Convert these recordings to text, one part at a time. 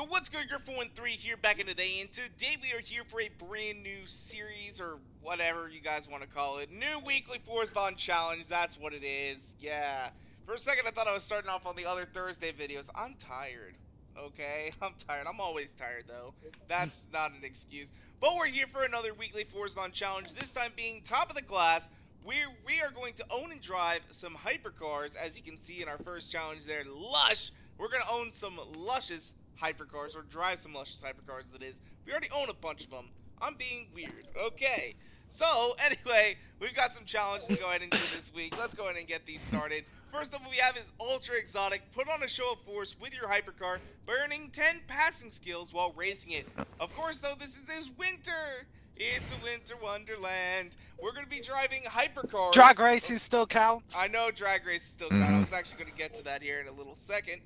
Yo, what's good, Grrr413 here back in the day, and today we are here for a brand new series, or whatever you guys want to call it. New weekly Forzathon challenge, that's what it is, yeah. For a second I thought I was starting off on the other Thursday videos. I'm tired, okay? I'm tired. I'm always tired, though. That's not an excuse. But we're here for another weekly Forzathon challenge, this time being top of the class. We're, we are going to own and drive some hypercars, as you can see in our first challenge there, Lush. We're going to own some luscious hypercars, or drive some luscious hypercars that is. We already own a bunch of them. I'm being weird. Okay. So, anyway, we've got some challenges to go ahead and do this week. Let's go ahead and get these started. First up, we have is Ultra Exotic. Put on a show of force with your hypercar by earning 10 passing skills while racing it. Of course, though, this is, is winter. It's a winter wonderland. We're going to be driving hypercars. Drag racing still counts. I know drag races still count. Mm -hmm. I was actually going to get to that here in a little second.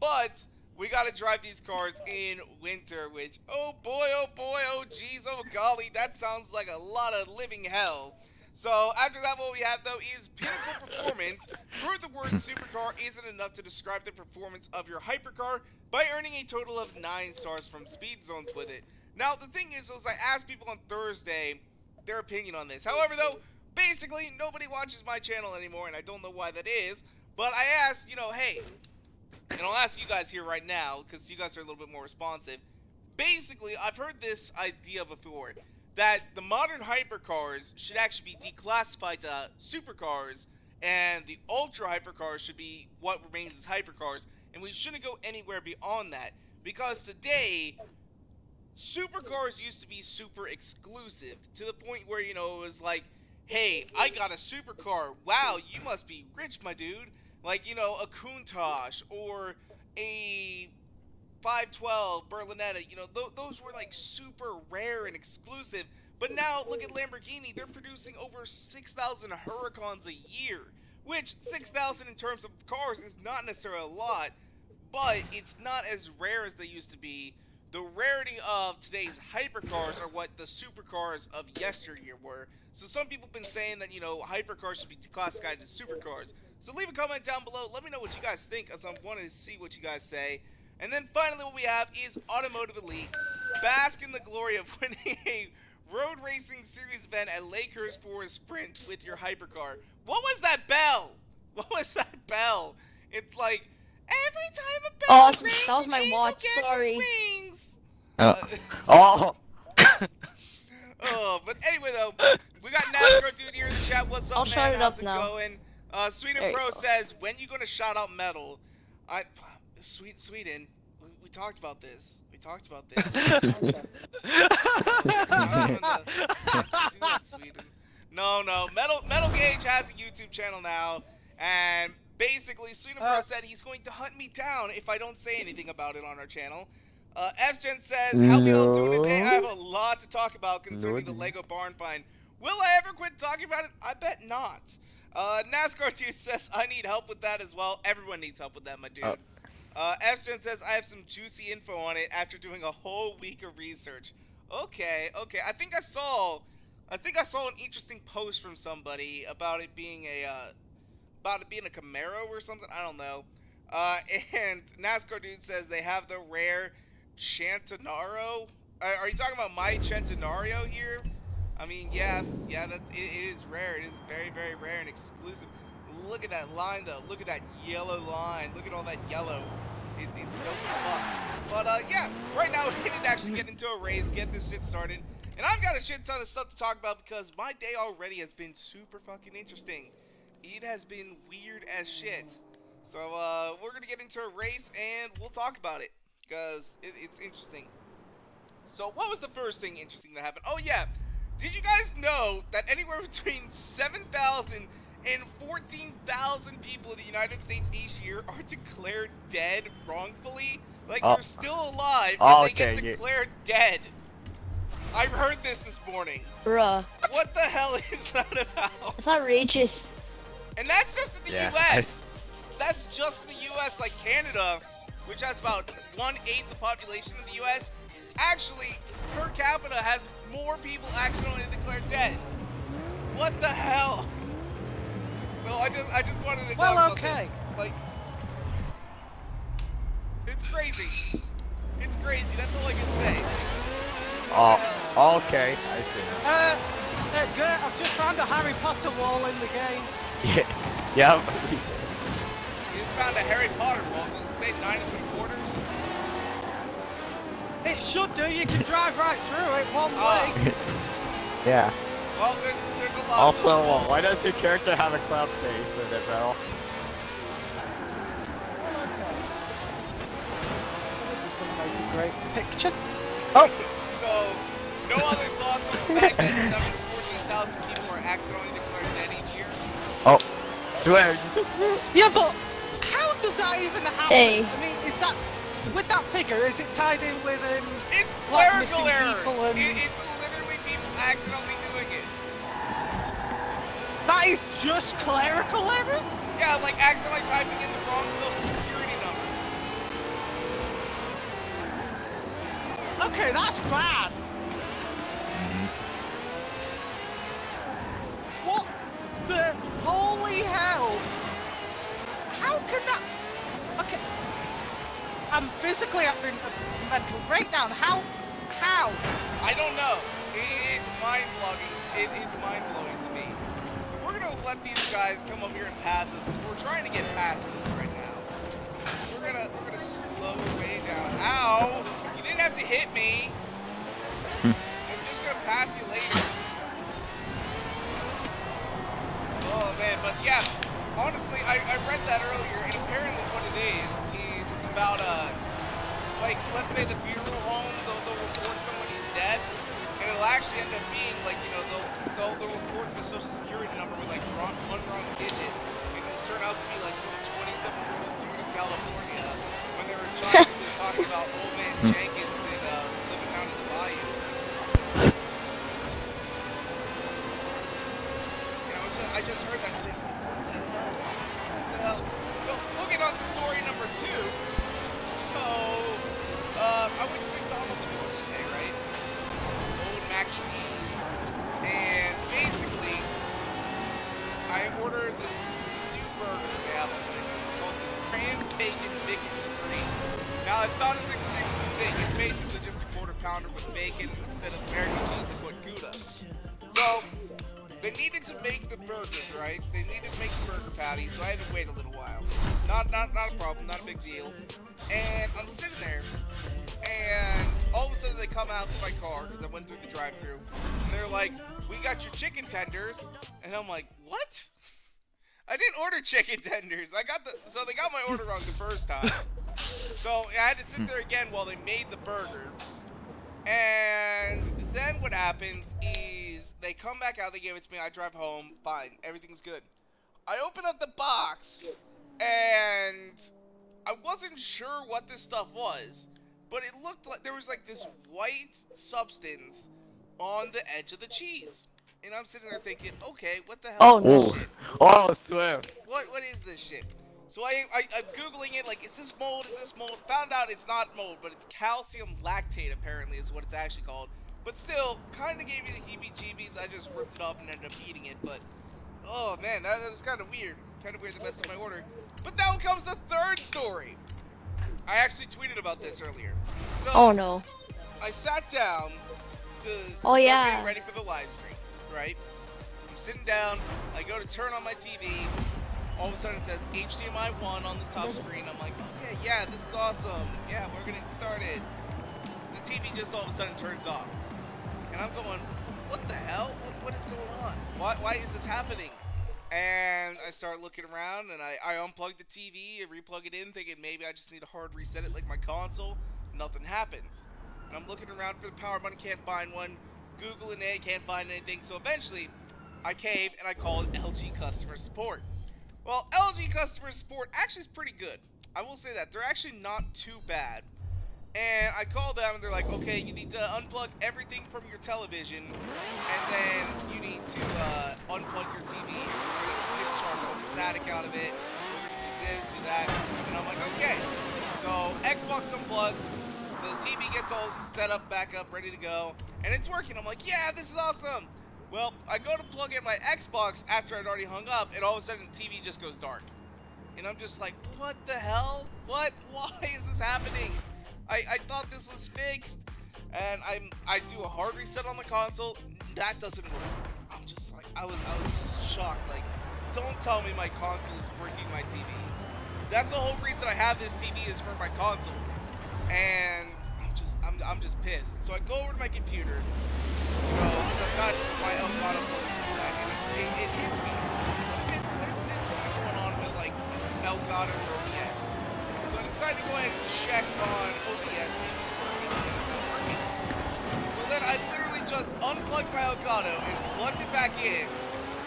But we got to drive these cars in winter, which, oh boy, oh boy, oh geez, oh golly, that sounds like a lot of living hell. So after that, what we have though is pinnacle performance. Prove the word supercar isn't enough to describe the performance of your hypercar by earning a total of 9 stars from speed zones with it. Now, the thing is, is I asked people on Thursday their opinion on this. However, though, basically nobody watches my channel anymore, and I don't know why that is. But I asked, you know, hey, and I'll ask you guys here right now, because you guys are a little bit more responsive. Basically, I've heard this idea before, that the modern hypercars should actually be declassified to supercars, and the ultra hypercars should be what remains as hypercars, and we shouldn't go anywhere beyond that. Because today, supercars used to be super exclusive, to the point where, you know, it was like, hey, I got a supercar, wow, you must be rich, my dude. Like, you know, a Countach or a 512 Berlinetta, you know, th those were like super rare and exclusive. But now, look at Lamborghini. They're producing over 6,000 Huracans a year. Which, 6,000 in terms of cars is not necessarily a lot, but it's not as rare as they used to be. The rarity of today's hypercars are what the supercars of yesteryear were. So some people have been saying that, you know, hypercars should be classified as supercars. So leave a comment down below. Let me know what you guys think as I'm wanting to see what you guys say. And then finally what we have is Automotive Elite. Bask in the glory of winning a road racing series event at Lakehurst for a sprint with your hypercar. What was that bell? What was that bell? It's like every time a bell oh, rings, that was my watch. Sorry. Wings. Uh, oh. oh, but anyway though, we got NASCAR dude here in the chat. What's up, I'll man? It How's up it now. going? Uh, Sweden Pro says, when you going to shout out metal? I, sweet Sweden, we, we talked about this. We talked about this. no, no, Metal Metal Gauge has a YouTube channel now, and basically Sweden Pro uh. said he's going to hunt me down if I don't say anything about it on our channel. Uh, FGen says, how we all doing today? I have a lot to talk about concerning the Lego barn find. Will I ever quit talking about it? I bet not. Uh, NASCAR dude says, I need help with that as well. Everyone needs help with that, my dude. Uh, uh says, I have some juicy info on it after doing a whole week of research. Okay, okay. I think I saw, I think I saw an interesting post from somebody about it being a, uh, about it being a Camaro or something. I don't know. Uh, and NASCAR dude says they have the rare Chantanaro. Are you talking about my Centenario here? I mean, yeah, yeah, that it, it is rare. It is very, very rare and exclusive. Look at that line, though. Look at that yellow line. Look at all that yellow. It, it's dope as fuck. But, uh, yeah, right now we need to actually get into a race, get this shit started. And I've got a shit ton of stuff to talk about because my day already has been super fucking interesting. It has been weird as shit. So, uh, we're gonna get into a race and we'll talk about it because it, it's interesting. So, what was the first thing interesting that happened? Oh, yeah. Did you guys know that anywhere between 7,000 and 14,000 people in the United States each year are declared dead wrongfully? Like, oh. they're still alive oh, and they okay, get declared yeah. dead. I heard this this morning. Bruh. What the hell is that about? It's outrageous. And that's just in the yeah, U.S. That's just the U.S. Like Canada, which has about one-eighth the population of the U.S., actually, per capita, has more people accidentally declared dead. What the hell? So I just I just wanted to well, talk okay. about this. Like, it's crazy. It's crazy. That's all I can say. Oh, okay. I see. Uh, uh, good. I've just found a Harry Potter wall in the game. Yeah. Yep. You just found a Harry Potter wall. Does it say nine and three quarters? It should do. You can drive right through it one Ah. way. Yeah. Well, there's there's a lot. Also, of why does your character have a cloud face in it, Metal? This is gonna make a great picture. So, no other thoughts on the fact that seven fourteen thousand people are accidentally declared dead each year? Oh, swear, you just Yeah, but how does that even happen? Hey. I mean, is that with that figure? Is it tied in with um? It's Like clerical missing errors. people and- It, it's literally people accidentally doing it. That is just clerical errors. Yeah, like accidentally typing in the wrong social security number. Okay, that's bad. What the holy hell? How can that? Okay, I'm physically having a mental breakdown. How? How? I don't know. It, it's mind blowing. It, it's mind blowing to me. So we're gonna let these guys come up here and pass us because we're trying to get past this right now. So we're gonna we're gonna slow way down. Ow! You didn't have to hit me. Hmm. I'm just gonna pass you later. Oh man, but yeah, honestly, I, I read that earlier, and apparently what it is is it's about uh like let's say the funeral home they'll, they'll report somebody's dead, and it'll actually end up being like you know they'll they'll, they'll report the social security number with like wrong, one wrong digit, and it'll turn out to be like some 27 year old dude in California when they were trying to talk about old man Jenkins come out to my car because I went through the drive-through, and they're like, "We got your chicken tenders," and I'm like, "What?" I didn't order chicken tenders. I got the so they got my order wrong the first time. So I had to sit there again while they made the burger. And then what happens is they come back out, they give it to me, I drive home, fine, everything's good. I open up the box and I wasn't sure what this stuff was, but it looked like there was like this white substance on the edge of the cheese. And I'm sitting there thinking, okay, what the hell Oh, is this Oh, shit? oh, swear. What what is this shit? So I, I I'm googling it like is this mold? Is this mold? Found out it's not mold, but it's calcium lactate apparently is what it's actually called. But still, kind of gave me the heebie-jeebies. I just ripped it up and ended up eating it. But oh man, that, that was kind of weird. Kind of weird the best of my order. But now comes the third story. I actually tweeted about this earlier. So Oh no. I sat down to Oh, yeah. getting ready for the live stream, right? I'm sitting down, I go to turn on my TV, all of a sudden it says HDMI 1 on the top screen. I'm like, okay, yeah, this is awesome. Yeah, we're gonna get started. The TV just all of a sudden turns off. And I'm going, what the hell? What, what is going on? Why, why is this happening? And I start looking around and I, I unplug the TV and replug it in, thinking maybe I just need a hard reset it like my console. Nothing happens. And I'm looking around for the power button, can't find one. Googling it, can't find anything. So eventually, I caved and I called LG customer support. Well, LG customer support actually is pretty good. I will say that. They're actually not too bad. And I call them and they're like, okay, you need to unplug everything from your television and then you need to uh, unplug your TV. Discharge all the static out of it. Do this, do that. And I'm like, okay. So Xbox unplugged. The TV gets all set up, back up, ready to go. And it's working. I'm like, yeah, this is awesome. Well, I go to plug in my Xbox after I'd already hung up, and all of a sudden the TV just goes dark. And I'm just like, what the hell? What? Why is this happening? I, I thought this was fixed, and I'm I do a hard reset on the console. That doesn't work. I'm just like I was I was just shocked. Like, don't tell me my console is breaking my TV. That's the whole reason I have this TV is for my console, and I'm just I'm I'm just pissed. So I go over to my computer. Know, I've got my Elgato it, it, it hits me. What something going on with like Elgato decided to go ahead and check on OBS, see if it's working, and it's not working. So then I literally just unplugged my Elgato and plugged it back in,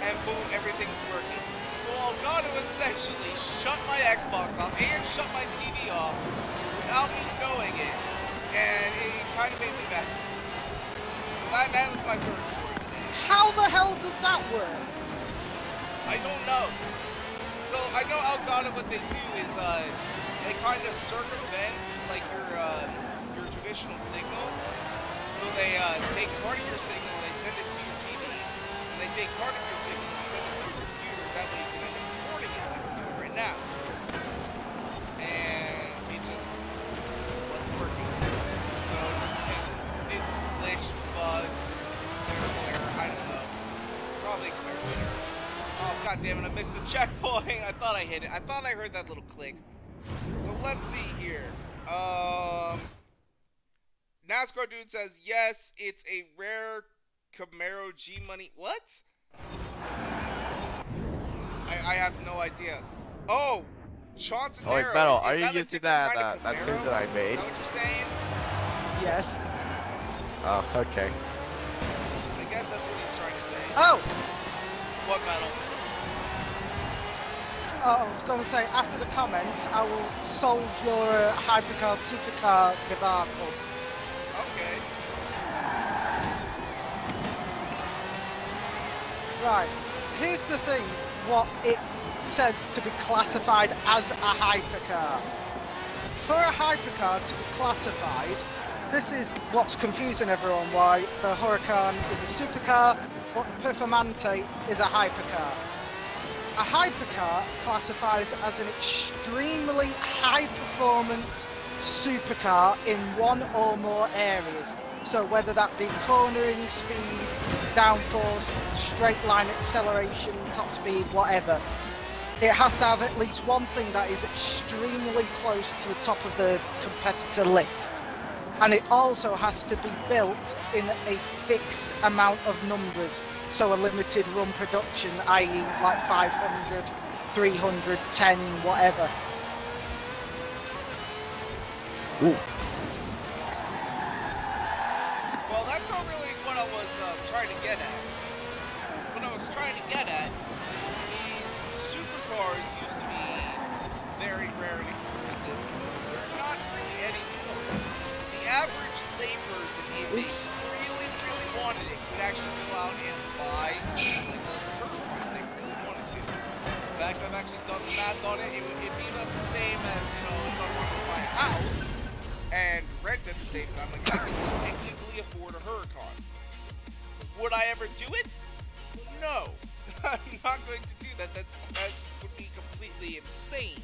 and boom, everything's working. So Elgato essentially shut my Xbox off and shut my TV off without me knowing it, and it kind of made me mad. So that, that was my third story today. How the hell does that work? I don't know. So I know Elgato what they do is uh, they kind of circumvent like your uh, your traditional signal. So they uh, take part of your signal, they send it to your TV, and they take part of your signal and send it to your computer. That way you can end up recording it like I'm doing right now. And it just, it just wasn't working. So it just it, it glitched, bug, clear, clear, I don't know. Probably clear, clear. Oh, god damn it, I missed the checkpoint. I thought I hit it. I thought I heard that little click. So let's see here. Um, NASCAR dude says, yes, it's a rare Camaro G Money. What? I, I have no idea. Oh, Chauncey Oh, wait, Metal, are you that a using that, kind of uh, that Camaro? tune that I Is made? that what you're saying? Yes. Oh, okay. I guess that's what he's trying to say. Oh, What metal? Oh, I was going to say, after the comments, I will solve your uh, hypercar supercar debacle. Okay. Right. Here's the thing. What it says to be classified as a hypercar. For a hypercar to be classified, this is what's confusing everyone. Why the Huracan is a supercar, but the Performante is a hypercar. A hypercar classifies as an extremely high performance supercar in one or more areas. So whether that be cornering speed, downforce, straight line acceleration, top speed, whatever. It has to have at least one thing that is extremely close to the top of the competitor list. And it also has to be built in a fixed amount of numbers. So a limited run production, i.e. like 500, 300, 10, whatever. Well, that's not really what I was uh, trying to get at. What I was trying to get at is supercars used to be very rare and exclusive. They're not really anymore. The average layperson, if they Oops. really, really wanted it, could actually In fact, I've actually done the math on it. It would be about the same as, you know, if I wanted to buy a house and rent at the same time. Like, I can technically afford a Huracan. Would I ever do it? No. I'm not going to do that. That's that's would be completely insane.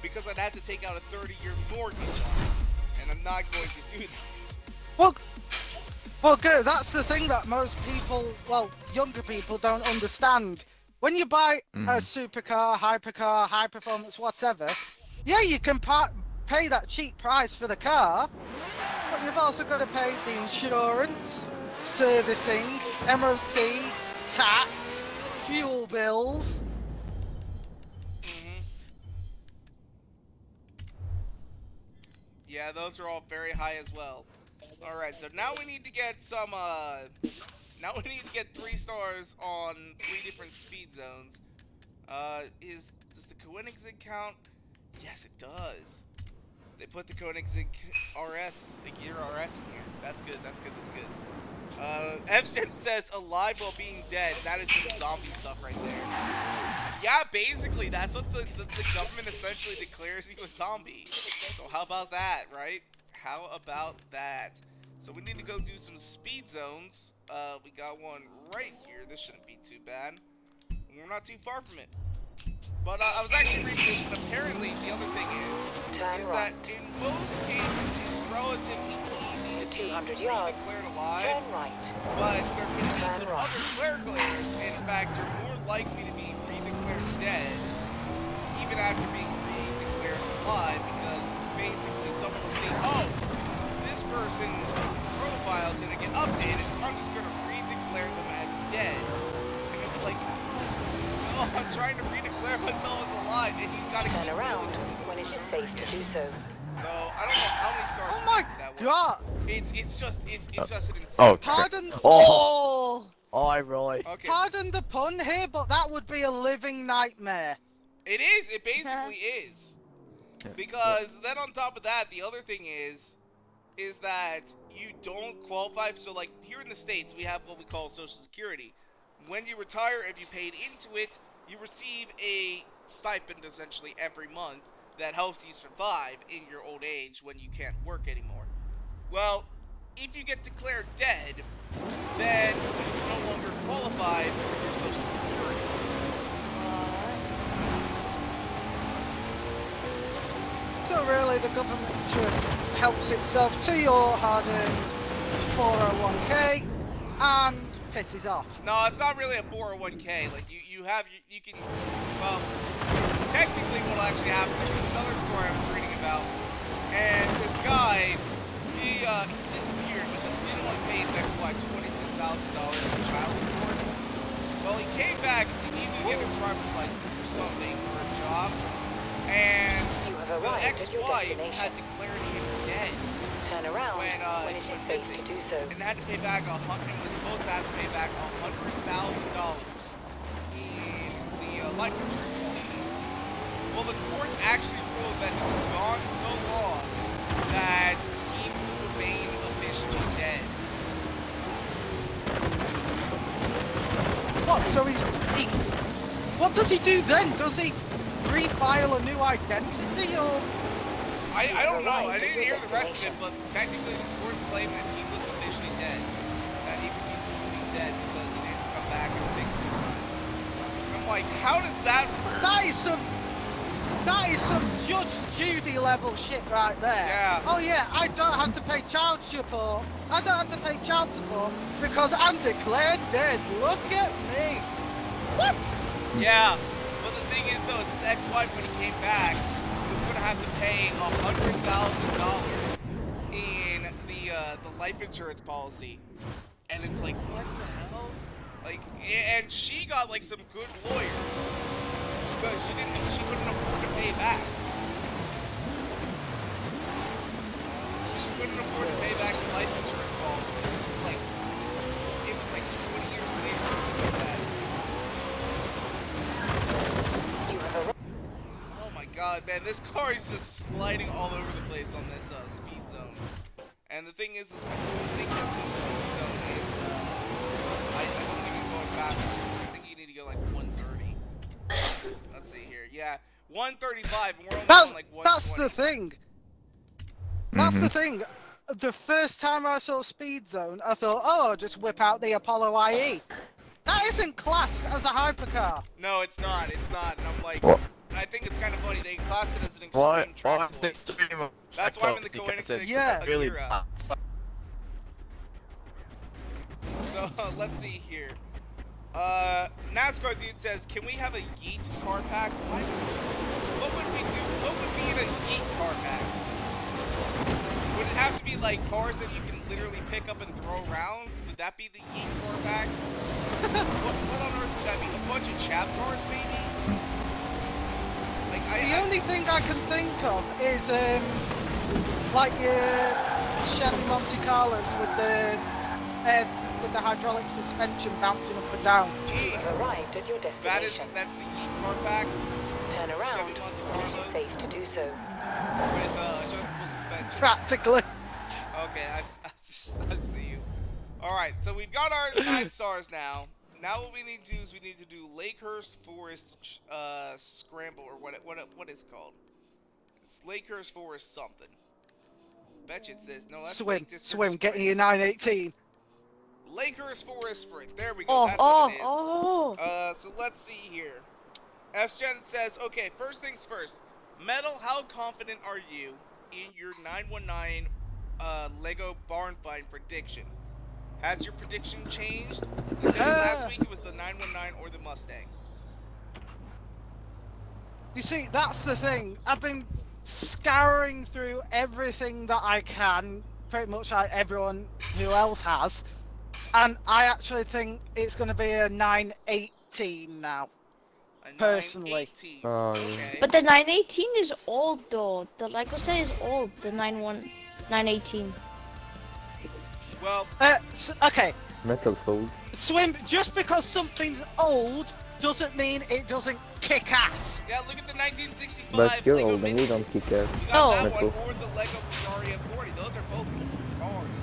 Because I'd have to take out a 30-year mortgage on it. And I'm not going to do that. Well, well, good. That's the thing that most people, well, younger people don't understand. When you buy a Mhm. supercar, hypercar, high performance, whatever, yeah, you can pa- pay that cheap price for the car, but you've also got to pay the insurance, servicing, MOT, tax, fuel bills. hmm Yeah, those are all very high as well. Alright, so now we need to get some, uh... Now we need to get three stars on three different speed zones. Uh, is... Does the Koenigsegg count? Yes, it does. They put the Koenigsegg RS, a Gear RS in here. That's good, that's good, that's good. Uh, Evsten says alive while being dead. That is some zombie stuff right there. Yeah, basically, that's what the, the, the government essentially declares you a zombie. So how about that, right? How about that? So we need to go do some speed zones. Uh, we got one right here. This shouldn't be too bad. We're not too far from it. But uh, I was actually reading this, and apparently the other thing is, Turn is right. that in most cases it's relatively easy to be 200 yards. declared alive. Turn right. but there can be Turn some right. other clerical errors. In fact, you're more likely to be re-declared dead, even after being re-declared alive, because basically someone will say, oh, person's profile didn't get updated, so I'm just going to re-declare them as dead. And it's like, oh, I'm trying to re-declare myself as alive, and you've got to Turn around when it those is safe to do so. So I don't know how many stars. Oh my that way. god! It's it's just it's it's just an oh, insane. Oh, Pardon, Oh, Oh. oh, right. Okay. pardon the pun here, but that would be a living nightmare. It is. It basically is. Because then on top of that, the other thing is, is that you don't qualify. So like here in the states, we have what we call Social Security. When you retire, if you paid into it, you receive a stipend essentially every month that helps you survive in your old age when you can't work anymore. Well, if you get declared dead, then you no longer qualify for your Social Security. So really, the government just helps itself to your hard-earned 401k and pisses off. No, it's not really a 401k. Like you, you have you, you can. Well, technically, what'll actually happen is another story I was reading about, and this guy, he uh, he disappeared because he didn't want to pay his ex-wife twenty-six thousand dollars in child support. Well, he came back because he needed to get a driver's license for something for a job, and You have the arrived at your destination. had declared him dead. Turn around when, uh, when it he is safe missing to do so. and had to pay back a hundred. and Was supposed to have to pay back a hundred thousand dollars in the uh, life insurance policy. Well, the courts actually ruled that it was gone so long that he would remain officially dead. What? So he's he? What does he do then? Does he refile a new identity or? I, I don't know. I didn't hear the rest of it, but technically the courts claim that he was officially dead. That he would be legally dead because he didn't come back and fix the crime. I'm like, how does that work? That is some. That is some Judge Judy level shit right there. Yeah. Oh yeah, I don't have to pay child support. I don't have to pay child support because I'm declared dead. Look at me. What? Yeah, but the thing is though, is his ex-wife when he came back was gonna have to pay a hundred thousand dollars in the uh, the life insurance policy, and it's like, what the hell? Like, and she got like some good lawyers because she didn't, she couldn't afford to pay back. She couldn't afford to pay back the life insurance policy. It was like, it was like 20 years later. something like that. You have arrived. Oh my god, man, this car is just sliding all over the place on this uh, speed zone. And the thing is, is I don't think that this speed zone is, uh, I, I don't think it's going fast. I think you need to go like 130. Let's see here. Yeah, 135, and we're only That's going like 120. that's the thing. That's the Mhm. thing. The first time I saw Speed Zone, I thought, oh, just whip out the Apollo IE. That isn't classed as a hypercar. No, it's not. It's not. And I'm like, What? I think it's kind of funny. They classed it as an extreme Why? track this stream That's why I'm in the Koenigsegg Yeah. Regera. So let's see here. Uh, NASCAR dude says, "Can we have a Yeet car pack? Why? What would we do? What would be in a Yeet car pack? Would it have to be like cars that you can literally pick up and throw around? Would that be the Yeet car pack? what, what on earth would that be? A bunch of chap cars, maybe? I, The I only thing I can think of is um, like your Chevy Monte Carlos with the air, with the hydraulic suspension bouncing up and down. You have arrived at your that is destination. that's the Yeet pack Turn around when it is safe to do so. with uh, adjustable suspension. Practically. Okay, I see you. All right, so we've got our nine stars now. Now what we need to do is we need to do Lakehurst Forest uh, Scramble or what? What? What is it called? It's Lakehurst Forest something. Bet you it says no. That's Swim, swim, getting your 918. Lakehurst Forest Sprint. There we go. Oh, That's oh, what it is. oh. Uh, so let's see here. F-Gen says, okay, first things first. Metal, how confident are you in your 919 uh, Lego Barn Find prediction. Has your prediction changed? You said last Uh. week it was the 919 or the Mustang. You see, that's the thing. I've been scouring through everything that I can, pretty much like everyone who else has, and I actually think it's going to be a 918 now. A Personally. Oh, yeah. okay. But the 918 is old though. The Lego set is old. The 91 918. Well, Uh, s okay, Metal Soul. swim. Just because something's old doesn't mean it doesn't kick ass. yeah, look at the 1965 But you're Lego old and you don't kick ass. You got Oh. that Metal. one or the Lego Ferrari F40. Those are both old cars.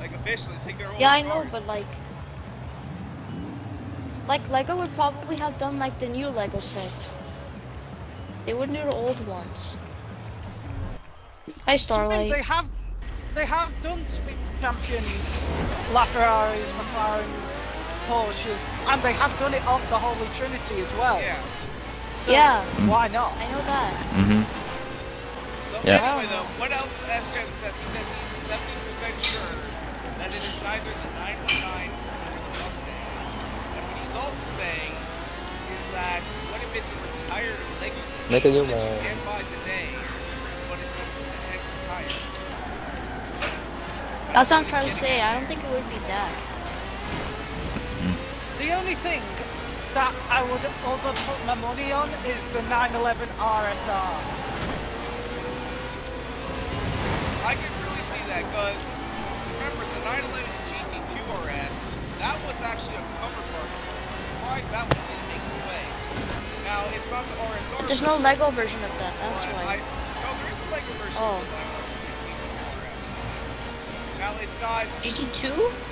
Like officially, I think they're old Yeah, I know, cars. but like, like Lego would probably have done like the new Lego sets. They wouldn't do the old ones. Hi, Swim, Starlight. they have, they have done speed champions, LaFerraris, McLarens, Porsches, and they have done it on the Holy Trinity as well. Yeah. So Yeah. Why not? I know that. Mm-hmm. So Yeah. anyway, though, what else F-Shen says? He says he's 70% sure that it is neither the 919 nor the Mustang. And what he's also saying is that what if it's a retired Lego set Make a new that you one. can buy today, That's what I'm trying to say. I don't think it would be that. The only thing that I would over put my money on is the 911 RSR. I can really see that because remember the 911 GT2 RS, that was actually a cover part. I'm surprised that one didn't make its way. Now it's not the RSR. There's no Lego version of that. That's but why. I, no, there is a Lego version Oh. Now it's not. GT2?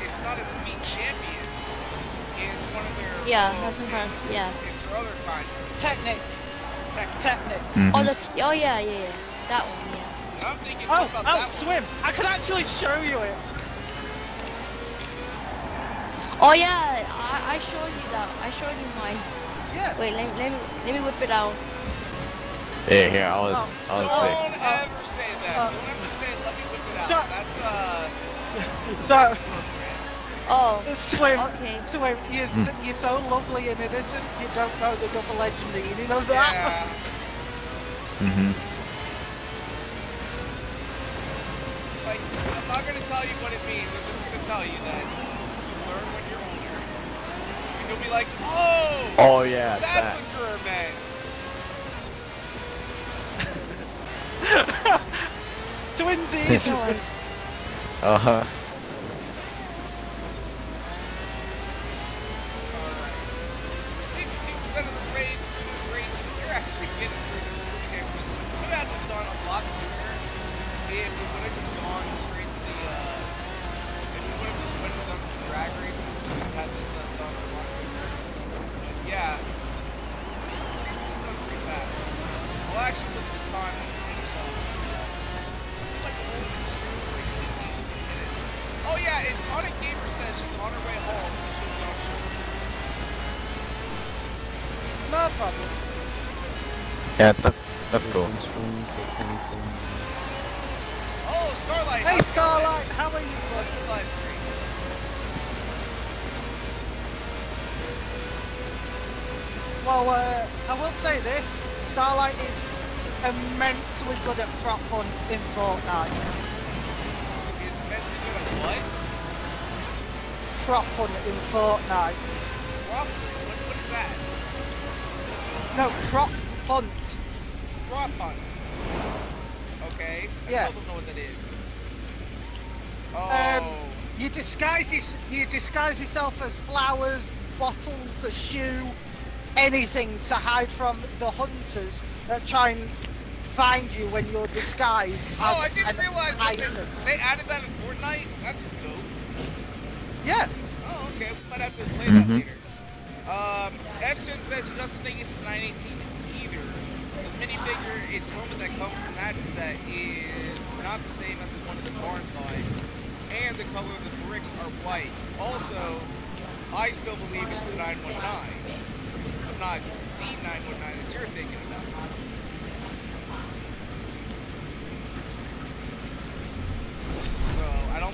It's not a speed champion. It's one of their. Yeah, well, that's in front. Yeah. It's their other kind. Technic, Tech. Technic. Oh, that's. Oh yeah, yeah, yeah. That one. Yeah. I'm thinking Oh, about oh, that one. swim! I can actually show you it. Oh yeah, I, I showed you that. I showed you mine. Yeah. Wait, let, me- let me let me whip it out. Yeah, here, I was, Oh, I was Don't sick. ever say that. uh, no. That's, uh, No, Oh. swim. Okay. Swim. You're, Hmm. so, you're so lovely and innocent. You don't know the double-edged meaning of that. yeah. Mm-hmm. Like, I'm not gonna tell you what it means. I'm just gonna tell you that you learn when you're older. And you'll be like, oh, Oh, yeah, that's that. what Gurr meant. Twinsies. Uh-huh. Alright. 62% of the rate through this race, and you're actually getting through this pretty damn quick. We could have had this done a lot sooner if we would have just gone straight to the, uh, if we says she's on her way home, so she'll be on shore. No problem. Yeah, that's, that's cool. Oh, Starlight! Hey, how's it going? Starlight. How are you, Welcome bud? to live stream. Well, uh, I will say this. Starlight is immensely good at prop hunt in Fortnite. Is Benson doing what? Prop hunt in Fortnite. Probably. What, what is that? No, prop hunt. Prop hunt. Okay. I Yeah. still don't know what that is. Oh. Um, you disguise you disguise yourself as flowers, bottles, a shoe, anything to hide from the hunters that try and find you when you're disguised as oh, I didn't realize that they added that in Fortnite. That's dope. Yeah. Oh, okay. We might have to play Mhm. that later. Um, F-Gen says he doesn't think it's a 918 either. The minifigure, its helmet that comes in that set is not the same as the one in the barn find. And the color of the bricks are white. Also, I still believe it's the 919. But not the 919 that you're thinking about.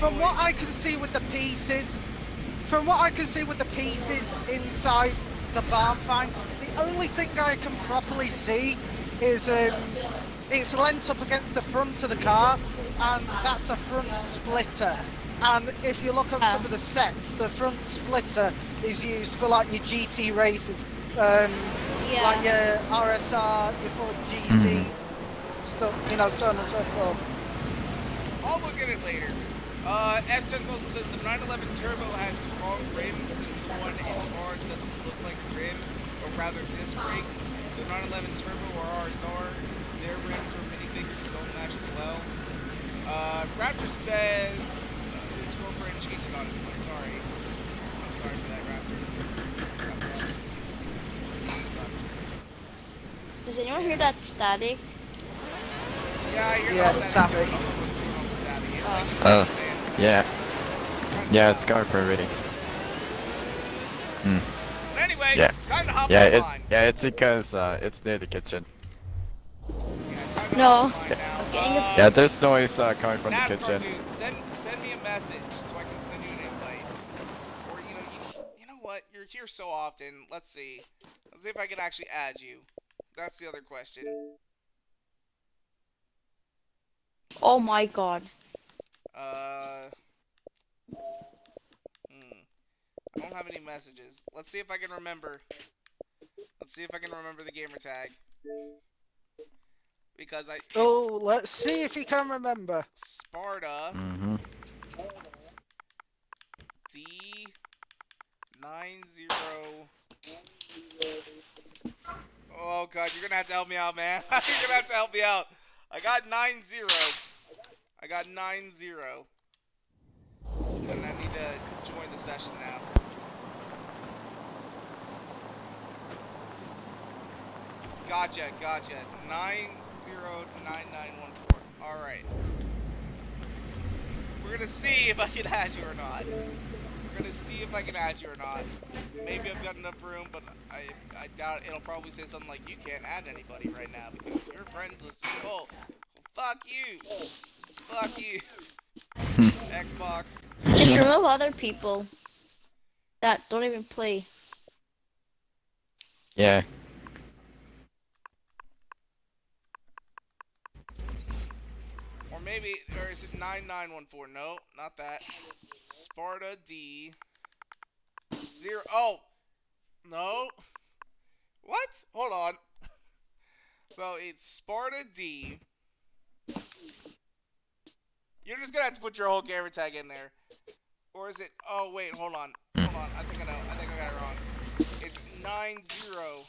From what I can see with the pieces, from what I can see with the pieces inside the barn find, the only thing I can properly see is um, it's lent up against the front of the car, and that's a front splitter. And if you look on some of the sets, the front splitter is used for like your GT races, um, Yeah. like your RSR, your Ford GT stuff, you know, so on and so forth. I'll look at it later. Uh, F also says the 911 Turbo has the wrong rim since the one in the R doesn't look like a rim, or rather disc brakes. The 911 Turbo or RSR, their rims or minifigures don't match as well. Uh, Raptor says uh, his girlfriend cheated on him. I'm sorry. I'm sorry for that, Raptor. That sucks. That sucks. Does anyone hear that static? Yeah, I hear Yeah, that it's Savvy. too. I Savvy. don't know what's going on with Savvy. It's like Oh. A fan. Yeah. Yeah, wild. it's going for everything. Hmm. But anyway, Yeah. time to hop Yeah, it's online. yeah, it's because uh, it's near the kitchen. Yeah, No. hop online now. getting a- Uh, Yeah, there's noise uh, coming from the kitchen. dude, send send me a message so I can send you an invite. Or you know, you, you know what? You're here so often. Let's see. Let's see if I can actually add you. That's the other question. Oh my god. Uh. Hmm. I don't have any messages. Let's see if I can remember. Let's see if I can remember the gamer tag. Because I. Oh, let's see if you can remember. Sparta. Mm-hmm. D nine zero. Oh god, you're gonna have to help me out, man. you're gonna have to help me out. I got nine zero. I got nine zero. And I need to join the session now. Gotcha, gotcha. Nine zero nine nine one four. Alright. We're gonna see if I can add you or not. We're gonna see if I can add you or not. Maybe I've got enough room, but I I doubt it. it'll probably say something like you can't add anybody right now because your friends list is full. Fuck you. Fuck you. Hmm. Xbox. Just remove other people that don't even play. Yeah. Or maybe or is it 9914? No, not that. Sparta D zero oh no. What? Hold on. So it's Sparta D. You're just gonna have to put your whole gamer tag in there. Or is it oh wait, hold on. Hold hmm. on. I think I know. I think I got it wrong. It's nine zero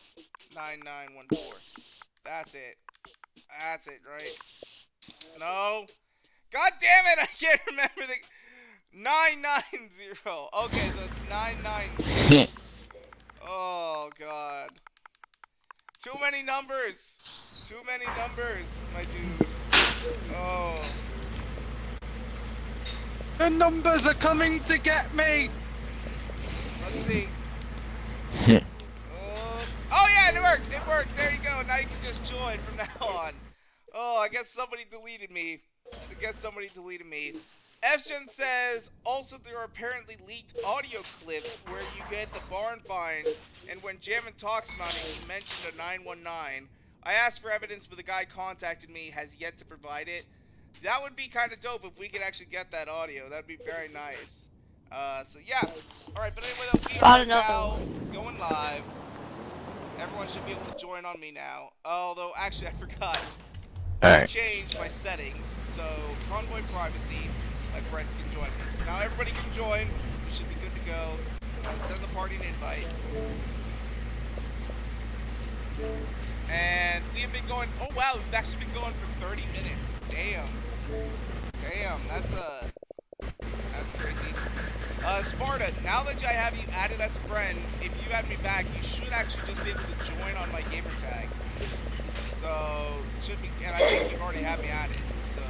nine nine one four. That's it. That's it, right? No. God damn it! I can't remember the nine nine zero. Okay, so nine nine. Hmm. Oh god. Too many numbers. Too many numbers, my dude. Oh. The numbers are coming to get me. Let's see. Uh, oh yeah, it worked. It worked. There you go. Now you can just join from now on. Oh, I guess somebody deleted me. I guess somebody deleted me. Fgen says also there are apparently leaked audio clips where you get the barn find, and when Jammin talks about it, he mentioned a 919. I asked for evidence, but the guy contacted me has yet to provide it. That would be kind of dope if we could actually get that audio. That'd be very nice. Uh, so yeah. All right, but anyway, though, we Found are another now going live. Everyone should be able to join on me now. Although, actually, I forgot. I changed my settings, so convoy privacy, my friends can join me. So now everybody can join. We should be good to go. I'm gonna send the party an invite. And we have been going. Oh wow, we've actually been going for 30 minutes. Damn. Damn, that's a. That's crazy. Uh, Sparta, now that I have you added as a friend, if you add me back, you should actually just be able to join on my gamer tag. So, it should be, and I think you've already had me added, so.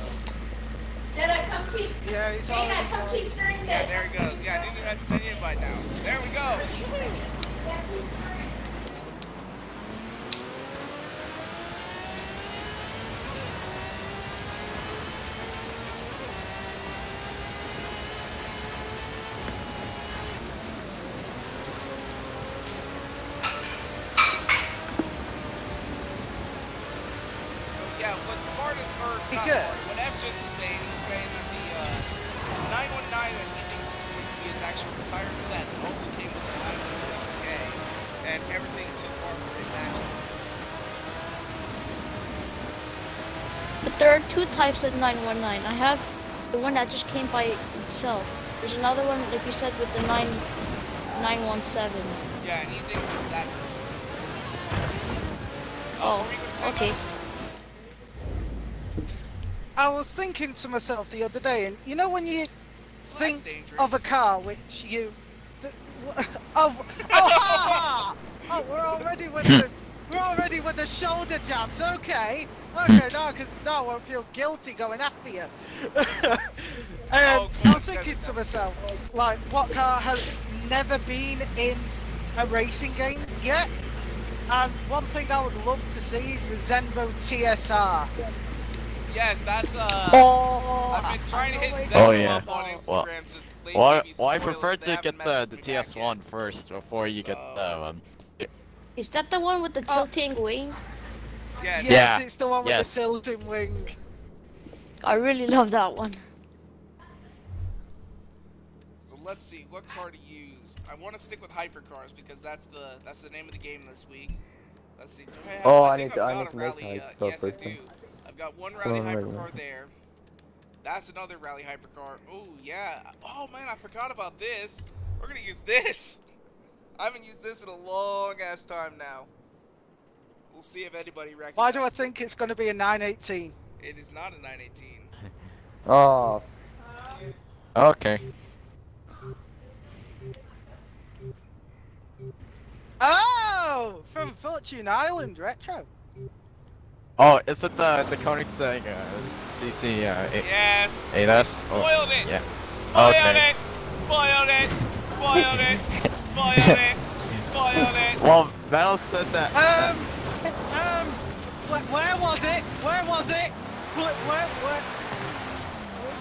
Yeah, he's already joined. Yeah, there he goes. Yeah, I didn't even have to send you an invite now. There we go. Types of 919. I have the one that just came by itself. There's another one, like you said, with the 9 917. Yeah, and he thinks it's that version. Oh, what were you gonna say, okay. I was thinking to myself the other day, and you know when you Well, think that's of a car which you of oh, ha, ha! oh we're already with the we're already with the shoulder jabs. Okay, okay, now because now I won't feel guilty going after you. um, Oh, I was thinking to myself, like, what car has never been in a racing game yet? And one thing I would love to see is the Zenvo TSR. Yes, that's uh. Oh, I've been trying to hit where Zenvo Oh, yeah. up on. Instagram Well- to lately Well, I, well, I prefer to get the, the me back yet. TS1 first before you get the So- um. Is that the one with the Oh. tilting wing? Yes. Yes, Yeah, it's the one with yes. the tilting wing. I really love that one. So let's see what car to use. I want to stick with hypercars because that's the that's the name of the game this week. Let's see. Do I have, Oh, I I need to- I've I got need a to make rally. my Uh, car yes, I first do. then. I've got one rally Oh, hypercar right. there. That's another rally hypercar. Oh yeah. Oh man, I forgot about this. We're gonna use this. I haven't used this in a long ass time now. We'll see if anybody recognizes. Why do I think it's going to be a 918? it is not a 918? Oh, Okay. Oh, from Fortune Island Retro. Oh, is it the the Koenigsegg uh, CC uh, eight- Yes. 8S? Oh, Spoiled it. Yeah. Spoiled Okay. it. Spoiled it. Spoiled it. Spoiled it. Spoiled it. Well, Metal said that. Um, um, where, where was it? Where was it? Where, where, where,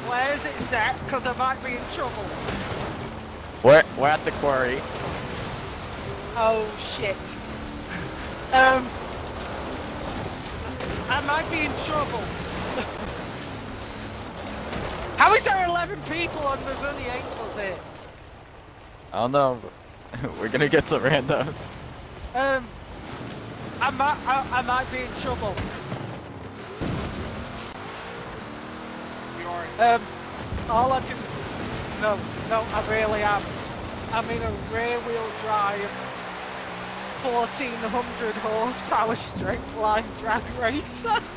where is it set? Because I might be in trouble. we're we're at the quarry. Oh shit. Um, I might be in trouble. How is there 11 people and there's only 8 of us here? I don't know. we're gonna get some randoms. Um, I might, I, I might be in trouble. You are. Um, all I can, no, no, I really am. I'm in a rear wheel drive, 1400 horsepower straight line drag racer.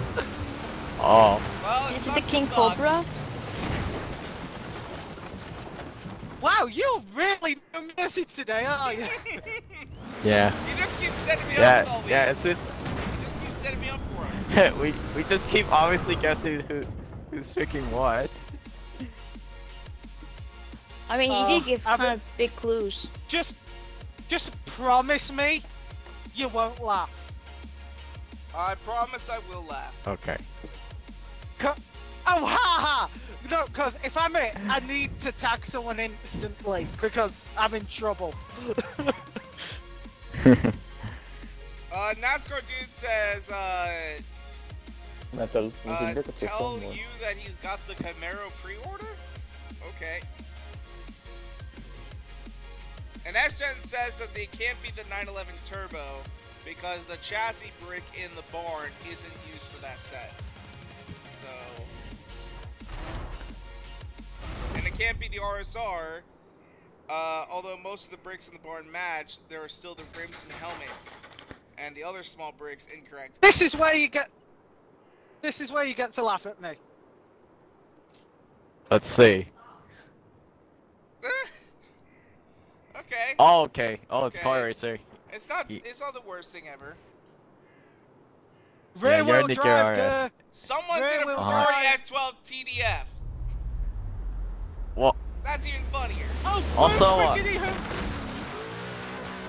Oh, Well, Is it the King suck. Cobra? Wow, you really no mercy today, are you? yeah. You just keep setting me up Yeah, with all these. yeah. It's just You just keep setting me up for it. we we just keep obviously guessing who who's picking what. I mean, Oh, he did oh, give I've kind of big clues. just, just promise me you won't laugh. I promise I will laugh. Okay. Co- oh, ha ha! No, because if I'm it, I need to tag someone instantly because I'm in trouble. Uh, NASCAR dude says, uh, metal. Uh, can get a pick tell you that he's got the Camaro pre-order? Okay. And Ashton says that they can't be the 911 Turbo because the chassis brick in the barn isn't used for that set. So... it can't be the RSR, uh, although most of the bricks in the barn match, there are still the rims and helmet. And the other small bricks incorrect. This is where you get. This is where you get to laugh at me. Let's see. okay. Oh, okay. Oh, it's Okay. Car Racer. It's not it's not the worst thing ever. Yeah, Rear you're wheel drive, GRS. Someone Rear did a wheel Ferrari. F12 TDF. Well, That's even funnier. Oh, Also, uh,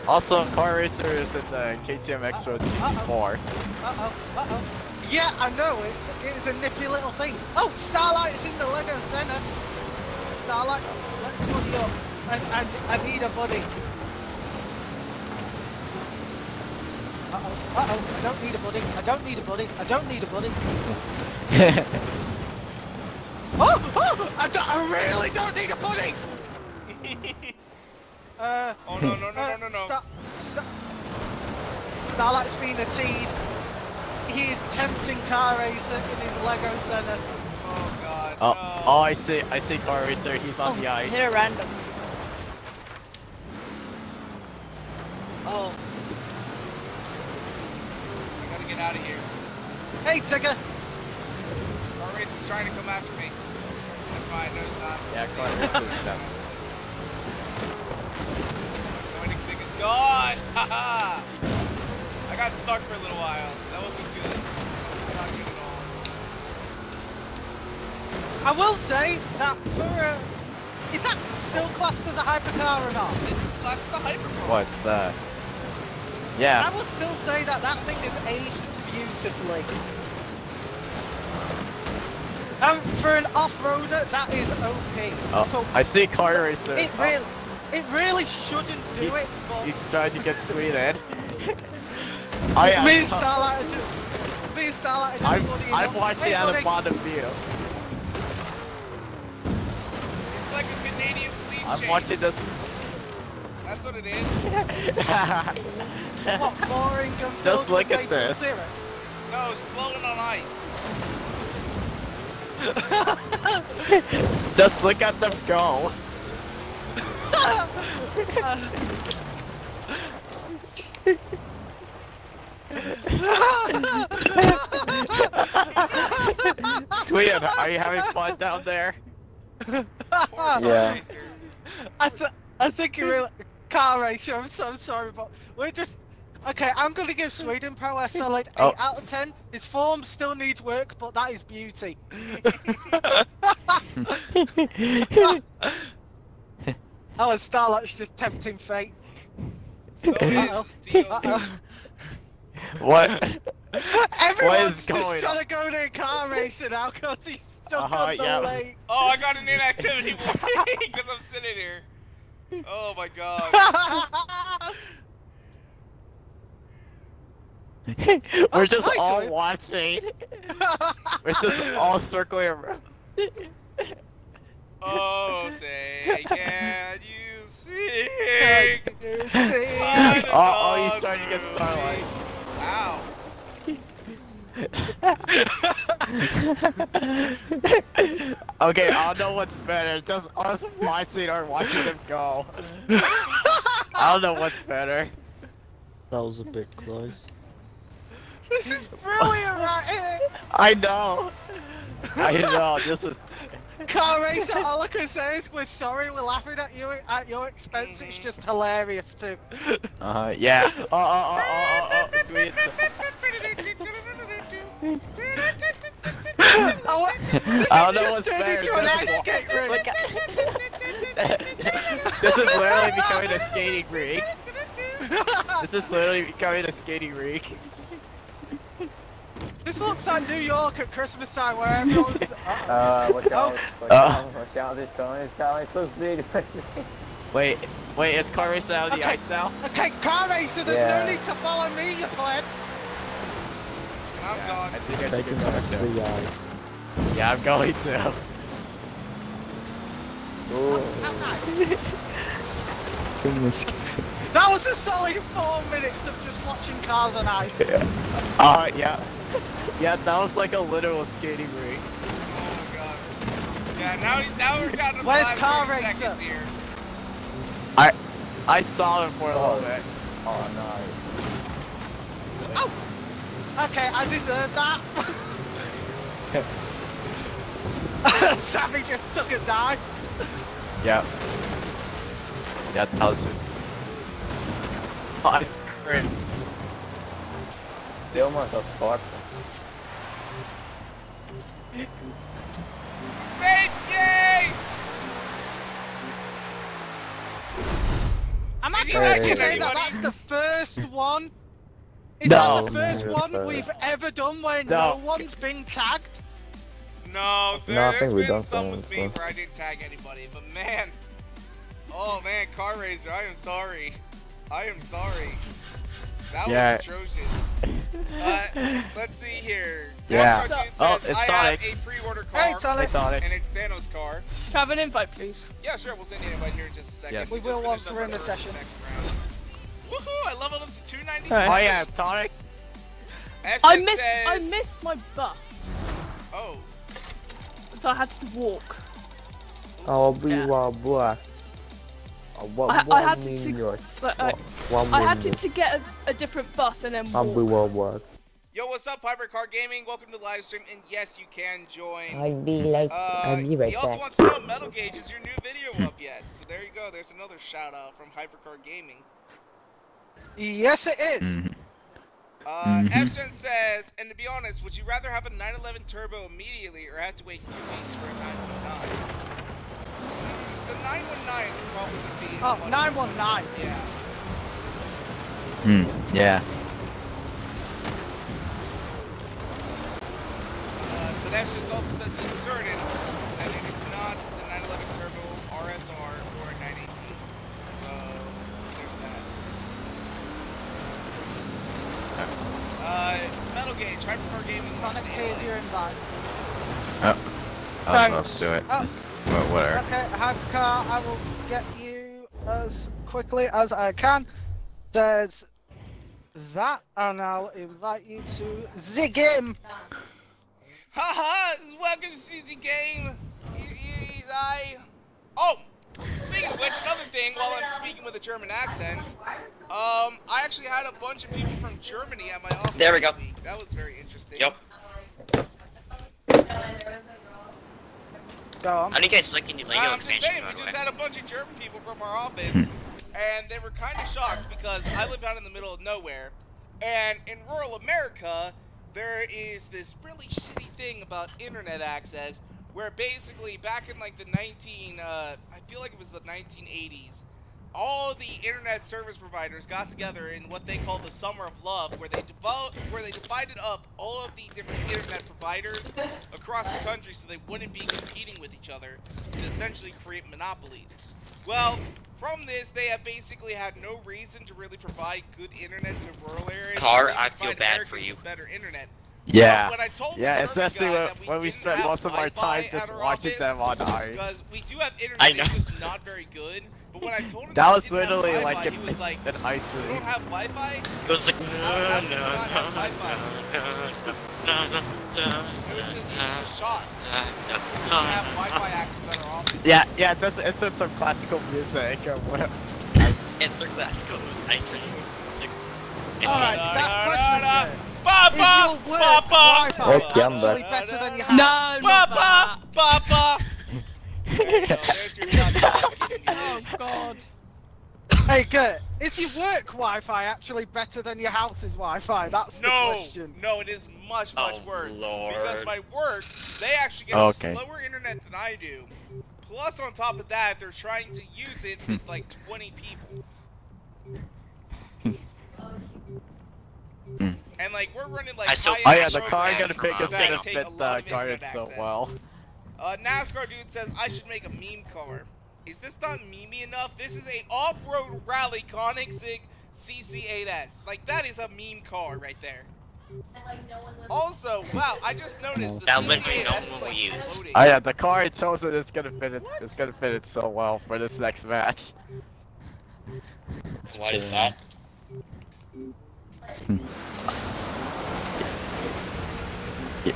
also Car Racer is in the KTM Extra GT4. Uh-oh, uh-oh. Yeah, I know, it, it's a nippy little thing. Oh, Starlight's in the Lego Senna. Starlight, let's buddy up. I, I, I need a buddy. Uh-oh, uh-oh, I don't need a buddy, I don't need a buddy, I don't need a buddy. Oh, oh, I, don't, I really don't need a buddy! uh, Oh no no no uh, no no no. Star, Star, Starlight's been a tease. He is tempting Car Racer in his Lego Senna. Oh god. Oh, no. oh, I see, I see Car Racer, he's on the ice. Hit a random. Oh, I gotta get out of here. hey Tigger! Car racer's trying to come after me. Never mind, no he's not. Yeah, Car Racer's down. Is gone! Haha! I got stuck for a little while. That wasn't good. That was not good at all. I will say that for is that still classed as a hypercar or not? This is classed as a hypercar. What the? Yeah. I will still say that that thing is aged beautifully. Um, for an off-roader, that is OP. oh, For- I see Car Racer. it Oh, really, it really shouldn't do he's, it. But he's trying to get Sweden. oh yeah, me and Starlight are just, me and Starlight are just I'm, buddying I'm watching hey, at the bottom view. It's like a Canadian police I'm chase. watching this. That's what it is. What boring Just look at maple this. syrup? No, slowing on ice. Just look at them go. Sweden, are you having fun down there? Poor Ah. Car Yeah. I, th- I think you really car racer. I'm so sorry, but we're just okay. I'm gonna give Sweden Pro a solid eight Oh. out of ten. His form still needs work, but that is beauty. oh, and Starlight's just tempting fate. So Uh-oh. is Uh-oh. What? Everyone's going just trying on? to go to a car racing now because he's stuck Uh-huh, on the yeah. lake. Oh, I got an inactivity warning because I'm sitting here. Oh my god. We're just hi, all Sweden. watching. We're just all circling around. Oh, say, can you sing? You by see? the Oh, oh, he's dawn's trying to get Starlight. Ow. okay, I don't know what's better. Just us watching or watching them go. I don't know what's better. That was a bit close. This is brilliant right here. I know. I know. This is. Car racer, all I can say is we're sorry, we're laughing at you at your expense. It's just hilarious too. Uh-huh, uh huh. Yeah. Oh, oh, oh, oh, oh, oh. Sweet. Oh, this I don't know just what's turned into an ice skate rink. Look at- this is literally becoming a skating rink. This is literally becoming a skating rink. This looks like New York at Christmas time where everyone's. Uh, watch out, watch Uh. out, watch out, this car is coming so big. Wait, wait, is car racing out of the Okay. ice now? Okay, car racer, there's Yeah. no need to follow me, you pleb. I'm gone. I think I should Taking go back back to there. the ice. Yeah, I'm going to. Oh, goodness. That was a solid four minutes of just watching cars on ice. Yeah. Uh, yeah. Yeah, that was like a literal skating rink. Oh my god. Yeah, now now we're down to the Where's last Car 30 Racer? seconds here. I, I saw him for a little oh. bit. Oh no. Oh! Okay, I deserve that. Savvy just took a dive. Yeah. Yeah, that was it. Oh, that's great. They almost got stuck. Safety! I'm Did actually you gonna say that that's the first one. Is No. that the first one we've ever done where No. no, one's been tagged? No, there, No, I has think we've been done some some with me before. where I didn't tag anybody, but man. Oh man, Car Racer, I am sorry. I am sorry. That Yeah. was atrocious. Uh, let's see here. Yeah. NASCAR dude Oh, says, it's I have Sonic. a pre-order car. Hey, Sonic. Sonic. And it's Thanos' car. Can I have an invite, please? Yeah, sure. We'll send you an invite here in just a second. Yes. We just will finished once we're in the session. next round. Woohoo! I leveled up to 296. Oh yeah, Tonic. Ashton I missed. Says, I missed my bus, Oh, so I had to walk. I'll be Yeah. one boy. Uh, One, I- I one had to- million. But I, One I had to, to get a, a different bus and then I'll be walk. one boy. yo, what's up, Hypercar Gaming? Welcome to the live stream, and yes, you can join. I'll be like, Uh, I'll be right he also back. wants to know Metal Gauge is your new video up yet? So there you go. There's another shout out from Hypercar Gaming. Yes, it is. Mhm. Uh, Mhm. Says, and to be honest, would you rather have a 911 Turbo immediately or have to wait two weeks for a 919? The 919 probably would be. Oh, much- 919. Yeah. Hmm. Yeah. Uh, but Efshen also says he's certain that it is not the 911 Turbo RSR or 918. So there's that. Uh, Metal Gauge, Hypercar Gaming. wants Sonic, to here's your analyze. invite. Oh. I was about to do it. Oh, But whatever. okay, Hypercar, I will get you as quickly as I can. There's that, and I'll invite you to the game. Haha! Welcome to the game. Is I. Oh, speaking of which, another thing. While I'm speaking with a German accent, um, I actually had a bunch of people from Germany at my office. There we this go. week. That was very interesting. Yep. Go on. How do you guys like the new Lego Uh, I'm just expansion, saying, we just way? had a bunch of German people from our office, and they were kind of shocked because I live out in the middle of nowhere, and in rural America, there is this really shitty thing about internet access, where basically back in like the 19, uh, I feel like it was the 1980s, all the internet service providers got together in what they call the Summer of Love, where they developed, where they divided up all of the different internet providers across the country so they wouldn't be competing with each other to essentially create monopolies. Well, from this, they have basically had no reason to really provide good internet to rural areas. Car, I feel provide bad for Americans you. Better internet. Yeah. When I told Yeah, especially when, we when we didn't spend have most of our time just watching office, them on ice. because we do have internet, I know. it's just not very good. But when I told him That we was didn't have literally Wi-Fi, like he an, was like, an ice "You release. don't have Wi-Fi?" It was like, no, How do no, you not have no, Wi-Fi? no, no, no, no, He was just, he was just shocked. We no, don't have Wi-Fi no. access at our office. Yeah, yeah, just insert some classical music or whatever. Insert classical ice cream. It's like, it's Alright, good. that question is there. Papa, Is your work Papa, Wi-Fi Okay, I'm actually back. better than your No, house? not Papa, that. Papa. Oh God. Hey, Kurt, is your work Wi-Fi actually better than your house's Wi-Fi? That's the No, question. no, it is much, much Oh, worse. Because Lord. my work, they actually get Okay. slower internet than I do. Plus, on top of that, they're trying to use it with like 20 people. Hmm. And like we're running like I so- Oh yeah, the car programs gonna pick us that gonna fit the of guard so access. well. Uh, NASCAR dude says I should make a meme car. Is this not memey enough? This is a off-road rally Koenigsegg CC8S. Like that is a meme car right there. Also, wow, I just noticed the That CC8S literally no is one like will use. floating. Oh yeah, the car it shows that it's gonna fit it. It's gonna fit it so well for this next match. What is that?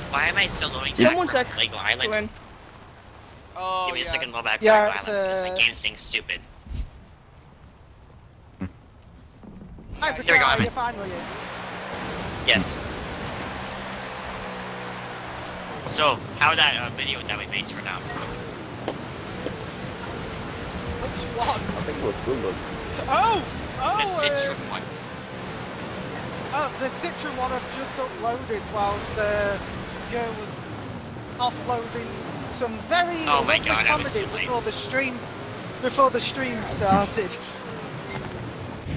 Why am I still loading back Someone from said- Lego Island? Win. Oh, Give me a second while back from Yeah, Lego it's, Island because my uh, game's being stupid. Hi, There we go, Patel, I'm you're in. finally in. Yes. So, how that uh, video that we made turn out? Which one? I think it was good look. Oh! Oh! The uh, Citron one. Oh, the Citron one I've just uploaded whilst uh, Joe was offloading some very Oh my God, I was comedy too before the streams before the stream started.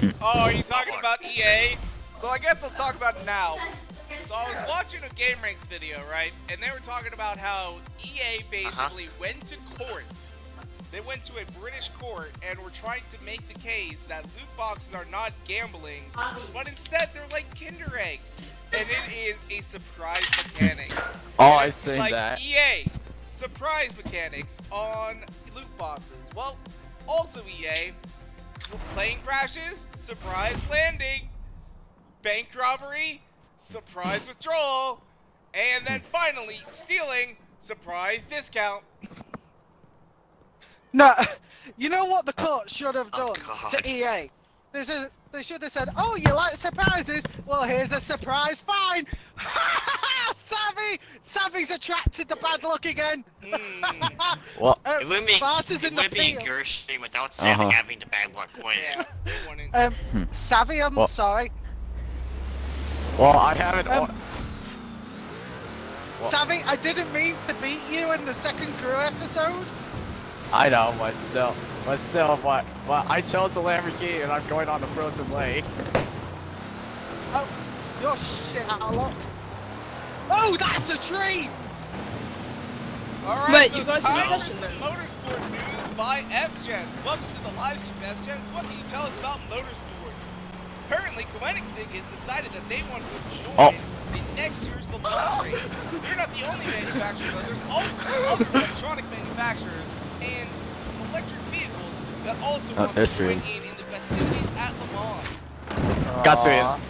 Hmm. Oh, are you talking about EA? So I guess I'll talk about it now. So I was watching a GameRanx video, right? And they were talking about how EA uh-huh. basically went to court. they went to a British court and were trying to make the case that loot boxes are not gambling, but instead they're like Kinder eggs, and it is a surprise mechanic. Oh, I it's seen like that. EA surprise mechanics on loot boxes. Well, also EA plane crashes, surprise landing, bank robbery, surprise withdrawal, and then hmm. finally stealing, surprise discount. No, you know what the court should have Oh, done God. to EA? They, said, they should have said, oh, you like surprises? Well, here's a surprise fine. Savvy! Savvy's attracted to bad luck again. Hmm. Well, Uh, It would be, Sparta's it in the would be a field. Gershwin without Savvy Uh-huh. having the bad luck win. yeah, Um, Hmm. Savvy, I'm Well- sorry. well, I haven't. Um, Well- Savvy, I didn't mean to beat you in the second crew episode. I know, but still, but still, but but I chose the Lamborghini and I'm going on the frozen lake. Oh, you're shit out of luck. Oh, that's a tree! All right, so you guys time session motorsport news by FGens. Welcome to the live stream, FGens. What can you tell us about motorsports? Apparently, Koenigsegg has decided that they want to join Oh. the next year's Le Mans race. They're not the only manufacturer, though. There's also some other electronic manufacturers and electric vehicles that also Oh, want to there's join three. in in the festivities at Le Mans. Got to Aw.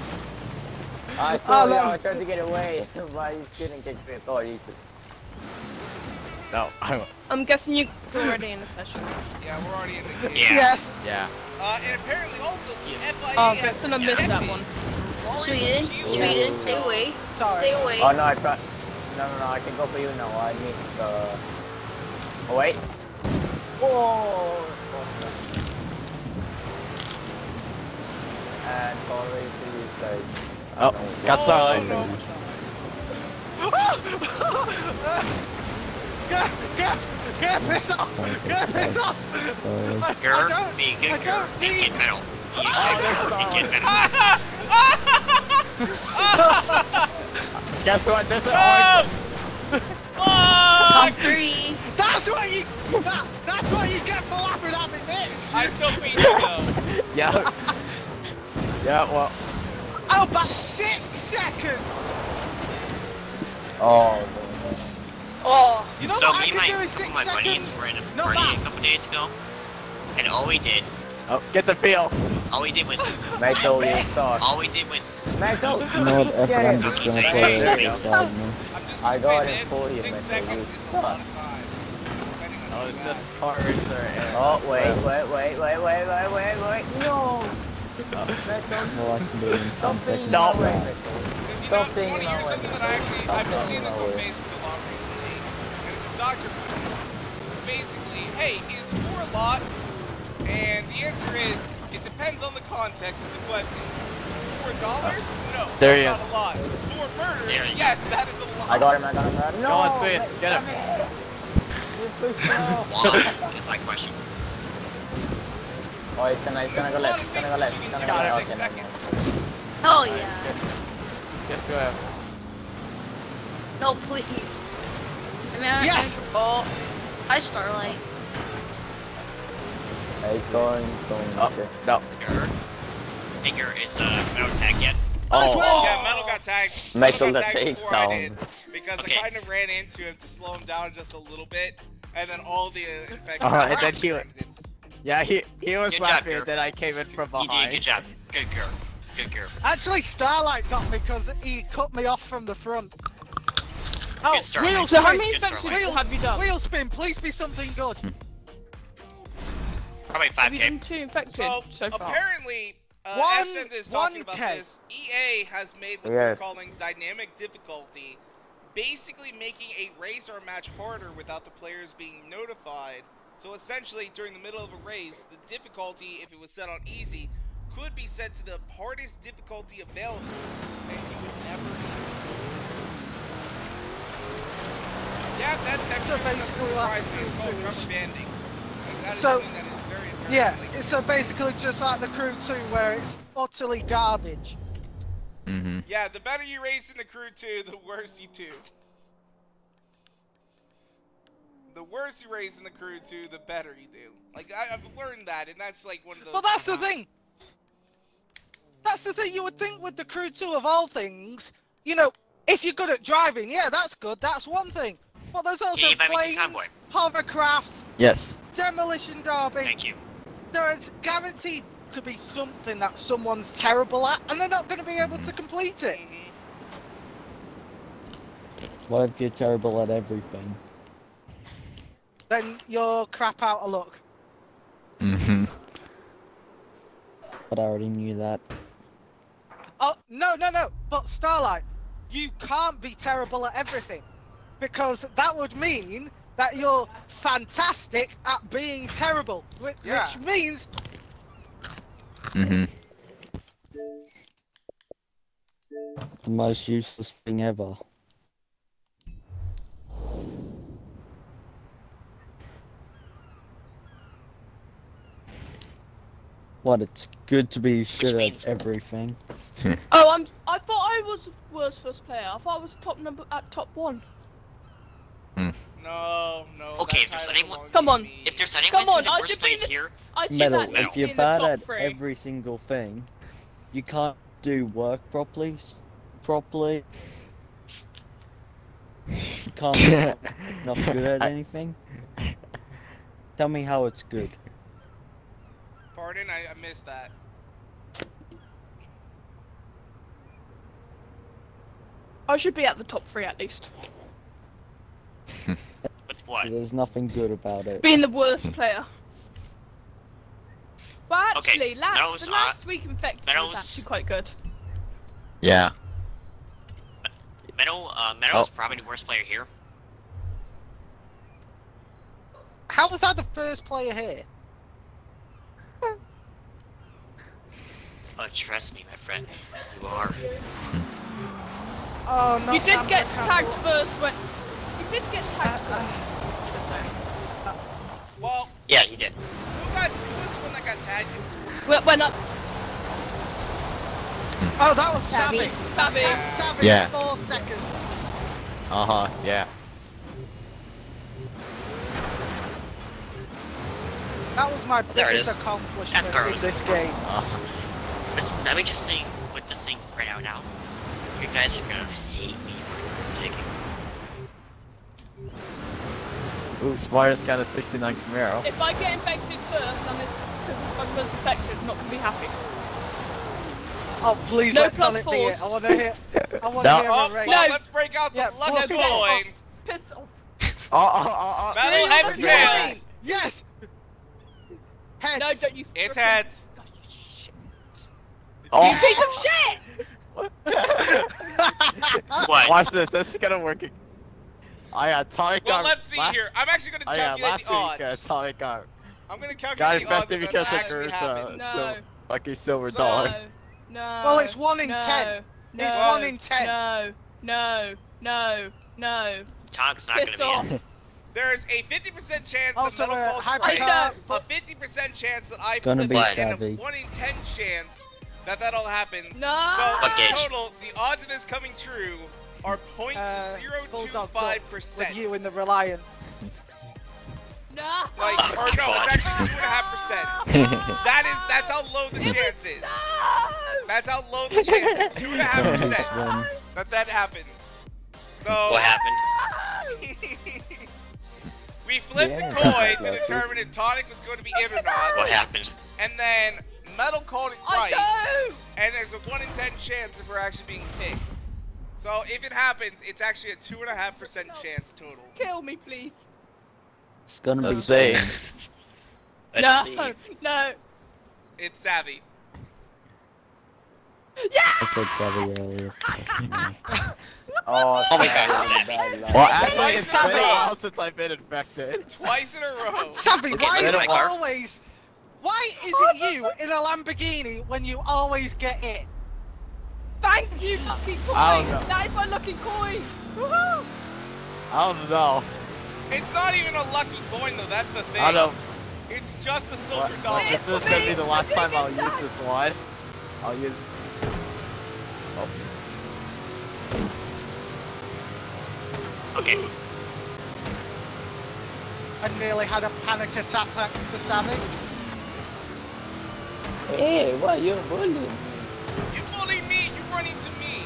I saw Oh, you, no. I tried to get away, but you couldn't get me. Oh, you could. No, I'm. I'm guessing you're already in the session. Yeah, we're already in the game. Yeah. Yes. Yeah. Uh, and apparently also the FIA Oh, has that's gonna miss that one. Sweden, Sweden, to stay away. Sorry. Stay away. Oh no, I tried. No, no, no, I can go for you now. I need the. Oh, wait. Whoa! And sorry to you guys. Oh, got Starlight. Oh, no. Get, get, get piss off! Get piss off! I, I Gur, don't- be a good I Gur, don't and get metal. Be a good Oh, Gur, and get metal. Guess what? This is Oh! Top Fuck! three. That's what you. That, that's what you get for laughing at me, bitch. I still beat you though. Yeah. yeah. Well. Oh, about six seconds. Oh, Oh. You know so what I me and my, do in six my buddies were in a Not party that. a couple days ago, and all we did, Oh, get the feel. all we did was, Metal, you suck. all we did was, Metal! No, F1 Cookies and play cheese it faces. outside, man. I'm just gonna got say it this, for you, six seconds is a lot of time. Oh, it's just car racer. Oh, wait, wait, wait, wait, wait, wait, wait, wait. No! Metal, I can do it in 10 stop being seconds. No. in my way, ask. You Stop know, want to hear something that I actually, Stop I've been seeing this on way. Facebook a lot recently, and it's a doctor question. Basically, hey, is four a lot? And the answer is, it depends on the context of the question. Four dollars? Oh. No, There he that's is. not a lot. Four murders? There. Yes, that is a lot. I got him, I got him, I got him. No! Go on, see it. Get him. why, is my question. Oh, it's gonna, it's gonna go left, it's gonna go left, it's gonna go left. it. Six Okay, never mind. seconds. Oh yeah. Guess what? No, please. I mean, I, Yes! I, oh, hi Starlight. Hey, going, going, Oh, okay. no. Gur, is uh, metal tag yet? Oh, Yeah, Metal got tagged. Metal got the tagged before I did because Okay. I kind of ran into him to slow him down just a little bit, and then all the uh, infected. Uh, and then he wa- yeah, he he was Good job, laughing, Dirk. and then I came in from You behind. did, good job. Good Gur, good Gur. Actually, Starlight got me because he cut me off from the front. Oh, Good Starlight. wheel So how spin. many Good infections Starlight. have you done? Wheel spin, please be something good. Probably Have you done 5k. infected So, so far? apparently, uh, One- Ascent is talking about 1K. this. EA has made what they're calling dynamic difficulty, basically making a race or a match harder without the players being notified. So essentially, during the middle of a race, the difficulty, if it was set on easy, could be set to the hardest difficulty available, and you would never. Yeah, that that So really doesn't basically surprise what me. It's called happens banding. Like, So- something that is very, very Yeah, it's so basically just like the Crew 2 where it's utterly garbage. Mm-hmm. Yeah, the better you race in the crew two, the worse you do. The worse you race in the crew two, the better you do. Like I, I've learned that, and that's like one of those. Well, that's the thing. That's the thing. You would think with the crew two of all things, you know, if you're good at driving, yeah, that's good. That's one thing. But there's also Can you invite me to planes, hovercrafts, Yes. demolition derby. Thank you. There is guaranteed to be something that someone's terrible at, and they're not going to be able to complete it. Mhm. What if you're terrible at everything? Then you're crap out of luck. Mm-hmm. But I already knew that. Oh no, no, no! But Starlight, you can't be terrible at everything, because that would mean that you're fantastic at being terrible, which, Yeah. which means Mm-hmm. The most useless thing ever. What, it's good to be shit at everything. Oh, I'm. I thought I was worst first player. I thought I was top number at top one. Hmm. No, no. Okay, if there's title anyone- Come on. If there's anyone Come who's on, the I worst should player the- here, I should Metal, at least if you're bad at three. every single thing, you can't do work properly. Properly. You can't be not not good at anything. Tell me how it's good. Pardon, I, I missed that. I should be at the top three at least. with what? There's nothing good about it. Being the worst player. But Okay, actually, last, Meadows, the uh, last week infected Meadows- was actually quite good. Yeah. Meadow, uh, Meadow's Oh. probably the worst player here. how was I the first player here? Oh, trust me, my friend. You are. Oh no! you did I'm get gonna tagged first when. You did get tagged Uh, first. Well, Yeah, you did. who got? Who was the one that got tagged? When, when I, Oh, that was Savvy. Savvy. Savvy. Tagged Savvy Yeah. four seconds. Uh-huh. Yeah. That was my There it biggest accomplishment That's in this game. Uh, Listen, let me just say with this thing right now. Now, you guys are gonna hate me for taking. ooh, Spider's got a 69 Camaro. if I get infected first, and it's because this one was infected, I'm not gonna be happy. Oh, please No let plus Tonic be it. I want to hear. I want to No. hear Oh, a race. well, No. let's break out the Yeah, lucky plus four. coin. Piss off. Oh, oh, oh, oh. Metal Three heads of or tails? Yes. Heads. No, don't you. It's frickin- heads. God, you Oh. piece of shit! What? Watch this. This is gonna work. I got Tonic Well, got. let's see last, here. I'm actually going to Oh yeah, calculate last the week uh, odds. Tonic got I'm going to got calculate the odds infected that because that of actually Curse, uh, happened. No. sil- lucky silver So- dollar. No. No. Well, it's one in no, ten. No. It's one in ten. No. No. No. No. Tog's not Piss gonna off. be in. There is a 50% chance Also, that Metal uh, calls hyper right, car- a 50% chance that I Gonna flip be it, and a 1 in 10 chance that that all happens. No. So, What in total, the odds of this coming true are Uh, 0.025%. With you in the Reliant. No. Like, Oh, or no, it's actually 2.5%. that is, that's how low the chance is. No. That's how low the chance is. 2.5% that that happens. So, What happened? we flipped Yeah. a coin to determine if Tonic was going to be in or not. What happened? and then Metal called it I right, and there's a 1 in 10 chance if we're actually being picked. So if it happens, it's actually a 2.5% chance total. Kill me, please. It's gonna be Let's see. fun. Let's no. see. No. It's Savvy. Yeah! I said Savvy earlier. Oh, Oh my God, sorry, Sammy. bad luck. Well, actually, it's been a Savvy. while since I've been infected. Twice in a row. Savvy, Okay, why look is at it my car. Always? Why is it you in a Lamborghini when you always get it? Thank you, lucky coin. I don't know. That is my lucky coin. Woohoo. I don't know. It's not even a lucky coin though, that's the thing. I don't. It's just a silver What? dollar. This is gonna be the last time I'll use this one. I'll use. Oh. Okay. I nearly had a panic attack thanks to Sammy. Hey, why you bullying? You bullied me. You run into me.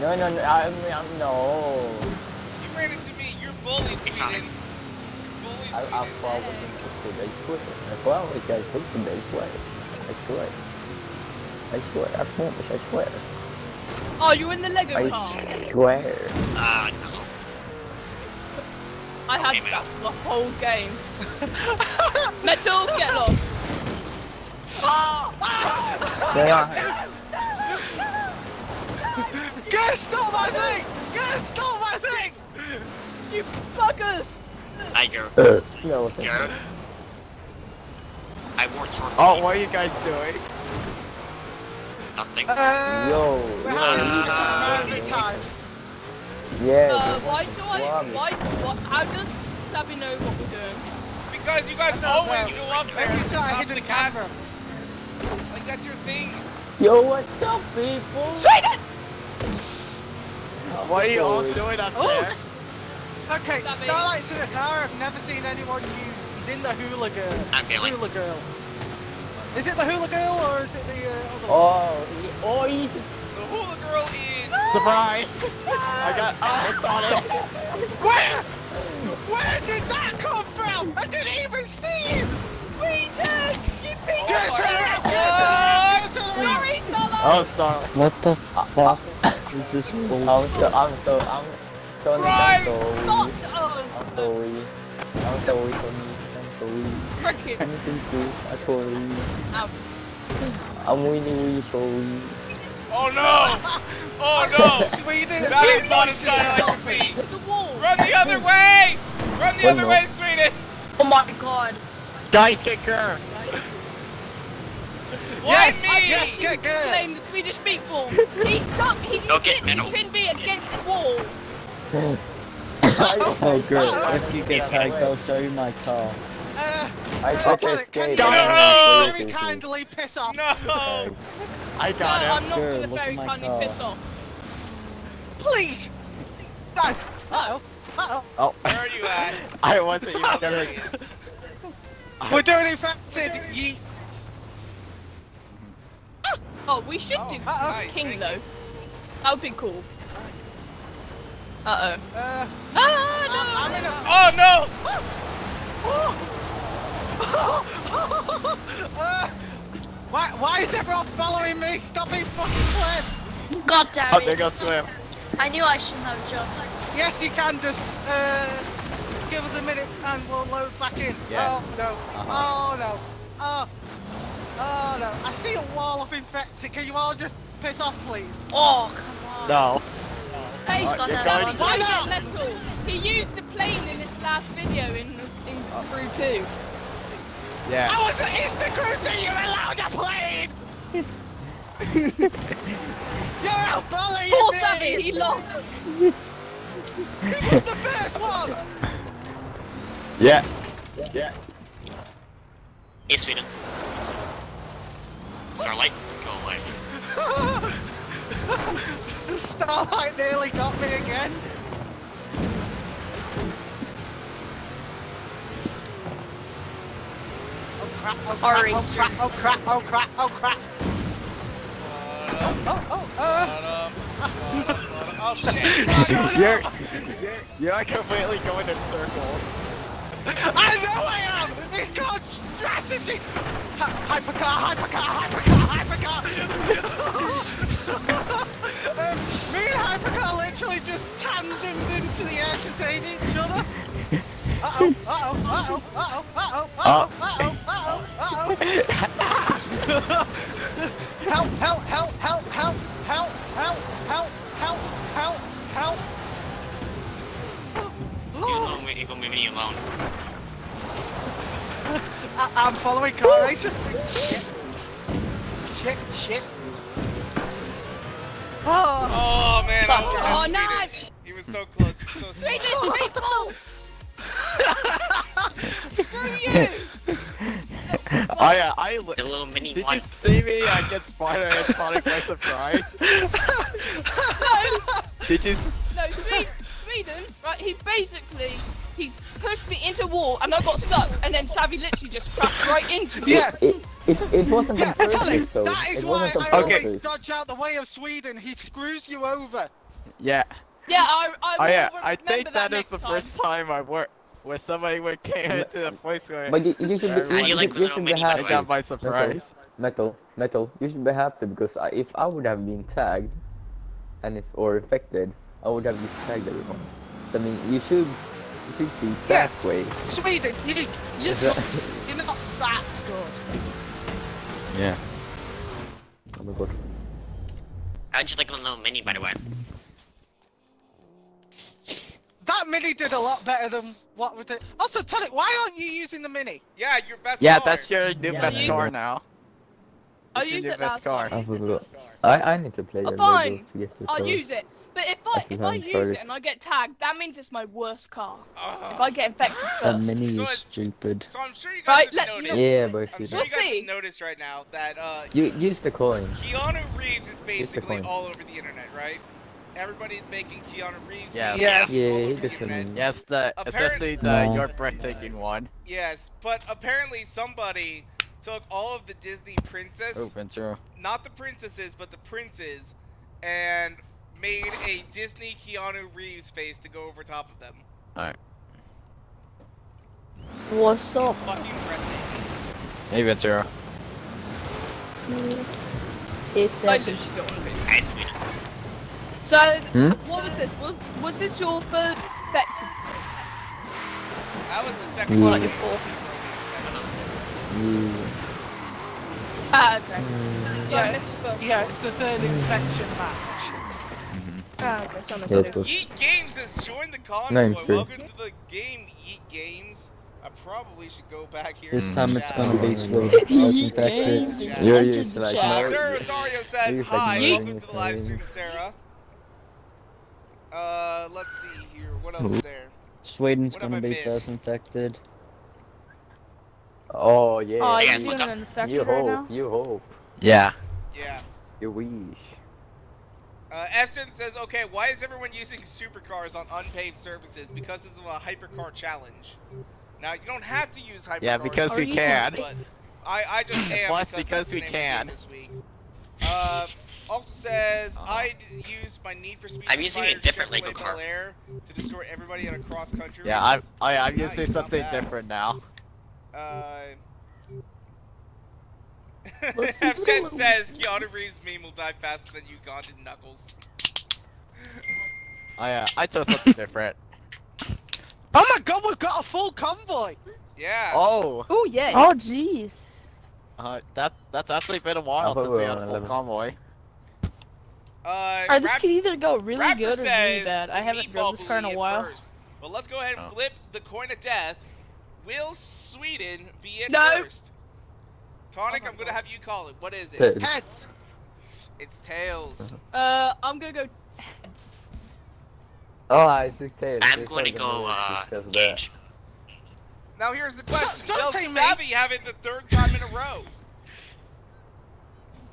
No, no, no, I'm, I'm no. You ran into me. You're bully, Sweden. Bully, I, I Sweden. thought we can put it. I swear. I thought we can put it. I swear. I swear. I swear. I promise. I swear. Oh, you in the Lego car? I swear. Ah, no. I had Okay, that the whole game. Metal, get lost. Yeah. Get stop my thing! Get stop my thing! You fuckers! I go. Uh, no, thank Go. I wore short. Oh, what are you guys doing? Nothing. Uh, Yo, we're yo, having you- a time. yeah. Uh, why do I, Swami. why, what, how does Sabby know what we're doing? Because you guys always no. go up there Maybe to he's the got a top of the hidden castle. Camera. Like that's your thing. Yo, what's up, people? Sweden! What are you all doing up Oh, there? Okay, Sammy. Starlight's in a car I've never seen anyone use. He's in the Hula Girl. I'm feeling. Hula Girl. Is it the Hula Girl or is it the uh, other one? Oh, he, oh, The hula girl is. Surprise! I got oh, it's on it. Where? Where did that come from? I didn't even see you! You Get us! to the right! Get to the right! Sorry. What the fuck is this I'm bullshit? so, I'm so, I'm so, Right. I'm Not, sorry. oh, I'm sorry. I'm Tony. I'm sorry. frickin' Anything to, I'm sorry. out. I'm really sorry. Oh no! Oh no! Sweden! That is not a sight I like to see. To the wall! Run the other way! Run the Oh, other no. way, Sweden! Oh my god. Dice kicker. Why Yes! me? Yes, get good! Blame the Swedish meatball. He stuck. He Okay, literally Metal. pinned me against the wall. Oh good, if you get tagged I'll show you my car. Uh, I uh, took can, a can you. No! very kindly piss off? No! I got No, got I'm not gonna very kindly car. piss off. Please! Guys! Uh-oh! Uh-oh! Oh, Where are you at? I wasn't even There gonna. he is. We're doing infected! Yeet! Oh, we should Oh, do nice, King thank though. That would be cool. Uh oh. Uh, Ah I'm in a... Oh no! uh, why, why is everyone following me? Stop being fucking slim! God damn it! Oh, it. there goes Swim. I knew I shouldn't have jumped. Yes, you can just, uh, give us a minute and we'll load back in. Yeah. Oh, no. Oh, no. Oh. Oh, no. I see a wall of infected. Can you all just piss off, please? Oh, come on. No. Hey, stop you're that. going- Why not metal? He used the plane in this last video in in Crew 2. Yeah. I was an Instagram you're allowed to plane! you're out bullying Poor me! Savvy, he lost. He was the first one! Yeah. Yeah. Hey, Sweden. Starlight, go away. Starlight nearly got me again. Oh crap, oh crap, Sorry, oh crap, oh crap, oh crap, oh crap. Uh, oh, oh, oh, uh, uh, uh Oh shit! You're, you're completely going in circles. I know I am! It's called strategy! Hypercar, hypercar, hypercar, hypercar! um, me and Hypercar literally just tandemed into the air to save each other. Uh-oh, uh-oh, uh-oh, uh-oh, uh-oh, uh-oh, uh-oh, uh-oh, uh-oh. Help, help, help, help, help, help, help, help, help, help, help. You alone, you go leave me alone. I- I'm following car racer. Shit, shit. Oh, Oh man, I almost Oh, had Sweden. nice! He was so close, he was so slow. Swedish meatball! Screw you! Oh yeah, I. Li- The little mini Did one. you see me? I get Spider and Sonic by surprise. No, Did you? no, Sweden, Sweden, right? He basically he pushed me into a wall and I got stuck, and then Savvy literally just crashed right into me. Yeah. It, it, it wasn't Yeah, on tell though. That is it why I on always dodge out the way of Sweden. He screws you over. Yeah. Yeah, I I Oh will yeah, I remember think that is the time. first time I worked where somebody would came into the place where But you, you should be, you, you you, like you should be mini I happy. got by surprise. Metal, metal. You should be happy because I, if I would have been tagged, and if or infected, I would have just tagged everyone. I mean, you should, you should see Yeah. that way. Sweden, you, you're, not, that- you're not that good. Yeah. Oh my god. How'd you like a little mini, by the way? That mini did a lot better than what was it. Also, tell it, why aren't you using the mini? Yeah, your best Yeah, car. that's your new best you- car now. I That's your used new it best car. I. Oh, I, I need to play Oh, the fine. Lego to get to I'll use it. But if I If I use it it. and I get tagged, that means it's my worst car. Ugh. If I get infected That first. mini So is it's- stupid. So I'm sure you guys Right, have let- noticed. Yeah, but I'm you sure We'll you guys see. have noticed right now that uh, You use the coin. Keanu Reeves is basically all over the internet, right? Everybody's making Keanu Reeves. Yeah. Yes. Yeah, he the. Yes, the Apparent- especially the No. your breathtaking one. Yes, but apparently somebody took all of the Disney Oh, Ventura. not the princesses, but the princes, and made a Disney Keanu Reeves face to go over top of them. Alright. What's up? It's fucking breathtaking. Hey Ventura. It's I uh, literally don't want to be. Nice. So, Hmm? what was this? Was, was this your third infected? That was the second Yeah. one. Like your fourth? You. Ah, okay. Mm, So I Yeah, it's, the yeah, it's the third infection match. Ah, okay, so I missed Yeah, two. it was- Yeet Games has joined the convoy. Name three. Welcome to the game, Yeet Games. I probably should go back here. This time it's gonna be sweet. I was infected. You're used to like no- Sarah Rosario says You're like hi. no Welcome to the live stream, Sarah. Uh, let's see here. What else is there? Sweden's What gonna be missed? first infected. Oh yeah. Oh, Yeah, you're it's doing like an infected you right hope. now? You hope. Yeah. Yeah. You wish. Uh, Efton says, okay, why is everyone using supercars on unpaved surfaces? Because this is a hypercar challenge. Now, you don't have to use hypercars. Yeah, because we can. But I, I just am Plus, because, because we name of the can. This week. Uh, also says, Oh. I use my Need for Speed I'm using a different Chevrolet Lego car. Air to destroy everybody in a cross-country Yeah, I'm races. I, I'm Nice, using not something different now. Uh, Let's see Efton what- says, Keanu Reeves meme will die faster than Ugandan Knuckles. I uh, I chose something different. Oh my god, we've got a full convoy! Yeah. Oh, Oh, yeah. Oh, jeez. uh, that's that's actually been a while thought since we we had a full 11. convoy. Uh, Alright, this Rap- could either go really Raptor good or really bad. I haven't meatball driven this car in a while. First. Well, let's go ahead and Oh. flip the coin of death. Will Sweden be it No. first? Tonic, I'm gonna have you call it. What is it? Ted. Heads! It's tails. Uh, I'm gonna go heads. Oh, I took tail. I'm going to go, uh, Gage. Now here's the question: don't Will say me. Savvy have it the third time in a row?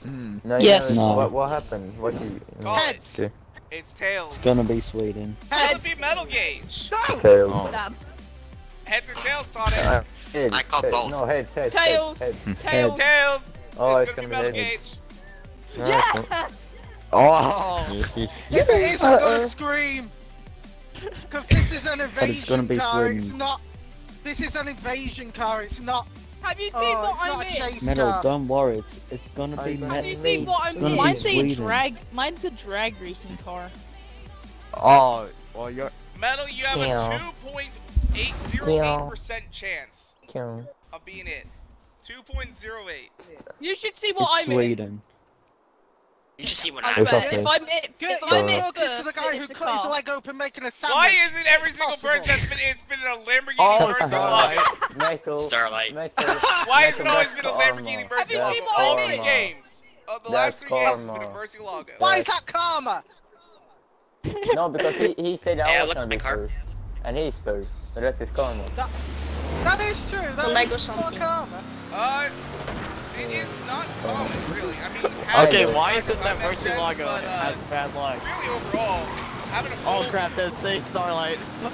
Hmm. No, Yes. You know, No. What, what happened? What do you? Call Heads! it. It's tails. It's gonna be Sweden. Will Heads! it be Metal Gauge? No! Tails. Oh. Damn. Heads or tails, Tonic? Uh, heads, I call heads. both. No, heads, heads, Tails. heads, heads. Tails. tails. Oh, it's, it's gonna, gonna be be Metal heads. Gauge. No, Yeah. Oh, If it is, I'm gonna scream! Because this is an But it's invasion car, Sweden. it's not... This is an invasion car, it's not... Have you seen Oh, what it's I'm not a in? chase Metal, car. don't worry. It's it's gonna be I- Met. Have you seen what I'm in? Mine's a Sweden. drag. Mine's a drag racing car. oh, well you're Metal, you have Yeah. a 2.808% chance Kill. of being it. 2.08. You should see what It's I'm in. You should see what I I'm It's swear, if I'm it, Good, if you're I'm it talking to the guy who it's a cut his leg open making a sandwich. Why isn't every It's single possible. person that's been it's been a Lamborghini Oh, versus Starlight. Lago? Metal. Starlight. Metal. Why has it always been a karma. Lamborghini versus Have you seen what All I three games. Of the That's last three games, it's been a karma. Mercy Lago. Why is that karma? No, because he, he said I Yeah, was look gonna be first. And he's first. So that's his karma. That is true. That a is Lego not something. karma. Uh, it is not common, really. I mean, half okay. of the Why is it that met Murcielago but, uh, has bad luck? Really, overall, having a Oh full- crap, there's see Starlight.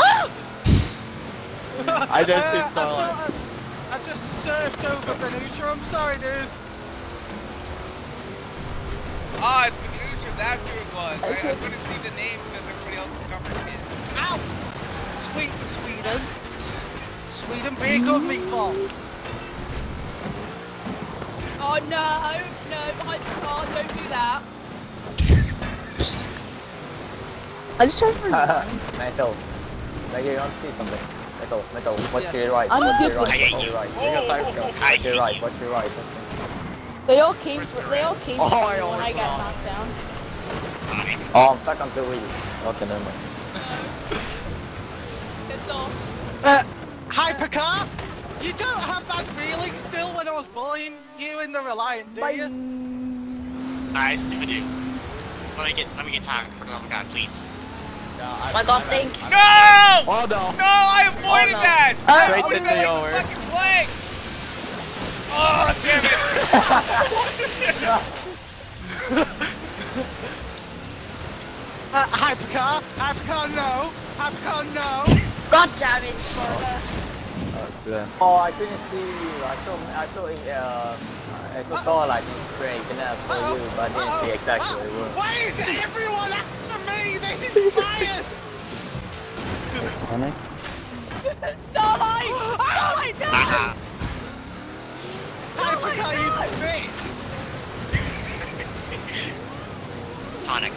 I did see Uh, I, Starlight. sort of- I just surfed over Venutra. I'm sorry, dude. Ah, it's Venutra, that's who it was. I, I couldn't see the name because everybody else is covering his. Ow! Sweet Sweden. Sweden, be a good meatball. Oh no, no, I can't, don't do that. I just heard metal. Like you want to see something. Metal, metal. Watch Yeah. to your right. I'm watch to good your with- right. I hate Watch to you. your right. Because I go. I Watch to your hate right. you. Oh. Watch to your right. They all came Where's for, the they all red? came Oh, for I me when I almost got saw. knocked down. Oh, I'm stuck on the wheel. Okay, never mind. It's. Uh, Hypercar, you don't have bad feelings still when I was bullying you in the Reliant, do you? I see we do. Let me get let me get time for the love of God, please. No, I, My God, I'm- thanks. No! Oh no. No, I avoided Oh, no. that! Uh, I Straight avoided to that the like over. the fucking plague! Oh, damn it! Uh, Hypercar, Hypercar, no. Hypercar, no. God damn it, Sparta. Oh, uh, Oh, I couldn't see you. I thought, I saw, uh, I saw Starlight in break and I saw Uh-oh. you, but I didn't see exactly where you were. Why is everyone after me? This is bias. Tonic? Starlight! Starlight, no! Ah, Hypercar, you bitch. Sonic.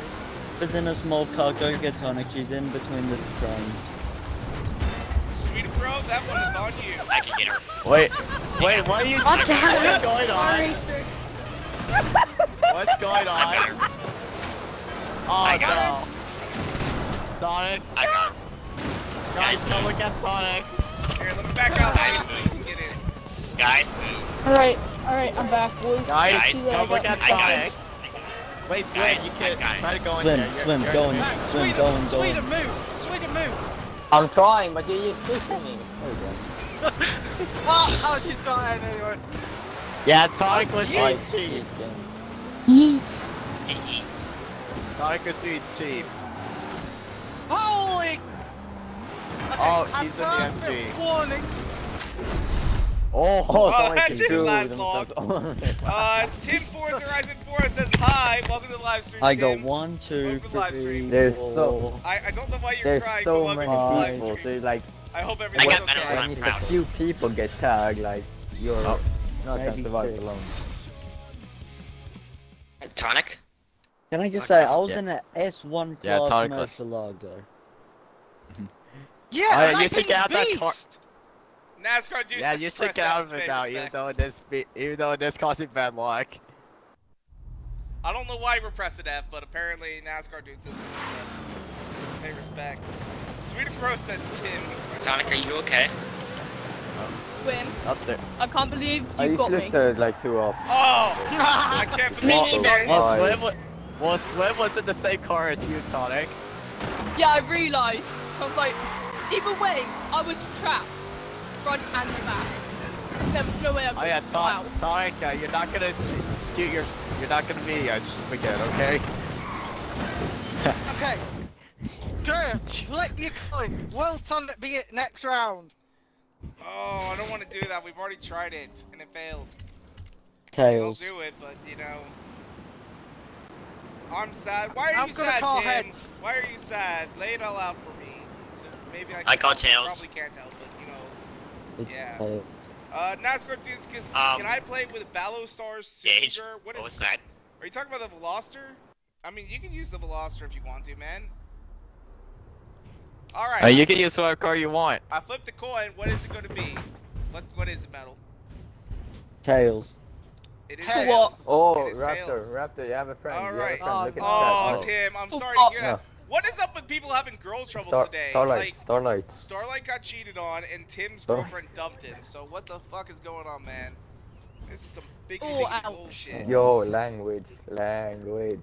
Is in a small car, go get Tonic, she's in between the trains. Sweet bro, that one is on you. I can get her. wait, wait, what are you? God damn What's it. going Car on? racer. What's going on? her. Oh I got no. Sonic, I got her. guys, go look at Sonic. Here, let me back out Guys, move. get in. Guys, move. Alright, alright, I'm back, boys. Guys, Guys, go look at I Sonic. It. Wait, Swim, Guys, you can't try to go in Swim, there. Swim, you're go in in. the- Right, Swim, Sweden, go in, go in. Sweden, move. Sweden, move. I'm trying, but you're just pushing me. Oh, oh, she's got it anyway. Yeah, Sonic was Oh, sweet cheap. Yeet. Hee-hee. Was sweet cheap. Holy! Oh, okay, Oh, he's in the MG. Warning. Oh, Oh, Sonic that didn't do last themselves long. on. Uh, Tim Forza Horizon 4 says hi. Welcome to the live stream. I got Tim. one, two, Welcome to the live stream. There's so- I, I don't know why you're There's crying, so welcome many to the live people, so like I hope I everything's got okay. Metal Sun when if a few people get tagged, like you're Oh. not gonna survive six. alone. Tonic. Can I just say, I was Yeah. in an S1 Yeah, class Tonic- Murcielago. Yeah, Oh, yeah, that you should thing's get out that car- beast. NASCAR dude yeah, you should get out of his it now, famous even next. though this, be, even though this caused you bad luck. I don't know why we're pressing F, but apparently NASCAR dude says we to pay respect. Sweden Pro says Tim. Tonic, are you okay? Swim. Up there. I can't believe you used got to me. look to like two up. Oh! I can't believe Me you neither. Well, Swim, wa- well, Swim was in the same car as you, Sonic. Yeah, I realised. I was like, either way, I was trapped. Front and the back. There was no way I could Oh yeah, get Ton- out. Sonic, uh, you're not gonna shoot your, you're not gonna be cheap again, okay? Okay. Good. Flip your coin. Will Tonic be it next round? Oh, I don't want to do that. We've already tried it, and it failed. Tails. We'll do it, but you know. I'm sad. Why are I'm you gonna sad, call Tim? heads. Why are you sad? Lay it all out for me. So maybe I. Can I call tails. Probably can't help, but you know. It's Yeah. Uh, NASCAR dudes, cause Um, can I play with Balostar Gage. Super? What What is was that? Are you talking about the Veloster? I mean, you can use the Veloster if you want to, man. All right. Uh, you can use whatever car you want. I flipped the coin. What is it going to be? What What is it, metal? Tails. It is. Hey, tails. Oh, It is Raptor, tails. Raptor, you have a friend. All you have a right. friend. Look Oh. Tim, I'm Oh, sorry oh. to hear that. What is up with people having girl troubles Star- today? Starlight, Like, Starlight. Starlight got cheated on, and Tim's Star- girlfriend dumped him. So what the fuck is going on, man? This is some big, Oh, big ouch. bullshit. Yo, language, language.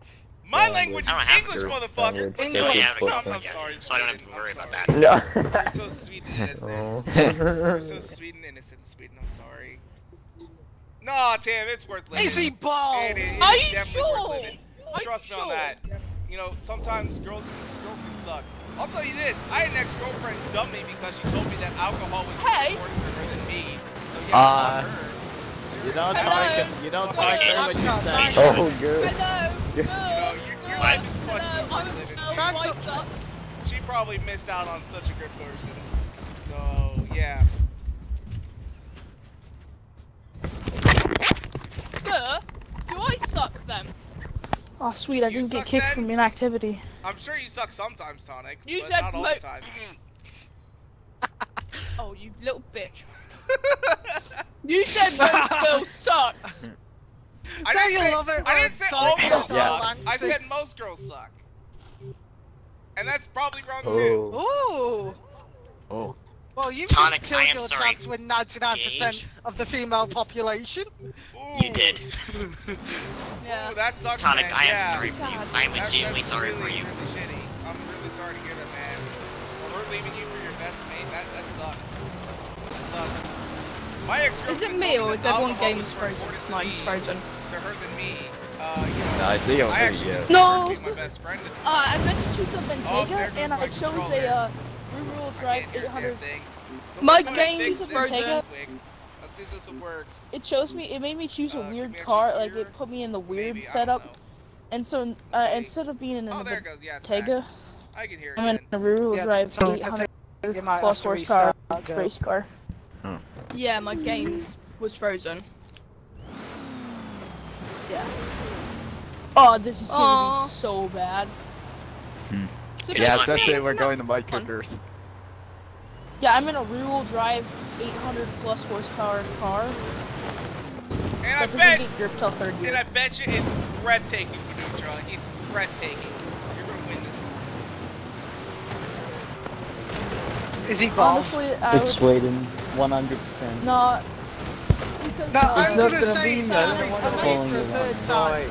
My language is I don't have English, to. motherfucker. Language. What the Yeah, fuck? we have a I'm, I'm sorry, so I don't have to worry about that. No. You're so sweet and innocent. Oh. You're so sweet and innocent, Sweden. I'm sorry. Nah, Tim, it's worth living. Easy ball. It is, it Are you definitely worth sure? living. Are you Trust me on sure? that. You know, sometimes girls can girls can suck. I'll tell you this: I had an ex-girlfriend dump me because she told me that alcohol was more important to her than me. So yeah, Uh, fuck her. You don't Hello. talk. You don't talk Okay. when you say. Oh, good. Hello. You know, your, your no, life is much Hello. more I'm living. well Trying to- wiped up. She probably missed out on such a good person. So yeah. Sir, do I suck then? Oh, sweet, I You didn't get kicked then? from inactivity. I'm sure you suck sometimes, Tonic. You but said not all mo- the time. Oh, you little bitch. You said most girls suck. I Don't didn't you say, love it I didn't say Sonic all girls Yeah. suck. I said most girls suck. And that's probably wrong too. Oh. Ooh. Oh. Well, you've Tonic, just killed I am your sorry. chance with 99% of the female population. Ooh. You did. Yeah. Ooh, that sucks, Tonic, man. I am yeah. sorry for you. I am That- legitimately that's sorry really, for you. Really shitty. I'm really sorry to hear that, man. Or her leaving you for your best mate. That that sucks. That sucks. My ex Is it me or is everyone games frozen? Mine's frozen. To her than me. Uh, you know. No, I think I I'm actually yes. No. to my best friend. at the Uh. I meant to choose a Oh, there Bentayga, goes and I chose a uh, Rural I Drive can't a damn 800. thing. So My let's go ahead and game's fix this frozen. real quick. Let's see if this will work. It chose me. It made me choose a Uh, weird we actually car. Like hear? it put me in the weird Maybe, setup. And so uh, instead of being in Oh, a there it. Yeah, it's I can hear it. I'm in again. a Rural Yeah, Drive Tonic, I 800 plus have to horsepower race car. Yeah, my games was frozen. Yeah. Oh, this is gonna Aw. be so bad. So It's Yeah, not especially we're going to not mud fun. cookers. Yeah, I'm in a Rural Drive 800 plus horsepower car And I that doesn't bet, get grip till third and. I bet you it's breathtaking, Venutra. It's breathtaking. You're gonna win this. Is he boss? Honestly, I It's would Sweden, 100%. not. Because No, uh, I'm not gonna gonna say be it's me. I don't wanna call him the third time.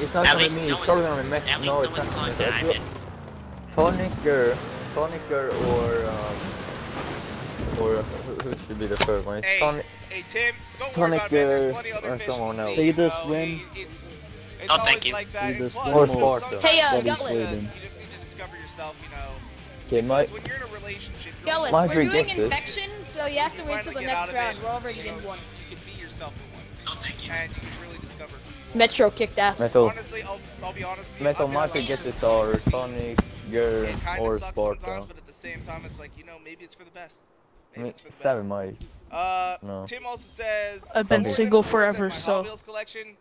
it's not At gonna least be. no It's one's, probably gonna be Mex- at no, least no it's one's not calling gonna be Diamond. Tonicer, Tonicer, or um, or who, who should be the third one? It's Hey, Tonic. hey Tim, don't worry about it. There's plenty other or fish in someone else. sea. Say this, Win. it- It's, it's Oh, always thank you. like that. Say and this, plus, Win. Or More. Hey, uh, you just Gullet. need to- Sweden. You just need to discover yourself, you know. Okay, my when you're in a relationship, you're Gillis, My we're doing is this. infection, so you have to you wait till the next round. it, We're already you know, in one. You can be yourself for once. Oh, thank you. And you can really discover who you are. Metro kicked ass. metal. Honestly, I'll, I'll be honest with you. Metal I've been Mafia sucking get this or Tonic, Girl, It kind or of sucks sometimes, but at the same time, it's like, you know, maybe it's for the best. I Maybe mean, it's for the best. seven might. Uh, No. Tim also says I've been single forever, so- Hot Wheels collection.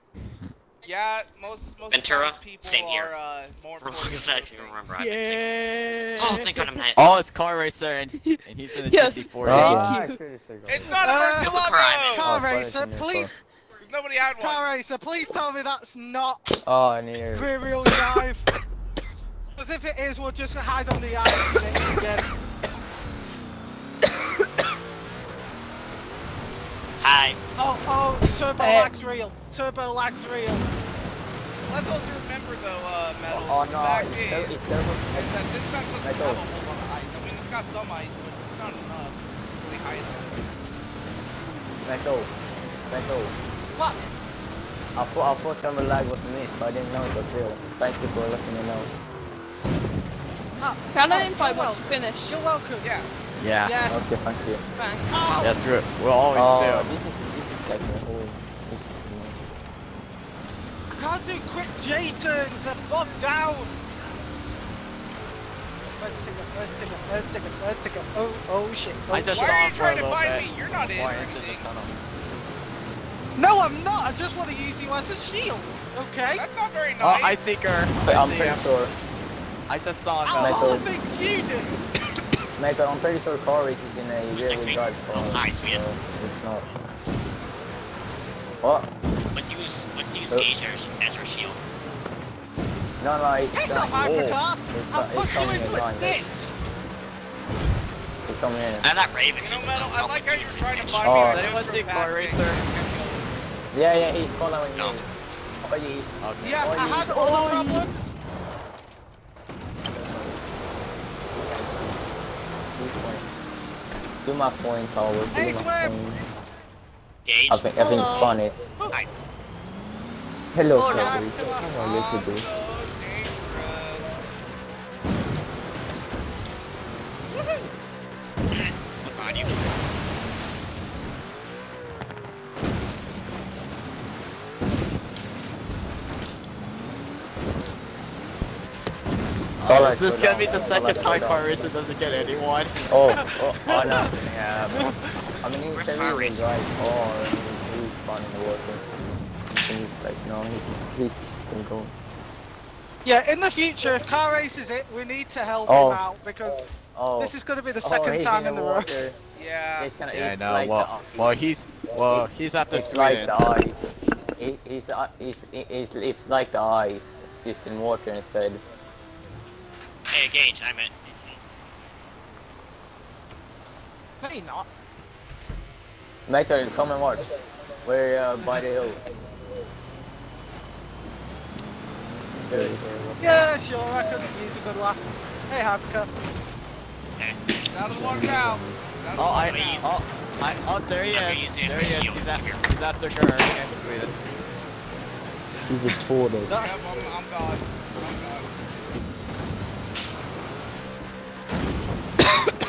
Yeah, most most Ventura, of people same here. are uh, more For important long than as I can remember, I've been single. Yeah. Oh, thank God I'm not. Oh, it's Car Racer, and, and he's in a Yes. GT40. Ah, you. It's not a Uh, Murcielago! Look where Car racer, please. There's nobody had one. Car racer, please tell me that's not Oh, I need it. rear wheel drive. Because if it is, we'll just hide on the ice and again. Hi. Oh, oh, turbo Eh. lag's real. Turbo lag's real. Let's also remember though, uh, Metal, Oh the no, fact it's, is, it's terrible. is that this map doesn't have a whole lot of ice. I mean, it's got some ice, but it's not enough to really hide it. Metal. Metal. What? I thought, I thought Turbo Lag was me, but I didn't know it was real. Thank you for letting me know. Ah, Can I oh, invite you're once you finish? You're welcome. Yeah. Yeah. Yes. Okay, thank you. Thanks. Oh, Yes, we we'll always Oh, do. this is, this is like the whole... I can't do quick J turns. I'm bogged down. First ticket, first ticket, first ticket, first ticket. Oh, oh shit. Oh, I just Why saw are you trying to little find bit me? You're not in before or the anything. tunnel. No, I'm not. I just want to use you as a shield. Okay? That's not very Oh, nice. I see her. I I'm pretty sure. I just saw him. Out of Metal. all the things you do. Metal, I'm pretty sure car race is in a Who's rear next wheel drive car. Oh, hi, Sweden. so it's not. What? Let's use let's use Uh, Gage as, as our shield. No, no, it's Piss not- off, Hypercar. It's, I'll it's push you into in a ditch. It's coming in. And that Raven You know, Metal, I like me how you're trying to find Oh. me. I Does anyone see past Car. Racer? Yeah, yeah, he's following No. me. Oh, yeah. Okay. Yeah, Oh, I had all the problems. Point. Do my point, Howard. Do Hey, my point. Gage. I think, I think it's Hello. funny. Hi. Hello, Hold on. Car Racer. Come Oh, Alright, is this gonna be the second Alright, time down. car racer doesn't get anyone? Oh, oh, oh no. Yeah. I mean, he's Where's very Car Racer? right. Oh, he's, he's fun in the water. He's like, no, he's, he's gonna go. Yeah, in the future, if car races it, we need to help Oh. him out because Oh. this is going to be the oh, second he's time in the the row. water. Yeah. It's kinda, Yeah, I know. like well, well, he's well, he's at the it's like the ice. He, he's, uh, he's, it's, it's like the ice, just in water instead. Hey, Gage, I'm in. Hey, not. Michael, come and watch. We're uh, by the hill. Yeah, sure, I could use a good laugh. Hey, Habica. He's out of the water now. Out of the Oh, I, water now. oh, I, oh, there he is. There he is. He's at, he's at the car. He's a tortoise. I'm, I'm gone. I'm gone.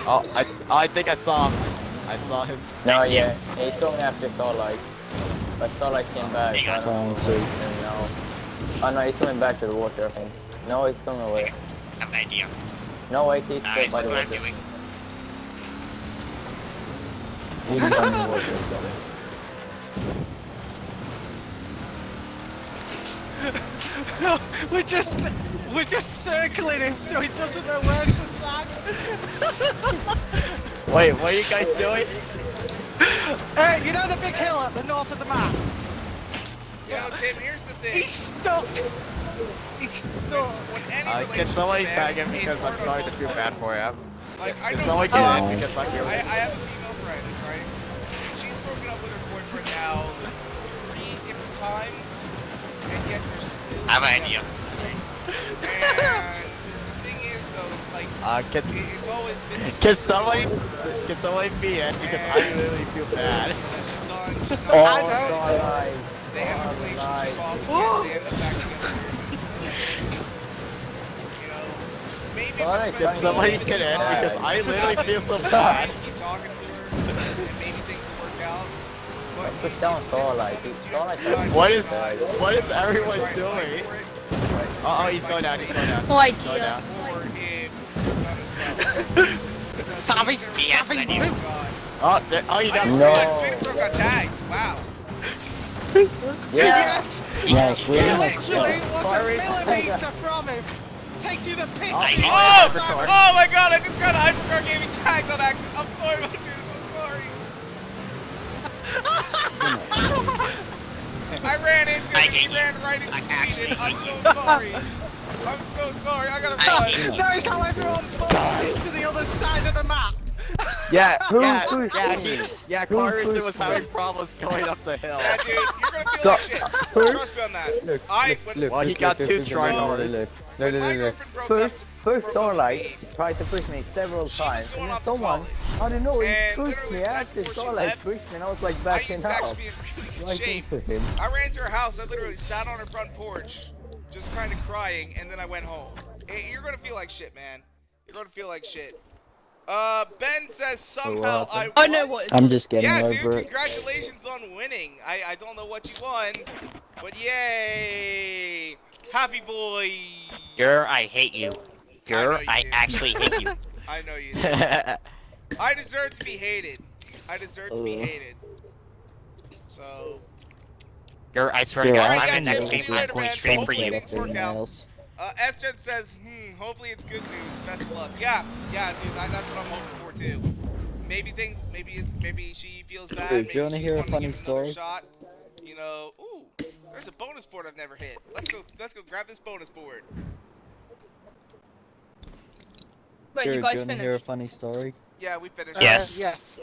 Oh, I, oh, I think I saw him. I saw his. No, I see yeah, he's going after Starlight. But Starlight came back. Hang on. I don't know Trying to. where now. Oh no, he's coming back to the water, I think. No, he's going away. I have an idea. No, wait, he's uh, Nice, still by look the what I'm water. doing. He's by the water. we're just, we're just circling him so he doesn't know where to tag. Wait, what are you guys doing? Hey, you know the big hill at the north of the map? You know, Tim, here's the thing. He's stuck. He's stuck. When any Uh, can relationship somebody ends, tag him because I'm hard sorry to both feel bad for him. Like, I Can know someone I, get in because I'm here? I have a female friend, right? She's broken up with her boyfriend now three different times, and yet they're still I have an idea. And the thing is, though, it's like, Uh, can, it, it's always been can somebody, where can somebody be in because I really feel bad. She says she's done, she's done Oh, I don't- Starlight. They have a relationship off they end up back together. you know, maybe All right, what's can best somebody get in? Because I literally feel so bad. Keep talking to her, and maybe But Put you- down this Starlight. happens, you Starlight decide has- What to is, try- what is everyone try and fight doing? for it, Oh, oh, he's going down, he's going down. No He's going idea. down. Or if you're done as well. Savvy, He has an savvy idea. boot. God. Oh, there, oh, he I got just No. realized Swedenborg got tagged. Wow. Yeah. Yes, we're He in a literally was a Sorry. millimeter from him. Take you the piss. Oh, Oh! he- Oh, oh my god, I just got a hypercar gave me tagged on accident. I'm sorry, my dude. I'm sorry. I ran into I him. hate He ran right into actually Sweden. I'm so sorry. I'm so sorry. I gotta I run. That is how everyone falls into the other side of the map. Yeah, Who yeah, pushed yeah, he, yeah, Who Carson was having problems going up the hill. Yeah, dude, you're gonna feel Go- like shit. Trust me on that. Look, I look, when look, Well, he look, got look, two look, try look, hard. look, look, When my look, look. girlfriend broke up First, to- first broke Starlight tried to push me several She times, and then someone. I don't know, he pushed me right after before she Starlight pushed me, and I was like I backing used to out. actually be really Right him. I ran to her house. I literally sat on her front porch, just kind of crying, and then I went home. Eh, You're gonna feel like shit, man. You're gonna feel like shit. Uh, Ben says somehow I. happened? I know what. It's I'm just getting Yeah, over dude. it. Congratulations on winning. I I don't know what you won, but yay! Happy boy. Gur, I hate you. Know Gur, you I actually hate you. I know you. do. I deserve to be hated. I deserve to be hated. So, Gur, I swear to Gur, God, Alright, I'm guys, in next see game. you I'm going man. straight for you. things work out. Uh, F-Gen says, hmm, hopefully it's good news. Best of luck. Yeah, yeah, dude, I, that's what I'm hoping for too. Maybe things, maybe it's, maybe she feels bad. Dude, maybe do you wanna she hear a to funny give another story? Shot. You know, ooh, there's a bonus board I've never hit. Let's go, let's go grab this bonus board. Wait, Jared, you guys you wanna hear a finished. funny story? Yeah, we finished. Yes. Uh, yes.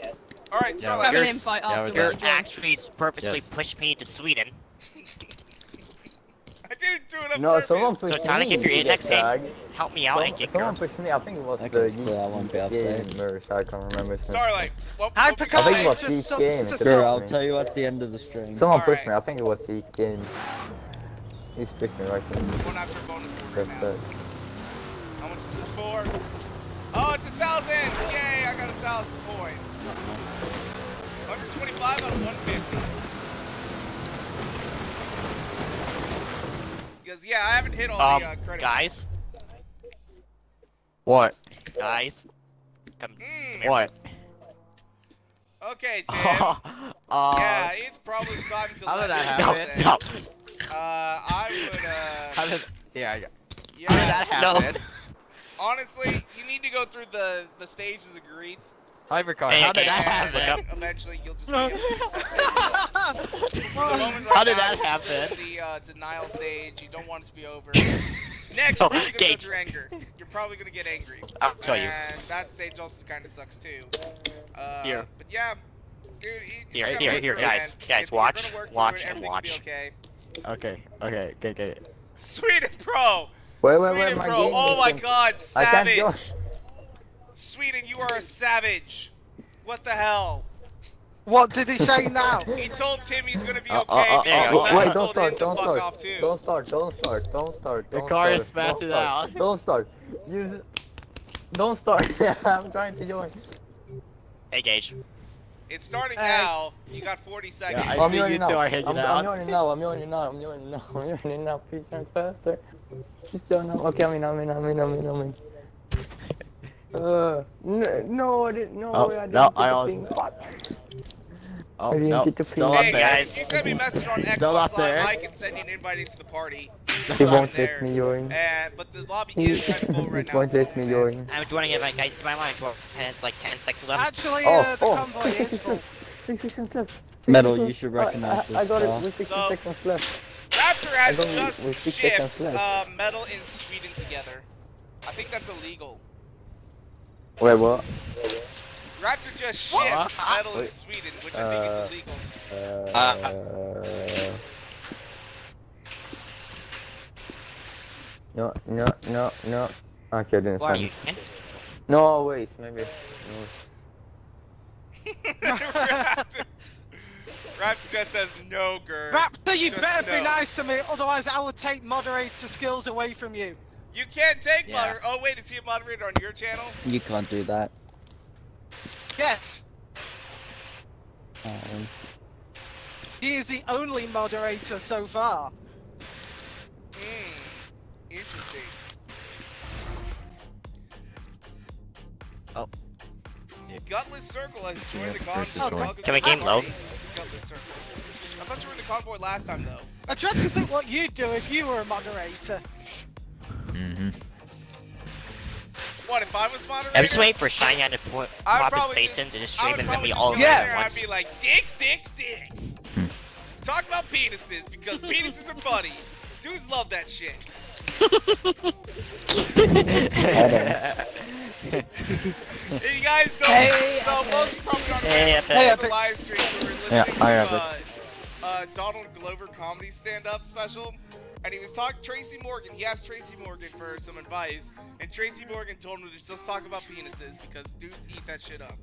All right, Yeah, so we're an invite yeah, we're after. Gur good. actually purposely Yes. pushed me to Sweden. I didn't do it on No, purpose. someone So, pushed Tonic, me if you're to in get next game, help me out and Some- get Someone Gur. pushed me, I think it was I the can split, I won't be upset. gamers, I can't remember. Starlight. What, Hi, what was Picard. I think it was Just Peak sucks Game. to it suck. Sure, pushed I'll tell you at the end of the stream. Someone pushed Alright. me, I think it was Peak Game. He's pushed me right there. Going after bonus board now. that. How much is this for? Oh, it's a thousand! Yay! I got a 1,000 points. 125 out of 150. Because, yeah, I haven't hit all Um, the uh, credit. guys, What? guys, come, come Mm, here. What? okay, Tim. uh, yeah, it's probably time to how let did that you No, happen? no, Uh, I would, uh, How did? Yeah. yeah. yeah. How did that No. Happen? Honestly, you need to go through the the stages agreed, Hypercar. Hey, How did that happen? eventually you'll just be able to accept it. The right How did that you're happen? The uh, denial stage. You don't want it to be over. Next, Oh, you're gonna go through anger. You're probably gonna get angry. I'll show you. And that stage also kind of sucks too. Uh, Here. But yeah, dude. It, Here, here, here, through it, guys, man. guys, If watch, gonna work through watch, it, and everything be watch. Okay. Okay. Okay. Okay. Okay. Sweden Pro. Wait, wait, wait, Sweden my Pro. game Oh my God, savage. Sweden, you are a savage. What the hell? What did he say now? He told Tim he's gonna be Uh, okay. uh, uh, uh, the uh, man Wait, told don't him start, don't fuck start, off too. don't start, don't start, don't start, The don't car start, is don't passing out. Don't start. You, don't start. I'm trying to join. Hey, Gage. It's starting Hey. now. You got 40 seconds. I I'm see joining you now. two are hanging I'm, out. I'm joining now. I'm joining now. I'm joining now. I'm joining now. Please join faster. Please join now. Okay, I'm in. I'm in. I'm in. I'm in. I'm in. Uh, no, I didn't. No, Oh, I didn't no, get I the always- thing. Fuck. Oh I didn't no, get to still ping. hey there. guys, you send me a message on Xbox. Live. I can send you an invite into the party. He won't there. let me join. And but the lobby He, is kind of full right he now. won't let me join. I'm joining it, guys. Do you mind when I join? And it's like 10 seconds left. Actually, Oh, uh, the oh, convoy six is seconds full. left. Six seconds left. Metal, you should left. recognize I, I, I this got it with 60 seconds left. Raptor has just shipped uh, metal in Sweden together. I think that's illegal. Wait, what? Raptor just shipped What? metal in Sweden, which I Uh, think is illegal. Uh, Uh, no, no, no, no. Okay, I didn't Who are find you? it. No, wait, maybe. Raptor, Raptor just says no, girl. Raptor, you Just better no. be nice to me, otherwise I will take moderator skills away from you. You can't take Yeah. moder- Oh wait, is he a moderator on your channel? You can't do that. Yes, Um, he is the only moderator so far. Hmm. Gutless Circle has joined the first convoy. is going. Welcome Can we game low? Gutless Circle. I thought you were in the convoy last time though. I dread to think what you'd do if you were a moderator. Mm-hmm. What if I was moderator? I'm just waiting for Shiny to put, I pop his face just- in to just stream and then we all go run at there once. I'd be like, dicks, dicks, dicks. Talk about penises because penises are funny. Dudes love that shit. If you guys don't, Hey, so most of you probably aren't Hey, aware Epic. of Hey, the live stream we were Yeah, listening hi, to uh, uh, Donald Glover comedy stand-up special, and he was talking Tracy Morgan. He asked Tracy Morgan for some advice, and Tracy Morgan told him to just talk about penises because dudes eat that shit up.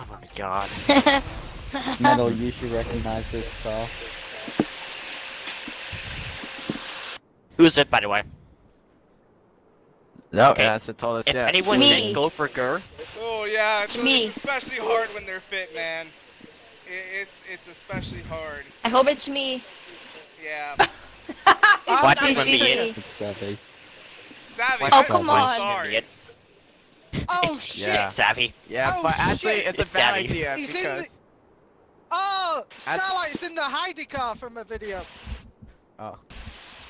Oh my god. Metal, you should recognize this car. Who's it, by the way? No, Okay. that's the tallest. If yeah. anyone Me. didn't go for Gur, Oh yeah, it's, It's me. it's especially hard when they're fit, man. I- It's it's especially hard. I hope it's me. Yeah. What? Please When be me. It's savvy. Oh, come on. sorry. Oh It's, shit! Yeah. it's savvy. Yeah, Oh, but actually, shit. it's, It's a bad savvy. idea He's in because. the- Oh, At- Starlight's in the Heidi car from a video. Oh.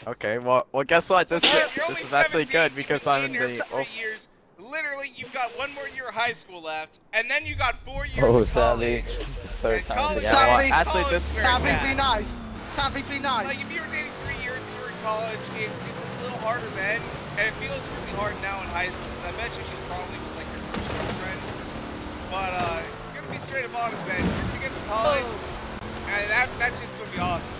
Okay. Well, well, guess what? This, Sam, is- this is actually good because I'm in the. for Oh, three years. Literally, you've got one more year of high school left, and then you got four years Oh, of college. Savvy. Third And time. college, Yeah, well, actually, is this- where Savvy, be nice. Savvy, be nice. Like if you were dating three years and you were in college, it's it's a little harder then, and it feels really hard now in high school. Because I bet you she probably was like your first girlfriend. But uh, you're gonna be straight up honest, man. You're gonna get to college, and that that shit's gonna be awesome.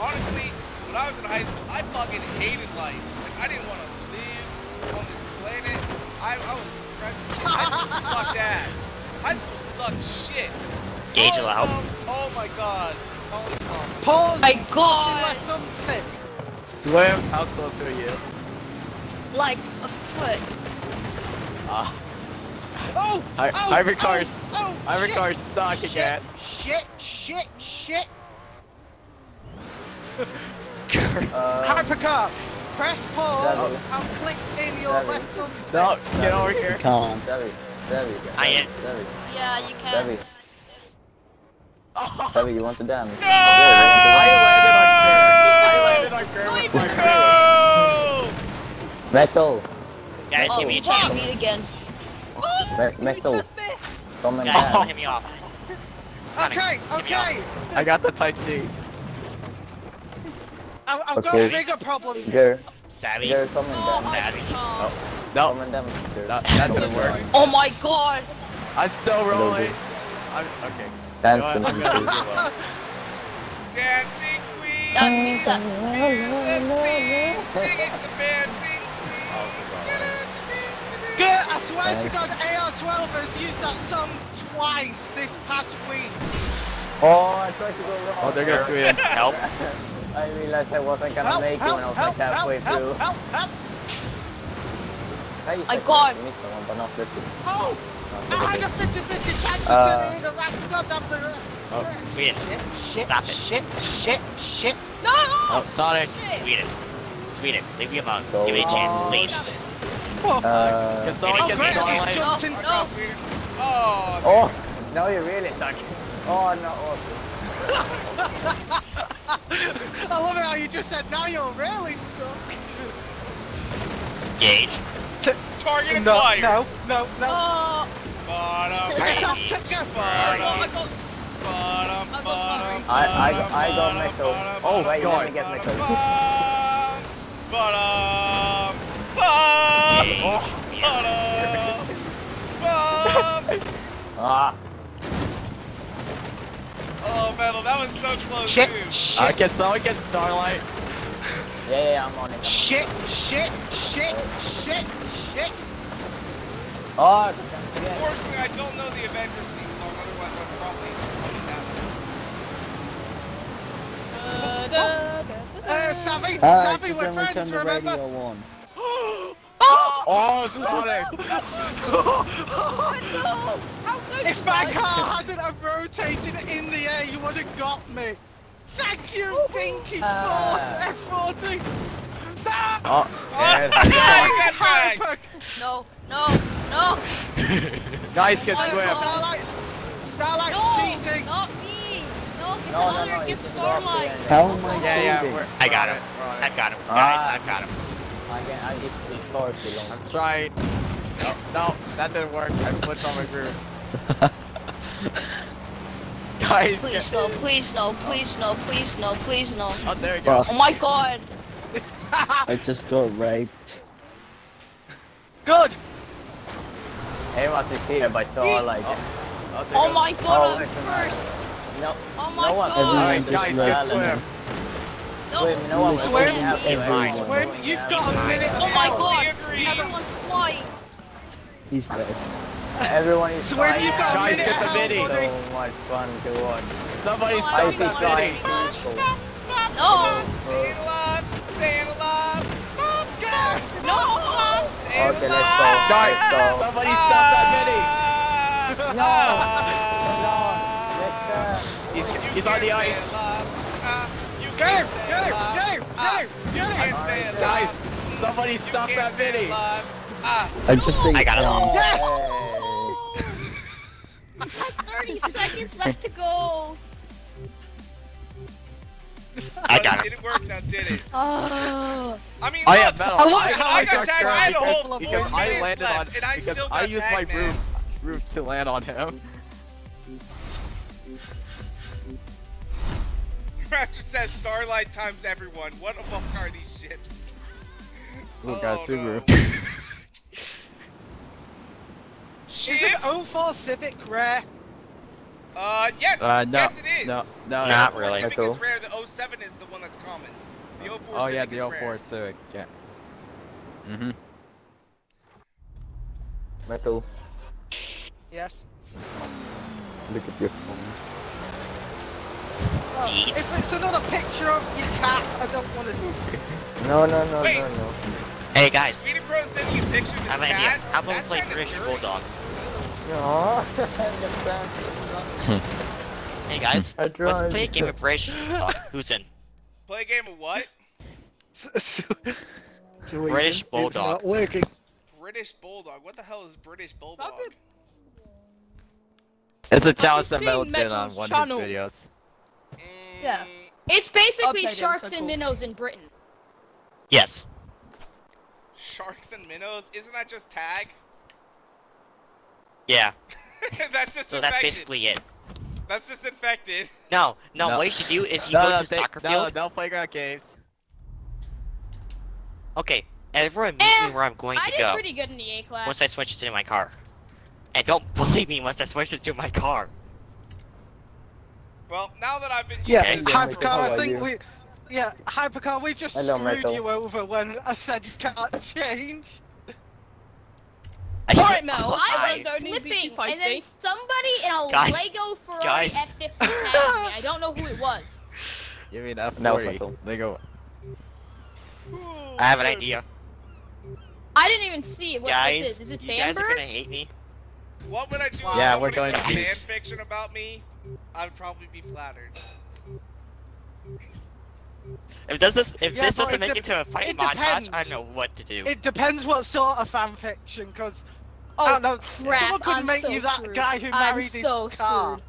Honestly, when I was in high school, I fucking hated life. Like I didn't want to live on this planet. I, I was depressed as shit. High school sucked ass. High school sucked shit. Gauge College allowed. Oh my god. College is awesome. Pause. My She God. left thumbstick. swim. How close are you? Like a foot. Ah. Oh! Hy- oh, hypercar's- Oh! oh Hypercar's shit, stuck shit, again. Shit! Shit! Shit! Uh, Hypercar! Press pause Devil. and click in your Devil. left thumbstick. No, get over here. Can't. Debbie, Debbie, I am- Debbie, Yeah, you Debbie, can. Debbie, you want to dance? No! I landed on Kurt. I landed on Kurt with my No! Metal, Guys, Oh, give me a chance. meet again. Me- metal, Guys, don't hit me off. Okay, okay. I got the type D. I- I've got Okay. a bigger problem. Girl, Savvy. girl, come and Oh dance. my Savage. god. No, Come and that, that didn't work. Oh my god! I'm still rolling. I'm, okay. Dance You know what? I'm gonna lose it well. Dancing queen. That, that, Let's see. Sing it, the dancing Oh, Good, I swear to God, AR12 has used that song twice this past week. Oh, I tried to go wrong. Oh, there goes Sweden. Help. I realized I wasn't gonna Help, make it when I was help, like halfway help, through. help, help, help. Hey, I got- you missed someone, but not Ricky. Oh! I had a 50-50 chance of Uh, turning in the right goddamn the Oh, Sweden. Shit, Stop it. shit, shit, shit. No! Oh, Sonic. Sweden. Sweden. Leave me alone. Go Give me a chance, please. Uh, Can someone Oh, get great, Starlight? it's jumped no. Oh, oh, now you're really stuck. Oh no. I love how you just said, now you're really stuck. Gauge. target No, acquired. no, no, no. Oh, Bottom, It's up Gauge. to go. oh, I bottom, got bottom, I got bottom, I- I- bottom, I got bottom, metal. bottom, Oh, bottom, wait, let me bottom, get bottom, metal. Bottom, bottom, Gauge. bottom, bottom. Ah, Oh, metal, that was so close Shit, too. shit, Uh, can someone get Starlight? yeah, yeah, I'm on it. shit, shit, shit, shit, shit. Oh, yeah. Unfortunately, I don't know the Avengers theme song, otherwise I would probably have that one. Uh, Savvy, Ah, Savvy, it's we're friends, turn the remember? radio on. Oh, Sonic. How close If was my I? car hadn't have rotated in the air, you would have got me. Thank you, Pinky Ah. Ford F40. No! Oh, and Yeah, you got tagged. No, no, no, guys can Starlight- swim. Starlight's, Starlight's no, cheating. not me. No, get No, the no, no, get just go off the Starlight. end. How am I Yeah, yeah, cheating? we're, I got him. on it, we're on it. I've got him. Guys. I've got him. I can, I get the car too long. I'm trying. No, no, that didn't work. I flipped on my groove. Guys, Please get, no, please no, please no, please no, please no. oh, there you go. Fuck. Oh my god. I just got raped. Good. Everyone is here by Starlight. Oh, oh, there Oh goes- my god, Oh, I'm first. No, Oh my no one. god. Everyone Alright, guys, left get swim. No, Swim, no one was Swim. looking He's you. mine. Everyone was Swim, going you've got a minute. oh my god. he. Everyone's flying. He's dead. Everyone is Swim, flying. you've got a Guys, get the hell, midi. buddy. So much fun to watch. Somebody I stop I see that flying mini. people. No, Staying alive, staying alive. no. Staying Okay, let's go. Guys, Let's go. somebody stop that mini. No. Let's, uh, He's, he's on the stay ice. Alive. You Get him, get him, get him, get him, get you him. can't stay alive. Guys, somebody You stop that stay mini. alive. Ah, I just think. I got him. um, Yes! hey. 30 seconds left to go. I got it him. didn't work now, did it? Oh. I mean, I look, have metal. I love it how I I got got tagged. I had a because- whole because four I minutes landed on and I because still I used tagged, my man. roof roof to land on him. Raptor says Starlight times everyone. What the fuck are these ships? Ooh, got Oh, Subaru. no. Is an Ships? 04 Civic rare? Uh, yes. Uh, no, yes, it is. no, no, The Not really. Civic Cool. is rare. The 07 is the one that's common. The 04 Oh yeah, the is 04 rare. Civic. Yeah. Mhm. Metal, Yes. look at your phone. Oh, if it's another picture of your cat, I don't want to. No, no, no, Wait. no, no. Hey guys, Speedy Pro sending you a picture of his I have an cat. idea. How about we play British dirty. Bulldog? Hey guys, let's play a game of British. Uh, who's in? Play a game of what? Sweden, British it's Bulldog. not working. British Bulldog. What the hell is British Bulldog? Probably- It's a you challenge that seen Metal's been on one of his videos. Yeah. It's basically Okay, then, sharks so and minnows in Britain. Yes. Sharks and minnows. Isn't that just tag? Yeah. that's just So that's basically it. That's just infected. No, no, No. What you should do is you no, go no, to the they- soccer no, field. no playground games. Okay, everyone meet Eh, me where I'm going I to did go. pretty good in the A class. Once I switch it to my car. And don't bully me once I switch it to my car. Well, now that I've been Yeah, Okay. using Michael, Hypercar, I think we. Yeah, Hypercar, we just Hello, screwed Michael. you over when I said you can't change. I Alright, Mel. I I was don't to be too flipping, and then somebody in a Guys, Lego Ferrari guys. F50 tagged me. I don't know who it was. You mean F40? No, Michael. They go. I have an idea. I didn't even see it. What guys, this is. Is it you guys are gonna hate me. What would I do? Yeah, if we're somebody going wrote to- fan fiction about me. I'd probably be flattered. If this is, if Yeah, this doesn't it make de- it to a fight montage, I depends. don't know what to do. It depends what sort of fanfiction, because Oh, oh I don't know, crap! someone could I'm make so you that screwed. guy who I'm married his so car. screwed.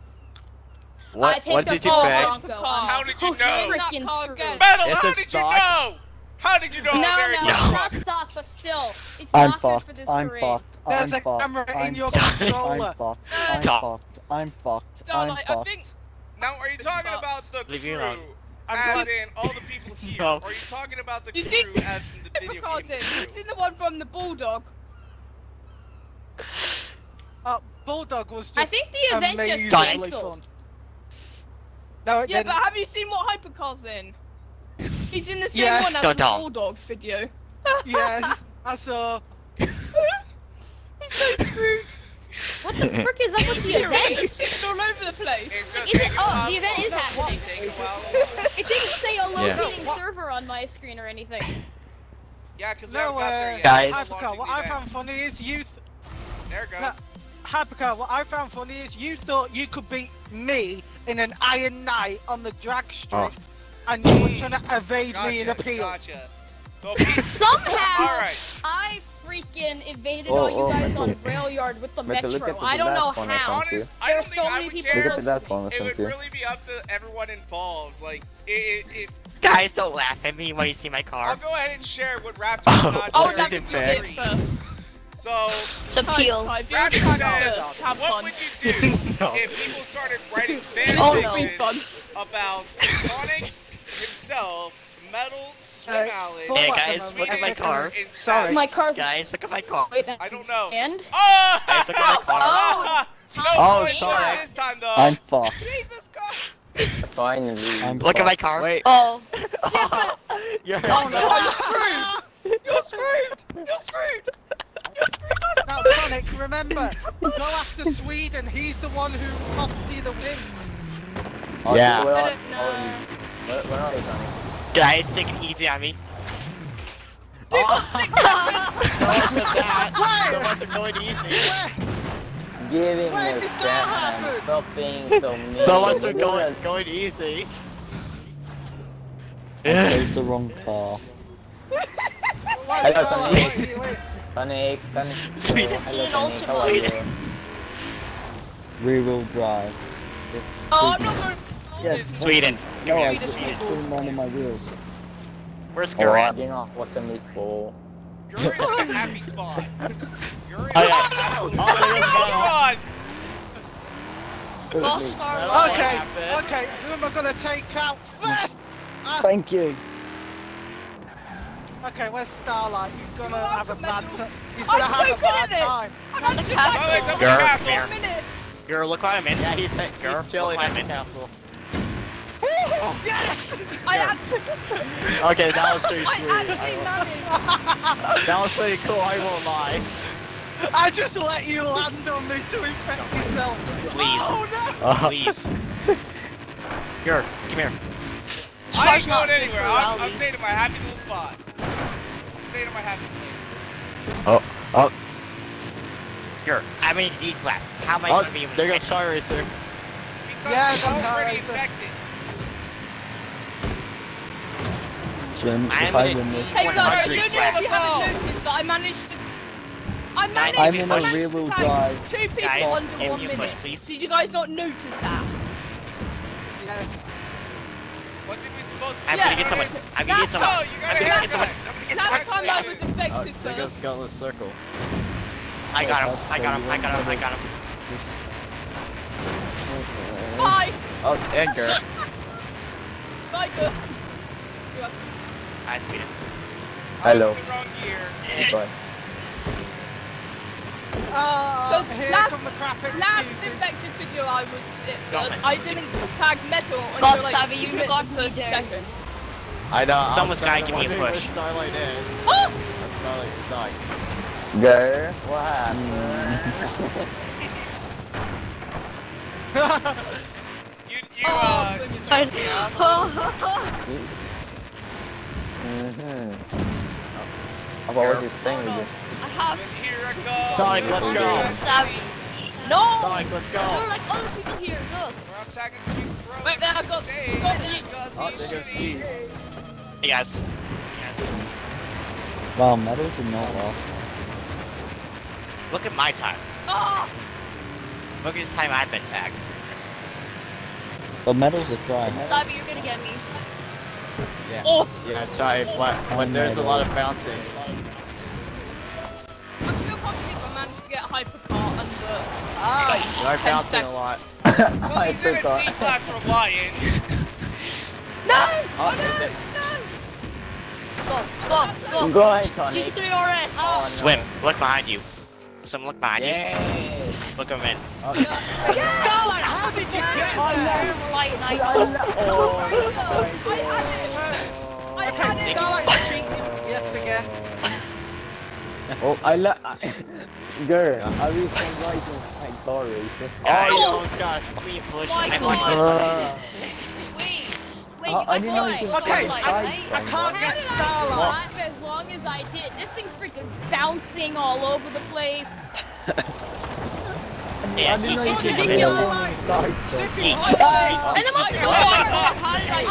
I What? picked What did you all pick? How did you know? Freaking Car screwed. again. Metal, It's how a did you know? How did you know No, I'm no, very it's No. not stock, but still, it's I'm not good for fucked. this I'm terrain. fucked. There's I'm a fucked. camera in I'm your controller. I'm fucked. I'm fucked. I'm fucked. I'm Starlight, I fucked. think Now, are you talking about the Leave me crew. I'm as in all the people here, No. or are you talking about the You crew see- as in the video game Hypercar's in. crew? You've seen the one from the Bulldog. Uh, Bulldog was just I think the event just cancelled. No, Yeah, didn't. but have you seen what Hypercar's in? He's in the same Yes. one as Don't the tell. Bulldog video. yes, I saw. He's so screwed. What the frick is up with the event? He's sitting all over the place. It's just Is it- oh, the event is happening. taking a while. It didn't say a Yeah. locating server on my screen or anything. Yeah, because we No, haven't got there uh, yet. Guys. Hypercar, what I found funny is you. Th- There it goes. No. Hypercar, what I found funny is you thought you could beat me in an Iron Knight on the drag strip, Oh. And you were trying to evade me in Gotcha, appeal. gotcha. So, Somehow, Alright. I freaking invaded Oh, all you oh, guys on Rail Yard with the Michael, look Metro. at the I don't know last one I how. sent you. honest, I There's don't so think I many people care. Look at close to me. It would you. really be up to everyone involved. Like, it, it, it Guys, don't laugh at me when you see my car. I'll go ahead and share what Raptor Oh, did not Oh, share that that in did the was it So, It's appeal. Raptor says, have what fun. would you do No. if people started writing fan Oh, no. Be fiction fun. about Sonic himself, Metal, Swim Uh, Alley, Hey, guys, look at my car. and Sorry. My car's. Guys, look at my car. Wait, I don't know. And? Oh! Guys, look at my car. Oh! no, Oh, it sorry. this time though. I'm fucked. Jesus Christ. Finally. I'm Look at my fucked. car. Wait. Oh. You're Oh no. You're screwed. You're screwed. Now, Sonic, remember, go after Sweden. He's the one who cost you the win. Oh, Yeah. Where, are, don't where, where are they coming? Guys, take it easy on me. Someone said that. Someone said going easy. Giving Where us did that that and happen? so mean. Someone said Look going going easy. I chose the wrong car. Wait, Hello, uh, Sonic. wait, wait. Sonic, Sonic. Sweden. Hello, An Sonic, how are you? Rear wheel drive. Yes. Oh, I'm not going. Yes. Sweden. No, I Sweden. just put one of my wheels. Where's Oh, Gurren? getting off what's a meatball. You're in a happy spot. You're in Oh, a happy Oh, there goes Come on. Boss Oh, Starlight. Okay, okay, who am I gonna take out first? Ah, Thank you. okay, where's Starlight? He's gonna You're have a bad time. He's I'm gonna so have a good bad time. I'm at the Oh, wait, castle. don't Gurren, be come castle. here. One look what I'm in. Yeah, he's he's Garth, chilling look at the what I'm in. castle. Yes! I had Okay, that was pretty I sweet. I actually managed. that was pretty cool. I won't lie. I just let you land on me to infect yourself. Please. Oh no! Uh, Please. Here, come here. I ain't not going anywhere. I'm, I'm staying in my happy little spot. I'm staying in my happy place. oh, oh. Here, I'm in E class. How am I Oh, gonna be able to there goes catch Star Racer. Because Yeah, I'm already sorry, infected. Jim, I'm if I in win this, Hey guys, I 100 don't know if you haven't noticed, but I managed to. I managed, I'm in a I managed rear-wheel drive. Two people Guys, under one me a push, please. Did you guys not notice that? Yes. What did we supposed to I'm Yeah. gonna get someone. I'm gonna get someone. I'm gonna get someone. I'm gonna get That time I was infected there goes first. Skeleton Circle. I got him. I got him. I got him. I got him. Bye! Oh, Edgar. Bye, girl. I speed it. Hello. in the. Bye. Ah, Because here last- come the crap Last infected video I was Don't I didn't tag metal until God, like Savvy, two you minutes and me 30 there. seconds. I know. I'm Someone's starting gotta give me a push. Starlight is. Oh! That's Starlight's stuck. Girl, what happened? You, you, Oh, uh, goodness. Fine. mm-hmm. About what you saying again? I have here I come. Sonic, let's go. Savvy. No! Sonic, let's go. There are go. like other people here, look. Where I'm tagging Sweet Bro. Wait, there, I got, Hey, got the... because Oh, he's there goes shitty. Steve. Hey guys. wow, medals are not lost. Look at my time. Oh! Look at this time I've been tagged. But medals are try. Savvy, you're gonna get me. Yeah. Oh! Yeah, try. But when there's a lot of bouncing. I feel confident I managed to get Hypercar under... Ah, You are 10 bouncing a lot. Well, I he's in a forgot. D-class Reliant. No! Oh, is it? Go, go, go. Go ahead, Sonic. G3 RS. Oh, Swim. Look behind you. Someone look behind Yes. you. Look him in. Oh, Starlight, how did you get there? Light night. I had Okay, it! Starlight cheating. Yes, again. Oh, I like. Girl, I will come right in my car racer. Guys, Oh, almost got. help me push. My I'm God. on Wait, wait, Uh, you I didn't know you could Okay, fly I- I can't get Starlight. did I as long as I did? This thing's freaking bouncing all over the place. Yeah, I didn't know you could ridiculous. This is Eat. And I'm on the my God, how did I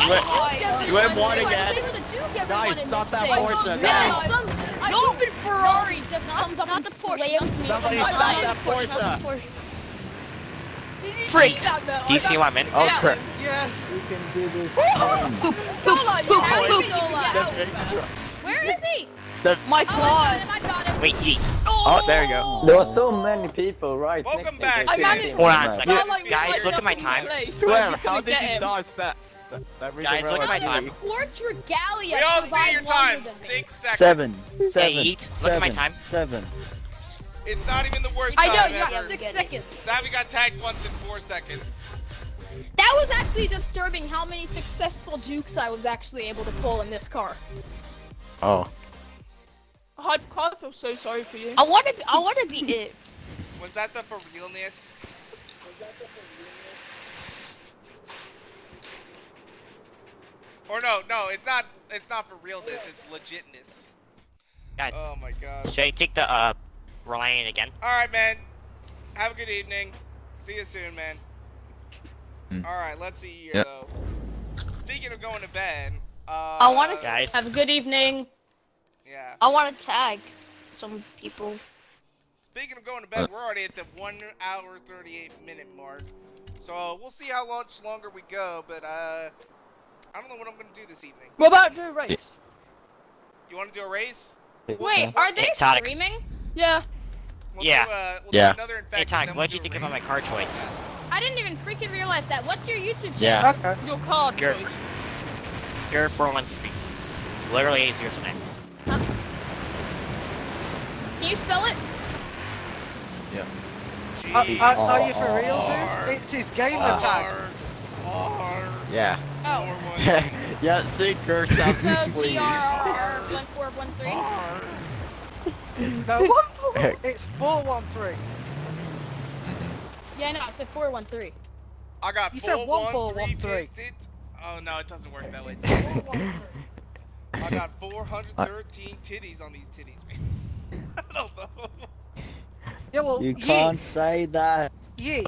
I Swim one again. They were the juke everyone Guys, stop that thing. Porsche, Then guys. some stupid Ferrari just comes up Not and the Porsche, slams me Somebody stop that Porsche. Porsche. Freaks! Do you see what I'm in? Oh, Yeah. crap. Yes. You can do this. thing. Starlight, you How have did to you get go out. out? Where is he? The My Oh, I got God. him, I got him. Wait, eat. Oh. oh, there you go. There were so many people right Welcome next back, to the. Hold on a second. Starlight was Guys, look at my time. place, but Swear, how did you dodge that? that, that Guys, look at my time. Quartz Regalia We all see your time. than. Six seconds. Seven, seven, eat. Look at my time. Seven. It's not even the worst I time know, you ever. got six seconds. Savvy got tagged once in four seconds. That was actually disturbing how many successful jukes I was actually able to pull in this car. Oh. Hypercar, I feel so sorry for you. I wanna be, I wanna be it. Was that the for realness? Or no, no, it's not. It's not for realness. It's legitness. Guys, Oh my god. should I take the uh Reliant again? All right, man. Have a good evening. See you soon, man. Hmm. All right, let's see here Yep. though. Speaking of going to bed, uh, I wanna- Guys, Have a good evening. Yeah. I wanna tag some people. Speaking of going to bed, we're already at the one hour thirty-eight minute mark. So we'll see how much longer we go, but uh, I don't know what I'm gonna do this evening. What about do a race? You want to do a race? Wait, are they Hey, Tonic. streaming? Yeah. We'll yeah. Do, uh, we'll yeah. hey, Todd, what'd you think about my car choice? I didn't even freaking realize that. What's your YouTube channel? Yeah. Okay. Your car 413 Literally easier than that. Huh? Can you spell it? Yeah. G uh, are you for real, dude? It's his game uh, tag. R oh. yeah. Oh. yeah, say. So, G-R-R-R-1413. No, it's 413. Yeah, no, I said 413. I got You said four, one, one, four, three, one, three. tit- Oh no, it doesn't work that way. does it? I got 413 titties on these titties, man. I don't know. Yeah, well, You can't say that. ye.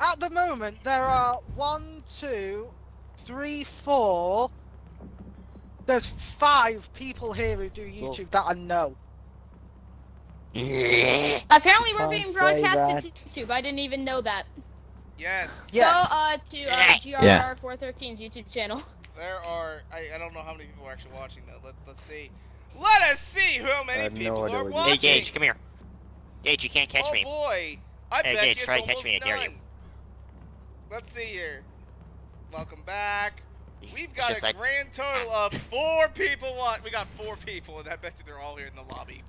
At the moment, there are one, two, three, four. There's five people here who do YouTube that I know. Apparently, we're being broadcasted to YouTube. I didn't even know that. Yes. Yes. Go uh, to uh, Yeah. Grrr413's YouTube channel. There are. I, I don't know how many people are actually watching though. Let, let's see. Let us see how I many have no people are what watching. Hey, Gage, come here. Gage, you can't catch me. oh boy. I Hey, bet Gage, you try it's to catch me, I almost dare you. Let's see here. Welcome back. We've got just a like- grand total of four people. What? We got four people, and I bet you they're all here in the lobby.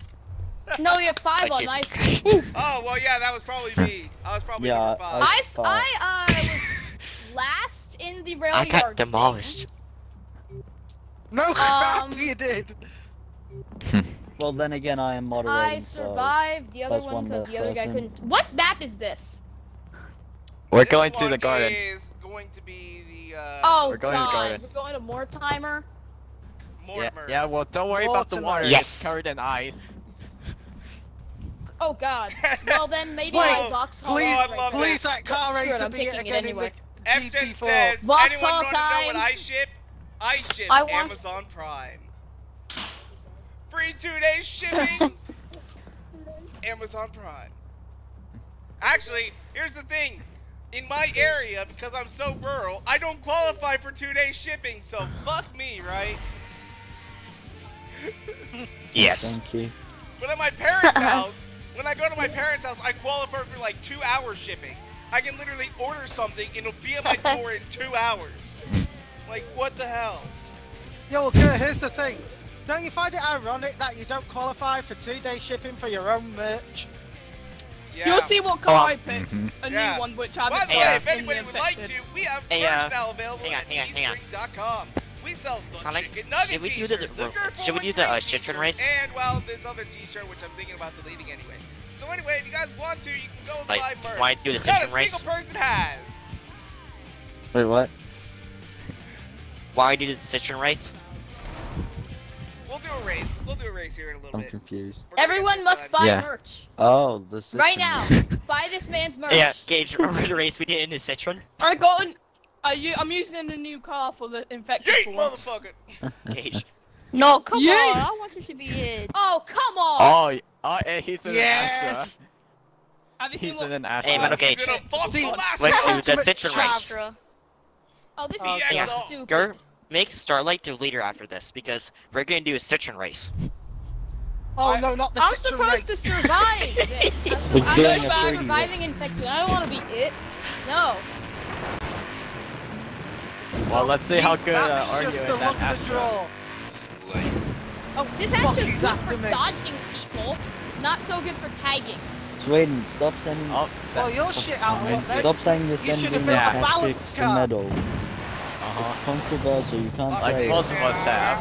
No, you have five I on just- ice. Oh well, yeah, that was probably me. I was probably Yeah, number five. I, s- Five. I uh, was last in the rail I yard. got demolished. No crap, Um, you did. Well, then again, I am moderating. I so- survived the other one one because the other guy couldn't. What map is this? We're This going to the garden. Is going to be the uh, Oh We're going to the garden. we're going to Mortimer. Yeah, Mortimer. yeah, well, don't worry about the water. Yes. It's covered in ice. Oh god. Well then maybe Wait, I Vauxhall Please, Oh, I right love there. please let Car Screw it, Racer I'm be picking it again anyway. in the Epstein GT4. says, Vauxhall anyone want to know what. I ship? I ship I want- Amazon Prime. Free two days shipping. Amazon Prime. Actually, here's the thing. In my area, because I'm so rural, I don't qualify for two day shipping, so fuck me, right? Yes. Thank you. But at my parents' house, when I go to my parents' house, I qualify for like two hour shipping. I can literally order something and it'll be at my door in two hours. Like, what the hell? Yeah, well, Kurt, here's the thing. Don't you find it ironic that you don't qualify for two-day shipping for your own merch? Yeah. You'll see what car Oh, I picked. mhm. A Yeah. new one which I By haven't the Hey, way, uh, if anybody would like to, we have Hey, merch uh, now available hang on, at hang on, hang teespring.com. We sell the Can I- chicken nugget should we do the- t-shirt, the Gurple should we do the, uh, Green Citron race? And well, this other t-shirt, which I'm thinking about deleting anyway. So anyway, if you guys want to, you can go and Like, buy merch. why do the Not a race? single person has. Wait, what? Why do the citron race? We'll do a race. We'll do a race here in a little I'm bit. confused. We're Everyone must done. buy Yeah. merch. Oh, the Right now. buy this man's merch. Yeah, Gage, remember the race we did in the citron? I got an. I, u- I'm using a new car for the infected Yeet, for motherfucker. Gage. No, come Yay. on. I want it to be it. Oh, come on! Oh, oh, eh, he's in Yes! an Astra. Have you seen He's what? in an Astra. Hey, Metal Gage. He's in a fucking The Alaska. Let's do the ultimate citron race. Astra. Oh, this Oh, is yeah. so stupid. Gur, make Starlight the leader after this because we're gonna do a citron race. Oh I- no, not the I'm citron supposed to race. survive this. I'm, su- We're I'm supposed to be 3D surviving infection. I don't want to be it. No. Well, let's see how good uh, That's are you in that look of the Astra. Oh, This fuck, has good for dodging people, not so good for tagging. Sweden, stop sending. Oh, Well, that- your shit out I. Stop saying you're sending have the built tactics to medal. uh-huh. It's controversial. You can't Like say most of us have.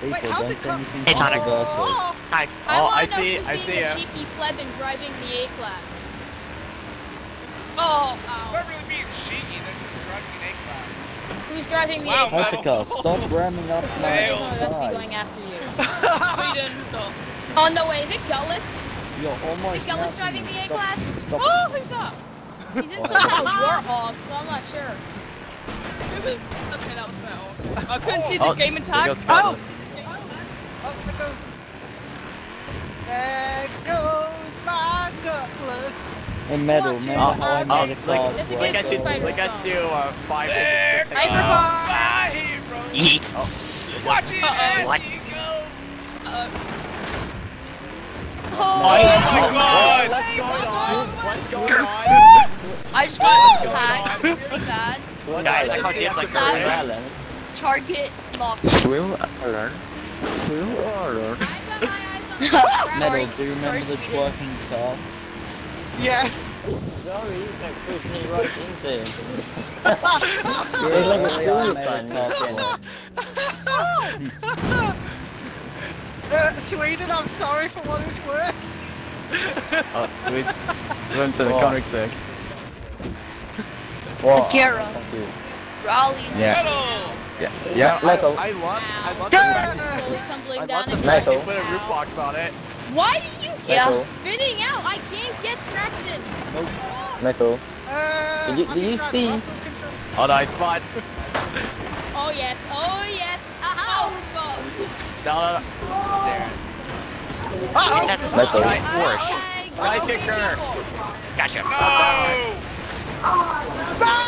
people Wait, how's don't it say come- anything Hey, Tonic. controversial. Oh, Hi. I Oh, want I to know see- who's I being see the cheeky pleb and driving the A class. Oh, It's not really being cheeky, that's just driving an A class. Who's driving the Wow, A class? Hypercar, stop ramming up my reason I'm about to be side. going after you. Sweden, stop. Oh no, wait, is it Gullis? You're almost Is Gullis smashing driving the A class? Stop. Oh, who's that? He's in some kind of warthog, so I'm not sure. Okay, that was better. I couldn't see the Oh, game there attack. goes Scottus. oh, there goes. There goes my gutless. Hey, medal, Watch it. remember how I Oh, made a oh, car look- before That's a Look good at you, Street Fighter look at song. you, uh, five There digits. Hyper goes car. my hero. Yeet. Oh, Watch it Uh-oh. as What? he goes. Oh, Oh my oh, god. What's going on? What's going on? I just got going attacked on? really bad. What Guys, I this can't dance like episode? that. Target locked. Swim alert. Swim alert. I've got my eyes on the ground. Medal, do you remember the twerking car? Yes. Sorry, you can put me right into it. It's like a really I school made sign. A car for Uh, Sweden, I'm sorry for what it's worth. Oh, sweet. Swims to the Wow. comic sick. Wow, Akira. thank you. Raleigh. Yeah. Metal. Yeah, yeah. I, Metal. I love, I love the Ow. fact, Slowly tumbling I down love the into fact Metal. they put a roof box on it. Why do you keep Yeah. spinning out? I can't get traction. Metal. Uh, Did you- I did can you drive see- the throttle control. Oh no, it's fine. Oh yes, oh yes. Aha! No, no, no. There. Uh-oh. That's Metal. such a Right. Porsche. I Nice go hit, Kerr. Gotcha. No!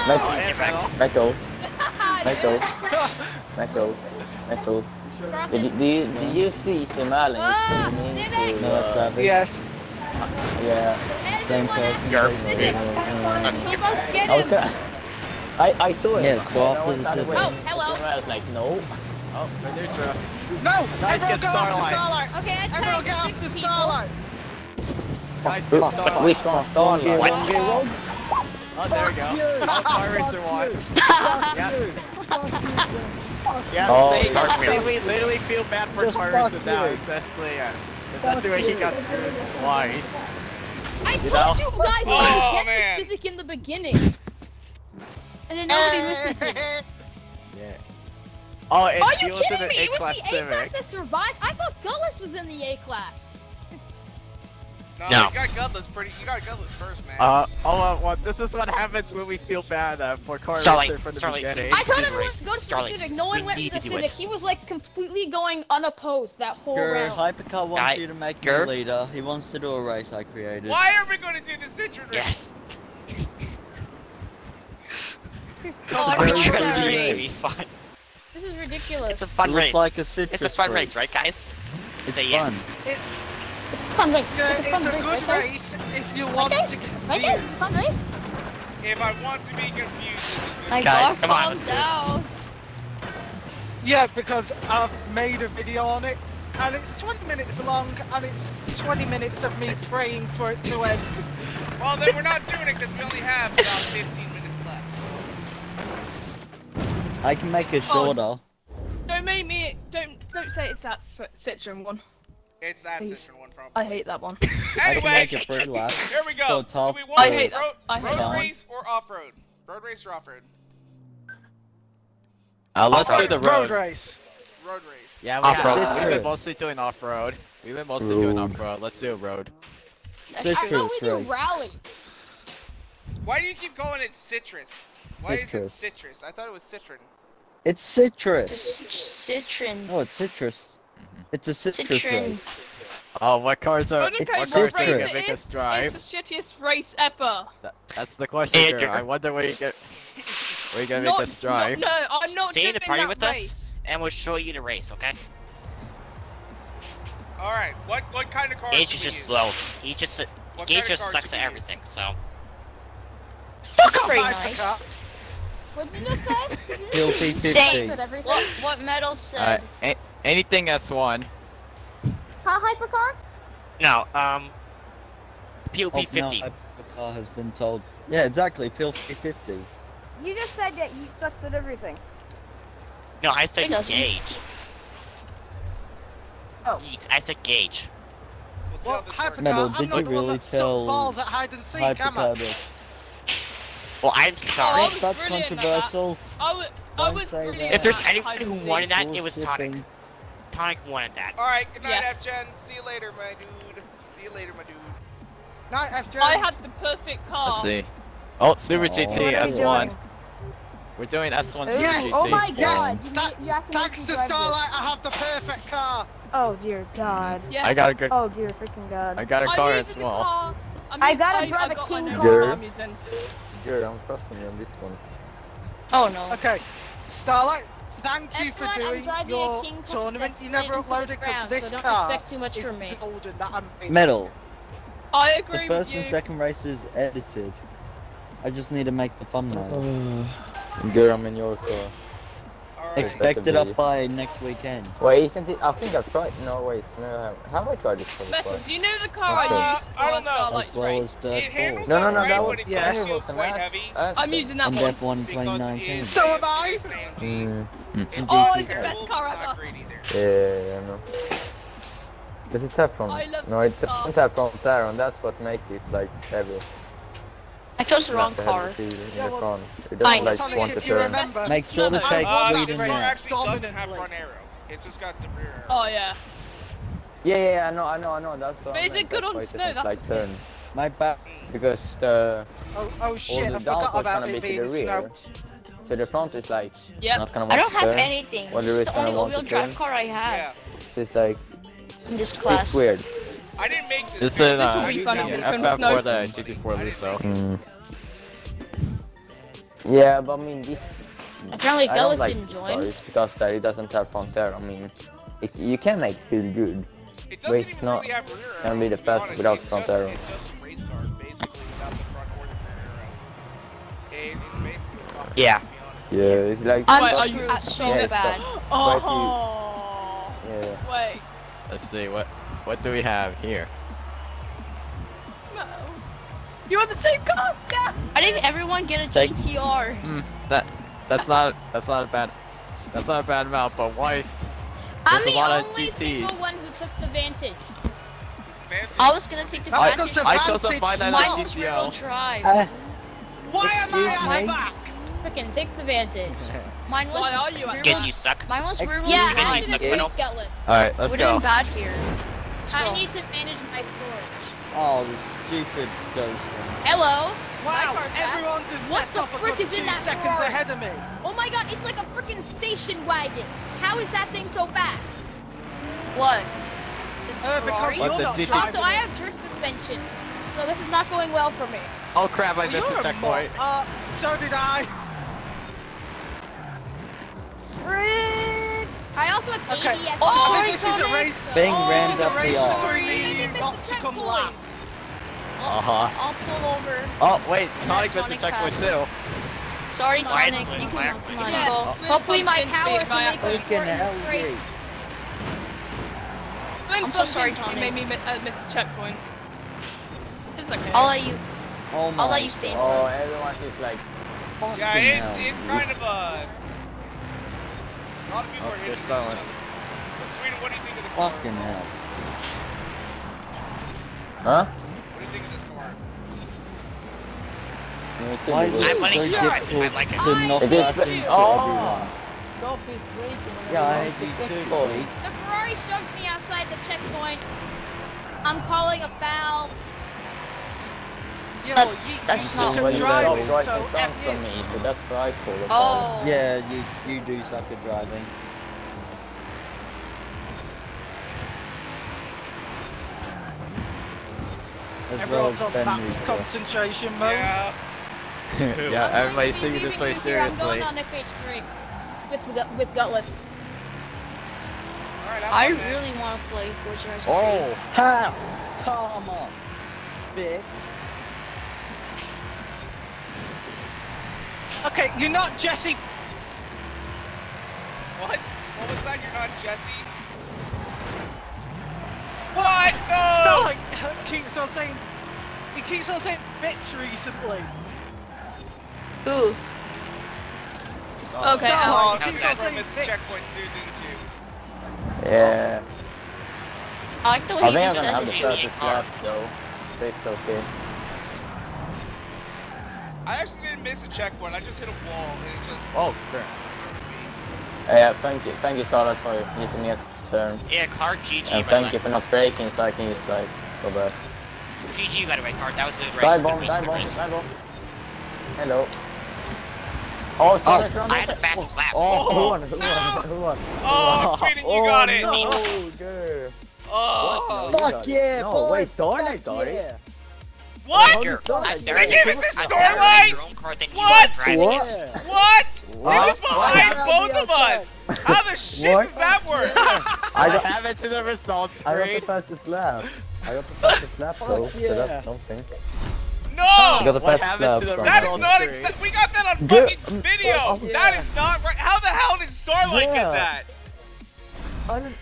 Metal. Get back. Metal. Metal. Metal. Metal. Cross Did, you- it. do you, did you see Sim Allen? Ah, is Civic. No, that's uh, savage. Yes. Yeah. Same person. Yarp. Sit same person. He must get I him. gonna. I, I saw it. Yes, go and I after the Civic. Oh, hello. Sim Allen's like, no. Oh, Venutra. No! Guys, get Starlight. Starlight! Okay, I Everyone tagged get six after people. Starlight! Guys, get Starlight. Which one? Starlight. What? Wrong, you're wrong. Oh, there we go. Oh, Car Racer won. Yeah, Oh, see, Dark see, we literally feel bad for Just Car Racer now, you. especially, uh, especially when he got screwed twice. I You told know? you guys Oh, to get man. the Civic in the beginning. And then nobody listened to me. Yeah. Oh, and Are you kidding me? It was the A Civic. class that survived. I thought Gullis was in the A class. No, No. you got Gutless pretty. You got Gutless first, man. Uh, oh, uh, well, this is what happens when we feel bad uh, for Car Starlight, Racer from the Starlight, beginning. I told Good everyone to go to the Starlight, Civic. No one we went to the to Civic. it. He was like completely going unopposed that whole Gur, round. Hypercar wants Guy- you to make Gur? him a leader. He wants to do a race I created. Why are we going to do the Citron race? Yes. Oh, We're I love trying that to be fun. This is ridiculous. It's a fun it race. like a citrus It's a fun fruit. race, right, guys? It's Say fun. yes. It's a fun race. It's a fun it's a race, good right race if you want guys? to Right guys? confuse. Fun race? If I want to be confused, it's a good My race. Guys, God, come on, let's do down. Yeah, because I've made a video on it, and it's 20 minutes long, and it's 20 minutes of me praying for it to end. Well, then we're not doing it because we only have about 15 minutes left. I can make it Oh. shorter. Don't make me. Don't don't say it's that Ci- Citron one. It's that Please. Citron one, probably. I hate that one. I can Anyway, make it three laps. here we So go. it's Do we want I hate road, that. I hate road that one. race or off-road? Road race or off-road? Uh, let's do the Road road. race. Road race. Yeah, we Off-road. have, we've been mostly doing off-road. We've been mostly doing off-road. Let's do a road. I Citrus thought we do race. rally. Why do you keep calling it citrus? Why is it Citrus. citrus? I thought it was citron. It's citrus. Citron. Oh, it's citrus. It's a mm-hmm. citrus Citron. race. Oh, what cars are, Don't what cars It's are what you race gonna make us drive? It's the shittiest race ever. That- That's the question, Hey, sir. I wonder where you get, where you gonna Not, make us drive. Not, no, I'm not Stay in the party with race. us, and we'll show you the race, okay? All right. What what kind of cars? Gage is just use? slow. He just What Gage kind of just sucks at we everything. So Fuck off, Very Hypercar. nice. What did you just say? Guilty 50. said. What what metal Uh, said? a- anything S1. Huh, Hypercar? no, um, POP Oh, no, 50. Hypercar has been told. Yeah, exactly. PLP 50. You just said that you sucks at everything. No, I said He doesn't. Gage. Oh. Yeet, I said Gage. We'll see how Well, Hypercar, works. Metal, I'm not you the one really that sucked tell balls at hide and seek, am I? Hypercar to Well, I'm Oh, sorry. I was That's brilliant at that. controversial. I was, I was say that. If there's at anyone who wanted that, it was Sonic. Tonic Sonic wanted that. All right. Good night, Yes. F-Gen. See you later, my dude. See you later, my dude. Night, F. Jones. I had the perfect car. Let's see. Oh, Super Oh. GT What are we S1. doing? We're doing S1 Super Yes. GT. Oh my Yes. god, you, That- you have to make Thanks to Starlight, I have the perfect car. Oh dear God. Yes. I got a good. Oh dear freaking God. I got a I'm car using as well. car. I'm I gotta I- drive I a got King car. Name Girl. I'm using. Girl, I'm trusting you on this one. Oh no. Okay, Starlight, thank you for doing your tournament. You never split into the uploaded because ground, this so don't car expect too much is from me. golden that I'm making. Metal. I The agree first with you. and second race is edited. I just need to make the thumbnail. Girl, I'm in your car. All right. Expect it Better up by next weekend. Wait, isn't it? I think I've tried. No, wait. No, I haven't. Have I tried this car Metal, before? do you know the car Okay. I used Uh, I don't know. Starlight's As well as Dirt It No, no, no, that but was it Yes. does Daniel feel Wilson. quite heavy. I'm the- using that And one. F1 in Because 2019. So am I. it's an AMG. Mm, It's Oh, it's the best car it's not ever. great either. yeah, I know. Does it have front? No, it's it car. doesn't have front tire, and that's what makes it like heavy. I chose the wrong car. feel Yeah, well, front. It Fine. doesn't like Tonic, want to turn. remember, Make sure to No, take Uh, Sweden this car there. actually doesn't have Dominantly. front arrow. It's just got the rear arrow. Oh yeah. Yeah, yeah, yeah, I know, I know, I know. That's what But I is it good on snow? doesn't, That's like the turn My back. because the Oh, oh shit, all I the forgot downforce about gonna it be to being the snow. rear. So the front is like Yep. not gonna want I don't to have turn. anything. While the This rear is is the only all-wheel drive car I have Yeah. So it's like in this it's class. weird. I didn't make this. This is video. uh, will be funny, Yeah. it's gonna FF snow. for the GT4 Lusso. Yeah, but I mean this. Apparently I don't like didn't join. cars because that it doesn't have front air. I mean, it, you can make it feel good. It doesn't even not really have rear gonna be the best be fast honest. without it's front. It's just a race car, basically, without the front or the rear arrow. It, it's basically a Yeah. to be. Yeah, it's like. I'm Wait, are screwed you actually so Yeah, bad. Oh. Yeah. Wait. Let's see what what do we have here. No. You want the same car? Yeah. I didn't everyone get a Take- GTR. Hmm. That that's not that's not a bad that's not a bad amount, but Weist. I'm There's a the lot of only single one who took the vantage. Vantage. I was gonna take the That's I, because the I chose to Vantage find that Mine was rear drive. Uh, Why am I Excuse at the me? back? Frickin' take the vantage. Mine was. Why are you rear at Guess you suck. Mine was rear Yeah, Because I you suck, this Bruno. race gutless. Alright, let's We're go. doing bad here. I need to manage my storage. Oh, the stupid ghost. Hello? Wow, everyone just What set the off a frick good is in two that seconds Ferrari? ahead of me. Oh my god, it's like a freaking station wagon. How is that thing so fast? What? Uh, because Ferrari? you're the not GT driving Also, I have drift suspension, so this is not going well for me. Oh crap! I missed the a checkpoint. mo- Uh, so did I. Frick! I also have Okay. ABS. Oh, so sorry, this is a race. Bing Oh, ran This is a up the arc. between Sorry. me and not to come last. Uh huh. I'll pull over. Oh wait, Tonic missed a checkpoint too. Sorry, Why is Tonic. You can back? come on, Yeah. go. Swim Hopefully my power made can make by up Freaking for in this hell, race. I'm so sorry, Pumpkin Tony. made me uh, miss a checkpoint. It's okay. I'll let you. Oh my I'll let you stay. Oh, everyone is like. Yeah, it's it's kind of a. A lot of people Oh, are hitting each stolen. other. Sweden, what do you think of the car? Fucking hell. Huh? What do you think of this car? Me too, Why is because- I'm it so you ride. I like it. to knock It is- out into oh. everyone? Yeah, I hate you too, buddy. The Ferrari shoved me outside the checkpoint. I'm calling a foul. Yo, That- you, that's you not- suck Well, at driving, got so in F from you. me, so that's why I call it. Oh. Yeah, you you do suck at driving. As well Everyone's as on max concentration mode. Yeah. yeah, everybody's going to be taking this leaving way you here. I'm going on FH3 with with Gutless. Alright, I have really want to play Forza Horizon Oh, Ha! Come on, bitch. Okay, you're not Jesse. What? What was that? You're not Jesse? What? No! Starlight keeps on saying. He keeps on saying bitch recently. 3. Ooh. Oh, okay, Starlight, Oh, he you keeps guys on saying missed bitch. checkpoint too, didn't you? Yeah. I like the way I you think I'm said gonna have the it. Jamie fastest lap though. So okay. I actually didn't miss a checkpoint. I just hit a wall and it just. oh crap. Yeah, uh, thank you, thank you, Starlight, for using me as a turn. Yeah, car GG, And thank way. you for not braking so I can use like go back. GG, by the way, car. That was a good race. Dive Good bomb, race, dive good bomb, race. dive bomb. Hello. Oh, oh. Starlight's I on had the the fastest oh. lap. Oh. oh, who won? Who won? Who won? Oh, Sweden, you got it! Oh, good. Oh! No, you Fuck got it. yeah, No, boy. wait, Starlight Fuck got it. Yeah. What? You're- Starlight I've They gave it to Starlight? your car than you What? are What? it. He was behind both of us! How the shit What? does that work? I I got, have it to the results I got screen. the fastest lap. I got the fastest lap though, Fuck so yeah. that's something. No! I got the What fastest happened lap. to the from- That is not screen. accept. We got that on Good. fucking video. Oh, yeah. is not right. How the hell did Starlight Yeah. get that? I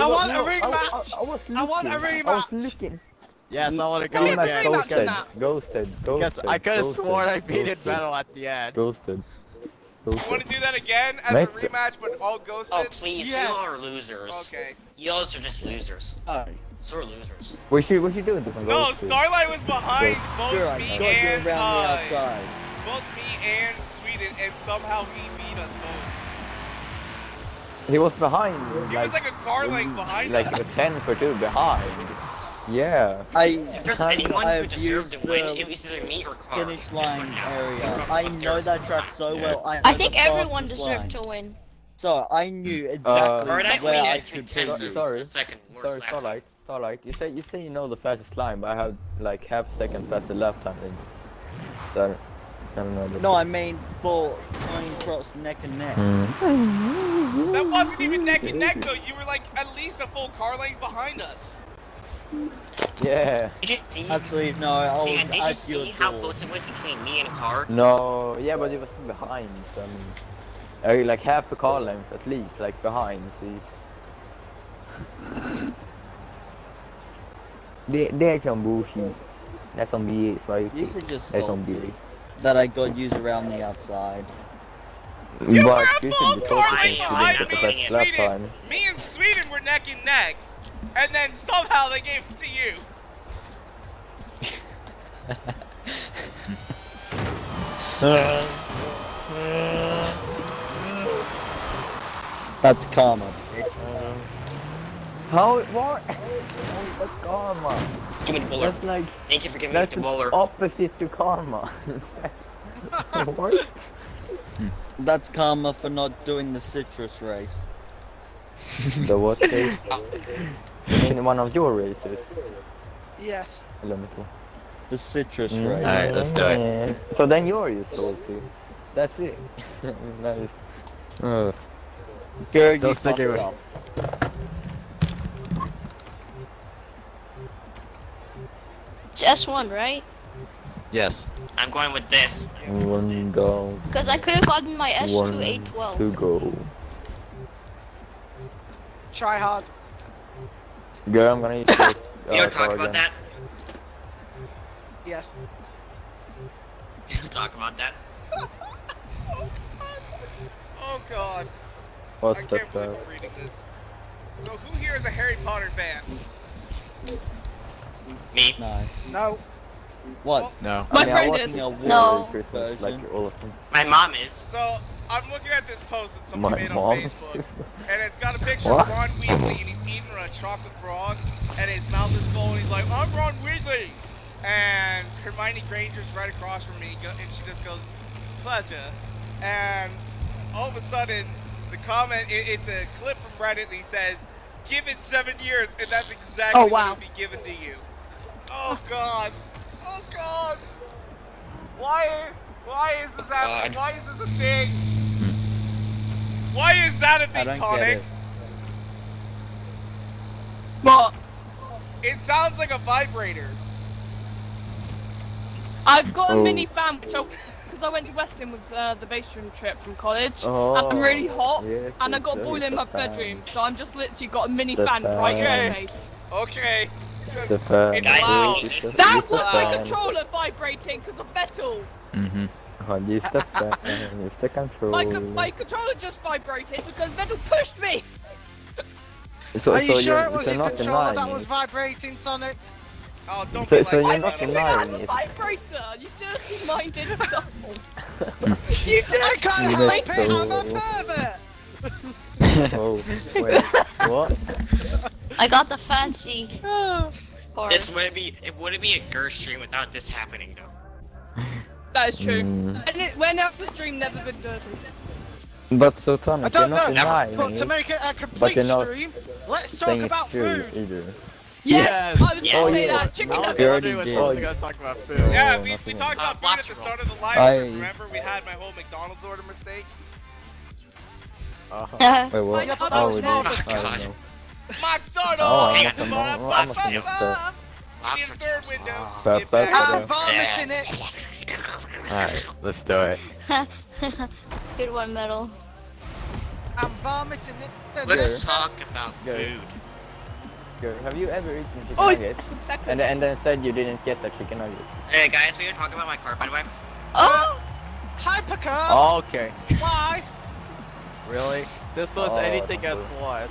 I want a no, I- rematch. I, I was looking. I want a I was rematch. looking. Yes, I want to go Give me a Rematch rematch again. ghosted, that. ghosted, Because. I could have sworn I beat it ghosted, metal at the end. Ghosted. You want to do that again as Mate. a rematch, but all ghosted? Oh, please, Yes. you are losers. Okay. You guys are just losers. Oh, Sore losers. We should, we should do this No, ghosted. Starlight was behind both sure, I me got and around uh, outside. both me and Sweden, and somehow he beat us both. He was behind. He was like a car length behind like us. a tenth or two behind. Yeah. I, If there's anyone who I've deserved to win, it was either me or Car. finish line area. I know that track so well. I, I think everyone fastest deserved line. to win. So I knew Uh, exactly Alright, I where only I had two could put tenths it. of Sorry. second Sorry. Starlight. Starlight. You say you say you know the fastest line, but I have like half a second faster lap time than. So I don't know. No, I mean for going across neck and neck. Mm. That wasn't even neck and neck though. You were like at least a full car length behind us. Yeah. Did you see? Actually, no, I was Dan, did you at see how door. close it was between me and a Car? No. Yeah, but it was still behind. So I mean, like half a car length at least, like behind. So he's. Det, det är som bullshit. Det är som vi är i Sverige. You should just Det är som that I got used around the outside. You But a you should be car focusing length to behind get the me and Sweden. Me and Sweden were neck and neck, and then somehow they gave it to you. That's karma. How? What? What's karma? Give me the bowler. That's like Thank you for giving me that's the the bowler. opposite to karma. what? That's karma for not doing the citrus race. The what race? You mean one of your races? Yes. Elemental. The citrus Mm. race. Alright, let's do it. Yeah. So then you're your salty. That's it. nice. Uh, Gerd, Still you sticking fucked with- up. It's S1, right? Yes. I'm going with this. one go. Because I could have gotten my S2 One 812. to go. Try hard. Girl, I'm gonna use the. We don't talk about that. Yes. We don't talk about that. Oh God, What's I that? can't believe Uh, I'm reading this. So who here is a Harry Potter fan? Me. No. No. What? No. My I mean, friend is. No. Like all of them. My mom is. So I'm looking at this post that somebody My made mom. on Facebook, and it's got a picture What? of Ron Weasley, and he's eating a chocolate frog, and his mouth is full, and he's like, "I'm Ron Weasley," and Hermione Granger's right across from me, and she just goes, "Pleasure," and all of a sudden, the comment, it, it's a clip from Reddit, and he says, "Give it seven years," and that's exactly Oh, what wow. will be given to you. Oh God! Oh God! Why? Why is this happening? Why is this a thing? Why is that a thing, don't Tonic? get it. But It sounds like a vibrator. I've got a Oh. mini fan which I because I went to Weston with uh, the base room trip from college. Oh, and I'm really hot, yes, and I got a yes, boiler in my fan. bedroom, so I'm just literally got a mini It's a fan right in my face. Okay. Just, The fan. it's loud. we- Use the- That use the was my fan. controller vibrating because of metal. Mm-hmm. Oh, use the fan. Use the control. My, co- my controller just vibrated because metal pushed me. So, Are so you sure it was so your not controller that was vibrating, Sonic? Oh, don't So- be so like you're not denying I have a it. vibrator, you dirty-minded soul. you I can't You help make it, I'm a the- pervert! oh, wait. What? I got the fancy oh. part. This wouldn't be. It wouldn't be a Gersh stream without this happening, though. That is true. Mm. And it, when out the stream never been dirty. But so I you're don't know, denying but to make it a complete you're not stream, let's talk about food. either. Yes, I was Yes. gonna Oh, say yeah. that. Chicken nuggets. You we're already did. something to talk about food. Yeah, Oh, we, we talked Uh, about food at the start of the live I- stream. Remember, we had my whole McDonald's order mistake. Uh-huh. Wait, what? Yeah, but oh, that we was did. small. I don't know. McDonald's! Oh, Hang I'm on. not- I'm not- I'm not Lobster so- tails. In Lobster third tails. window. Ah. Ba- Get ba- back. I'm ba- vomiting Yeah. it! Alright, let's do it. Good one, metal. I'm vomiting it! Let's talk about Go. food. Girl, Have you ever eaten chicken Oh, nuggets? some. And, and then said you didn't get the chicken nugget. Hey guys, we gonna about my car, by the way. Oh! Hypercar! Oh, okay. Why? Really? This was Oh, anything as what?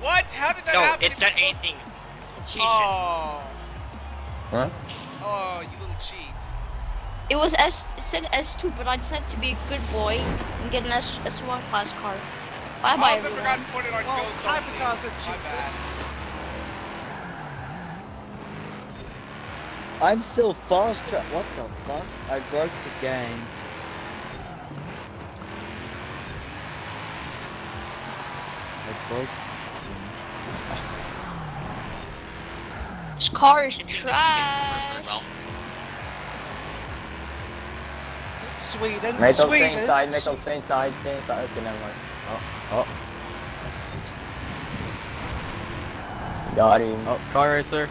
What? How did that No, happen? it said was- anything. Cheat. Oh. Huh? Oh, you little cheat. It was S. It said S2, but I decided to be a good boy and get an S S1 class car. Bye bye. I also everyone. forgot to put it on Well, Ghost hypercars only. are My cheated. I'm still fast track. What the fuck? I broke the game. I broke. This car is It seems like trash. it's well. Sweden. Metal Sweden. train side, metal train side, train side. Okay, never mind. Oh, oh. Got him. Oh, car racer.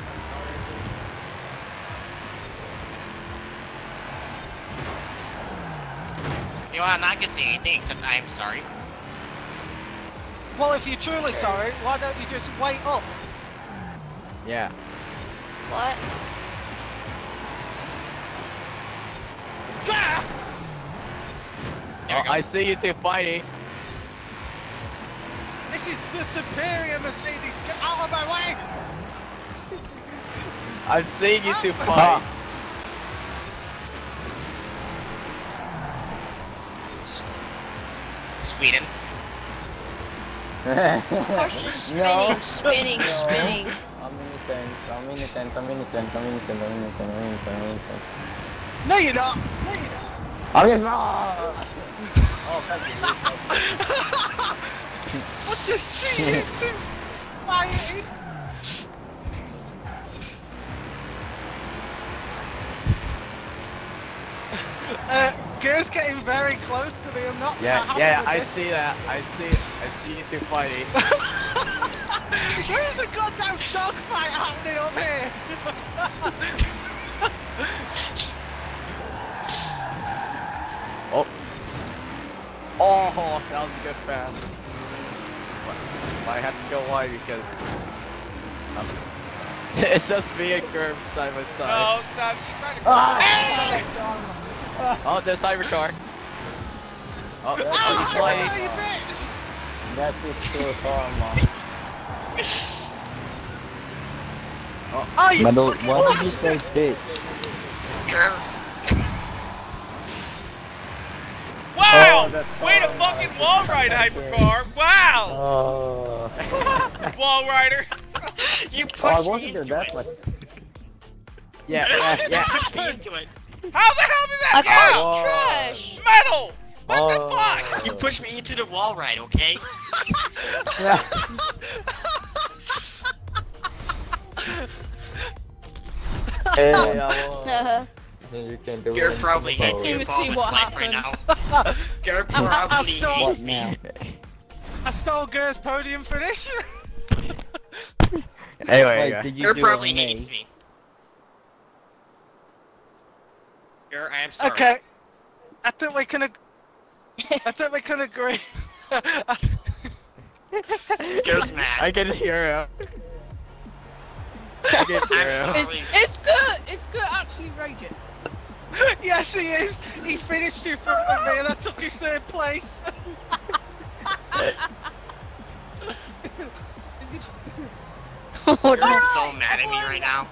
You know, I'm not gonna say anything except I'm sorry. Well, if you're truly sorry, why don't you just wait up? Yeah. What? Gah! There we go. I see you two fighting. This is the superior Mercedes. Get out of my way! I'm seeing you two Ah. fight. Sweden. Car's just spinning, no. spinning, No. spinning. I'm innocent, I'm innocent, I'm innocent, I'm innocent, I'm innocent, I'm innocent, I'm innocent. No, you're not. No, you're not. I'm innocent! Oh, thank you. What see is fighting. Uh, Gear's getting very close to me. I'm not. Yeah, yeah, I this. see that. I see, I see you two fighting. There's a goddamn dogfight happening up here. Oh, that was a good pass. But I had to go wide because um, it's just me and Curb side by side. No, Sam, you kind of. Ah! Oh, there's Hypercar. Oh, oh, he's flying. you bitch! That is so karma. Oh, you Metal, why did you say bitch? Grr. Wow! Oh, that's Way to fucking nice. wall ride, Hypercar! Wow! Oh. Wall rider! You Oh, pushed me into that it. much. Yeah, yeah, You yeah. pushed me into it. How the hell did A that car's yeah! Trash. Metal! What Oh. the fuck? You pushed me into the wall ride, okay? hey, I won. Uh, You can do Garrett it. probably hates me with see all his what life right now. Garrett probably still- hates me. now? I stole Gear's podium finish. Anyway, Wait, did you Garrett do it probably on me? hates me. Garrett, I am sorry. okay. I think we can. Ag- I think we can agree. Garrett's mad. I can hear him. I can I'm hear him. sorry. It's, it's good. It's good actually raging. yes, he is. He finished in front of me, and I took his third place. Is he- what so mad at me right now.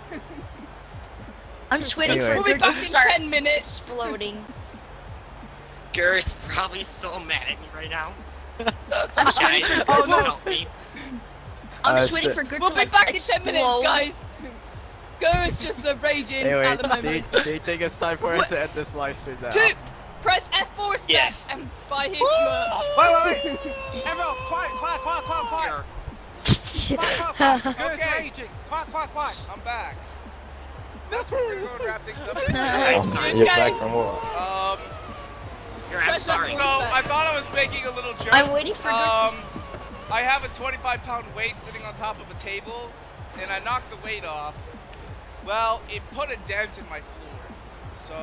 I'm just waiting Anyway. for We'll be back in start 10 minutes. exploding. Garrett's probably so mad at me right now. I'm just waiting Guys, for Oh, oh, no. help me. I'm Uh, just waiting so- for Gert We'll to be like back in 10 minutes, guys. Go is just uh, raging Anyway, at the do you, moment. do you think it's time for it to end this live stream now? Two, press F4 space Yes. and buy his merch. Wait, wait, wait. Everyone, quiet, quiet, quiet, quiet, quiet. Garrett, Quiet, quiet, quiet. Gear's Okay. raging. Quiet, quiet, quiet. I'm back. So that's where we're going to wrap things up. I'm sorry. You're Okay. back from war. Um, Garrett, I'm Press sorry. so I thought I was making a little joke. I'm waiting for Gert Um, to. I have a 25 pound weight sitting on top of a table, and I knocked the weight off. Well, it put a dent in my floor. So,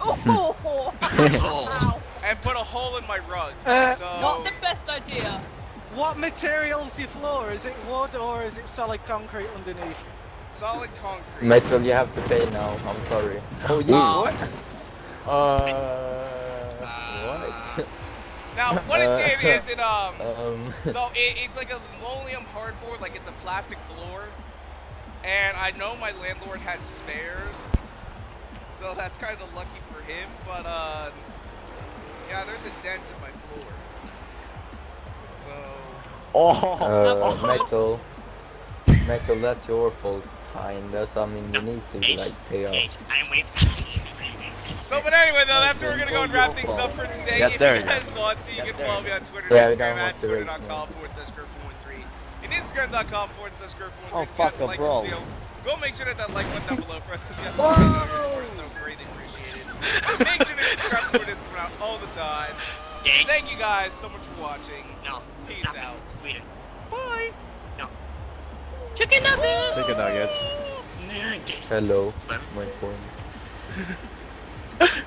Oh, and put a hole in my rug. Uh, so, not the best idea. What material's your floor? Is it wood or is it solid concrete underneath? solid concrete. Metal, you have to pay now. I'm sorry. Oh, you Oh. what? Uh, what? Now, what it did is it um. um. So it, it's like a linoleum hardboard, like it's a plastic floor, and I know my landlord has spares, so that's kind of lucky for him. But uh, yeah, there's a dent in my floor. Oh. Uh, metal. Metal, that's your fault. Kind. That's I mean you need to like pay off. I'm waiting So, but anyway, though, that's where we're gonna go and wrap things up for today. Get if you guys want to, you can follow me on Twitter Yeah, and we Instagram at twitter.com forward slash grrr413 and instagram.com forward slash script13. Oh, If fuck guys a like bro. video, go make sure that that like button down below for us because you guys like your support is so greatly appreciated. make sure to subscribe to this coming out all the time. Dang. Thank you guys so much for watching. No, Peace it's not out. Sweden. Bye. No. Chicken nuggets! Chicken nuggets. Hello, Swim. my phone.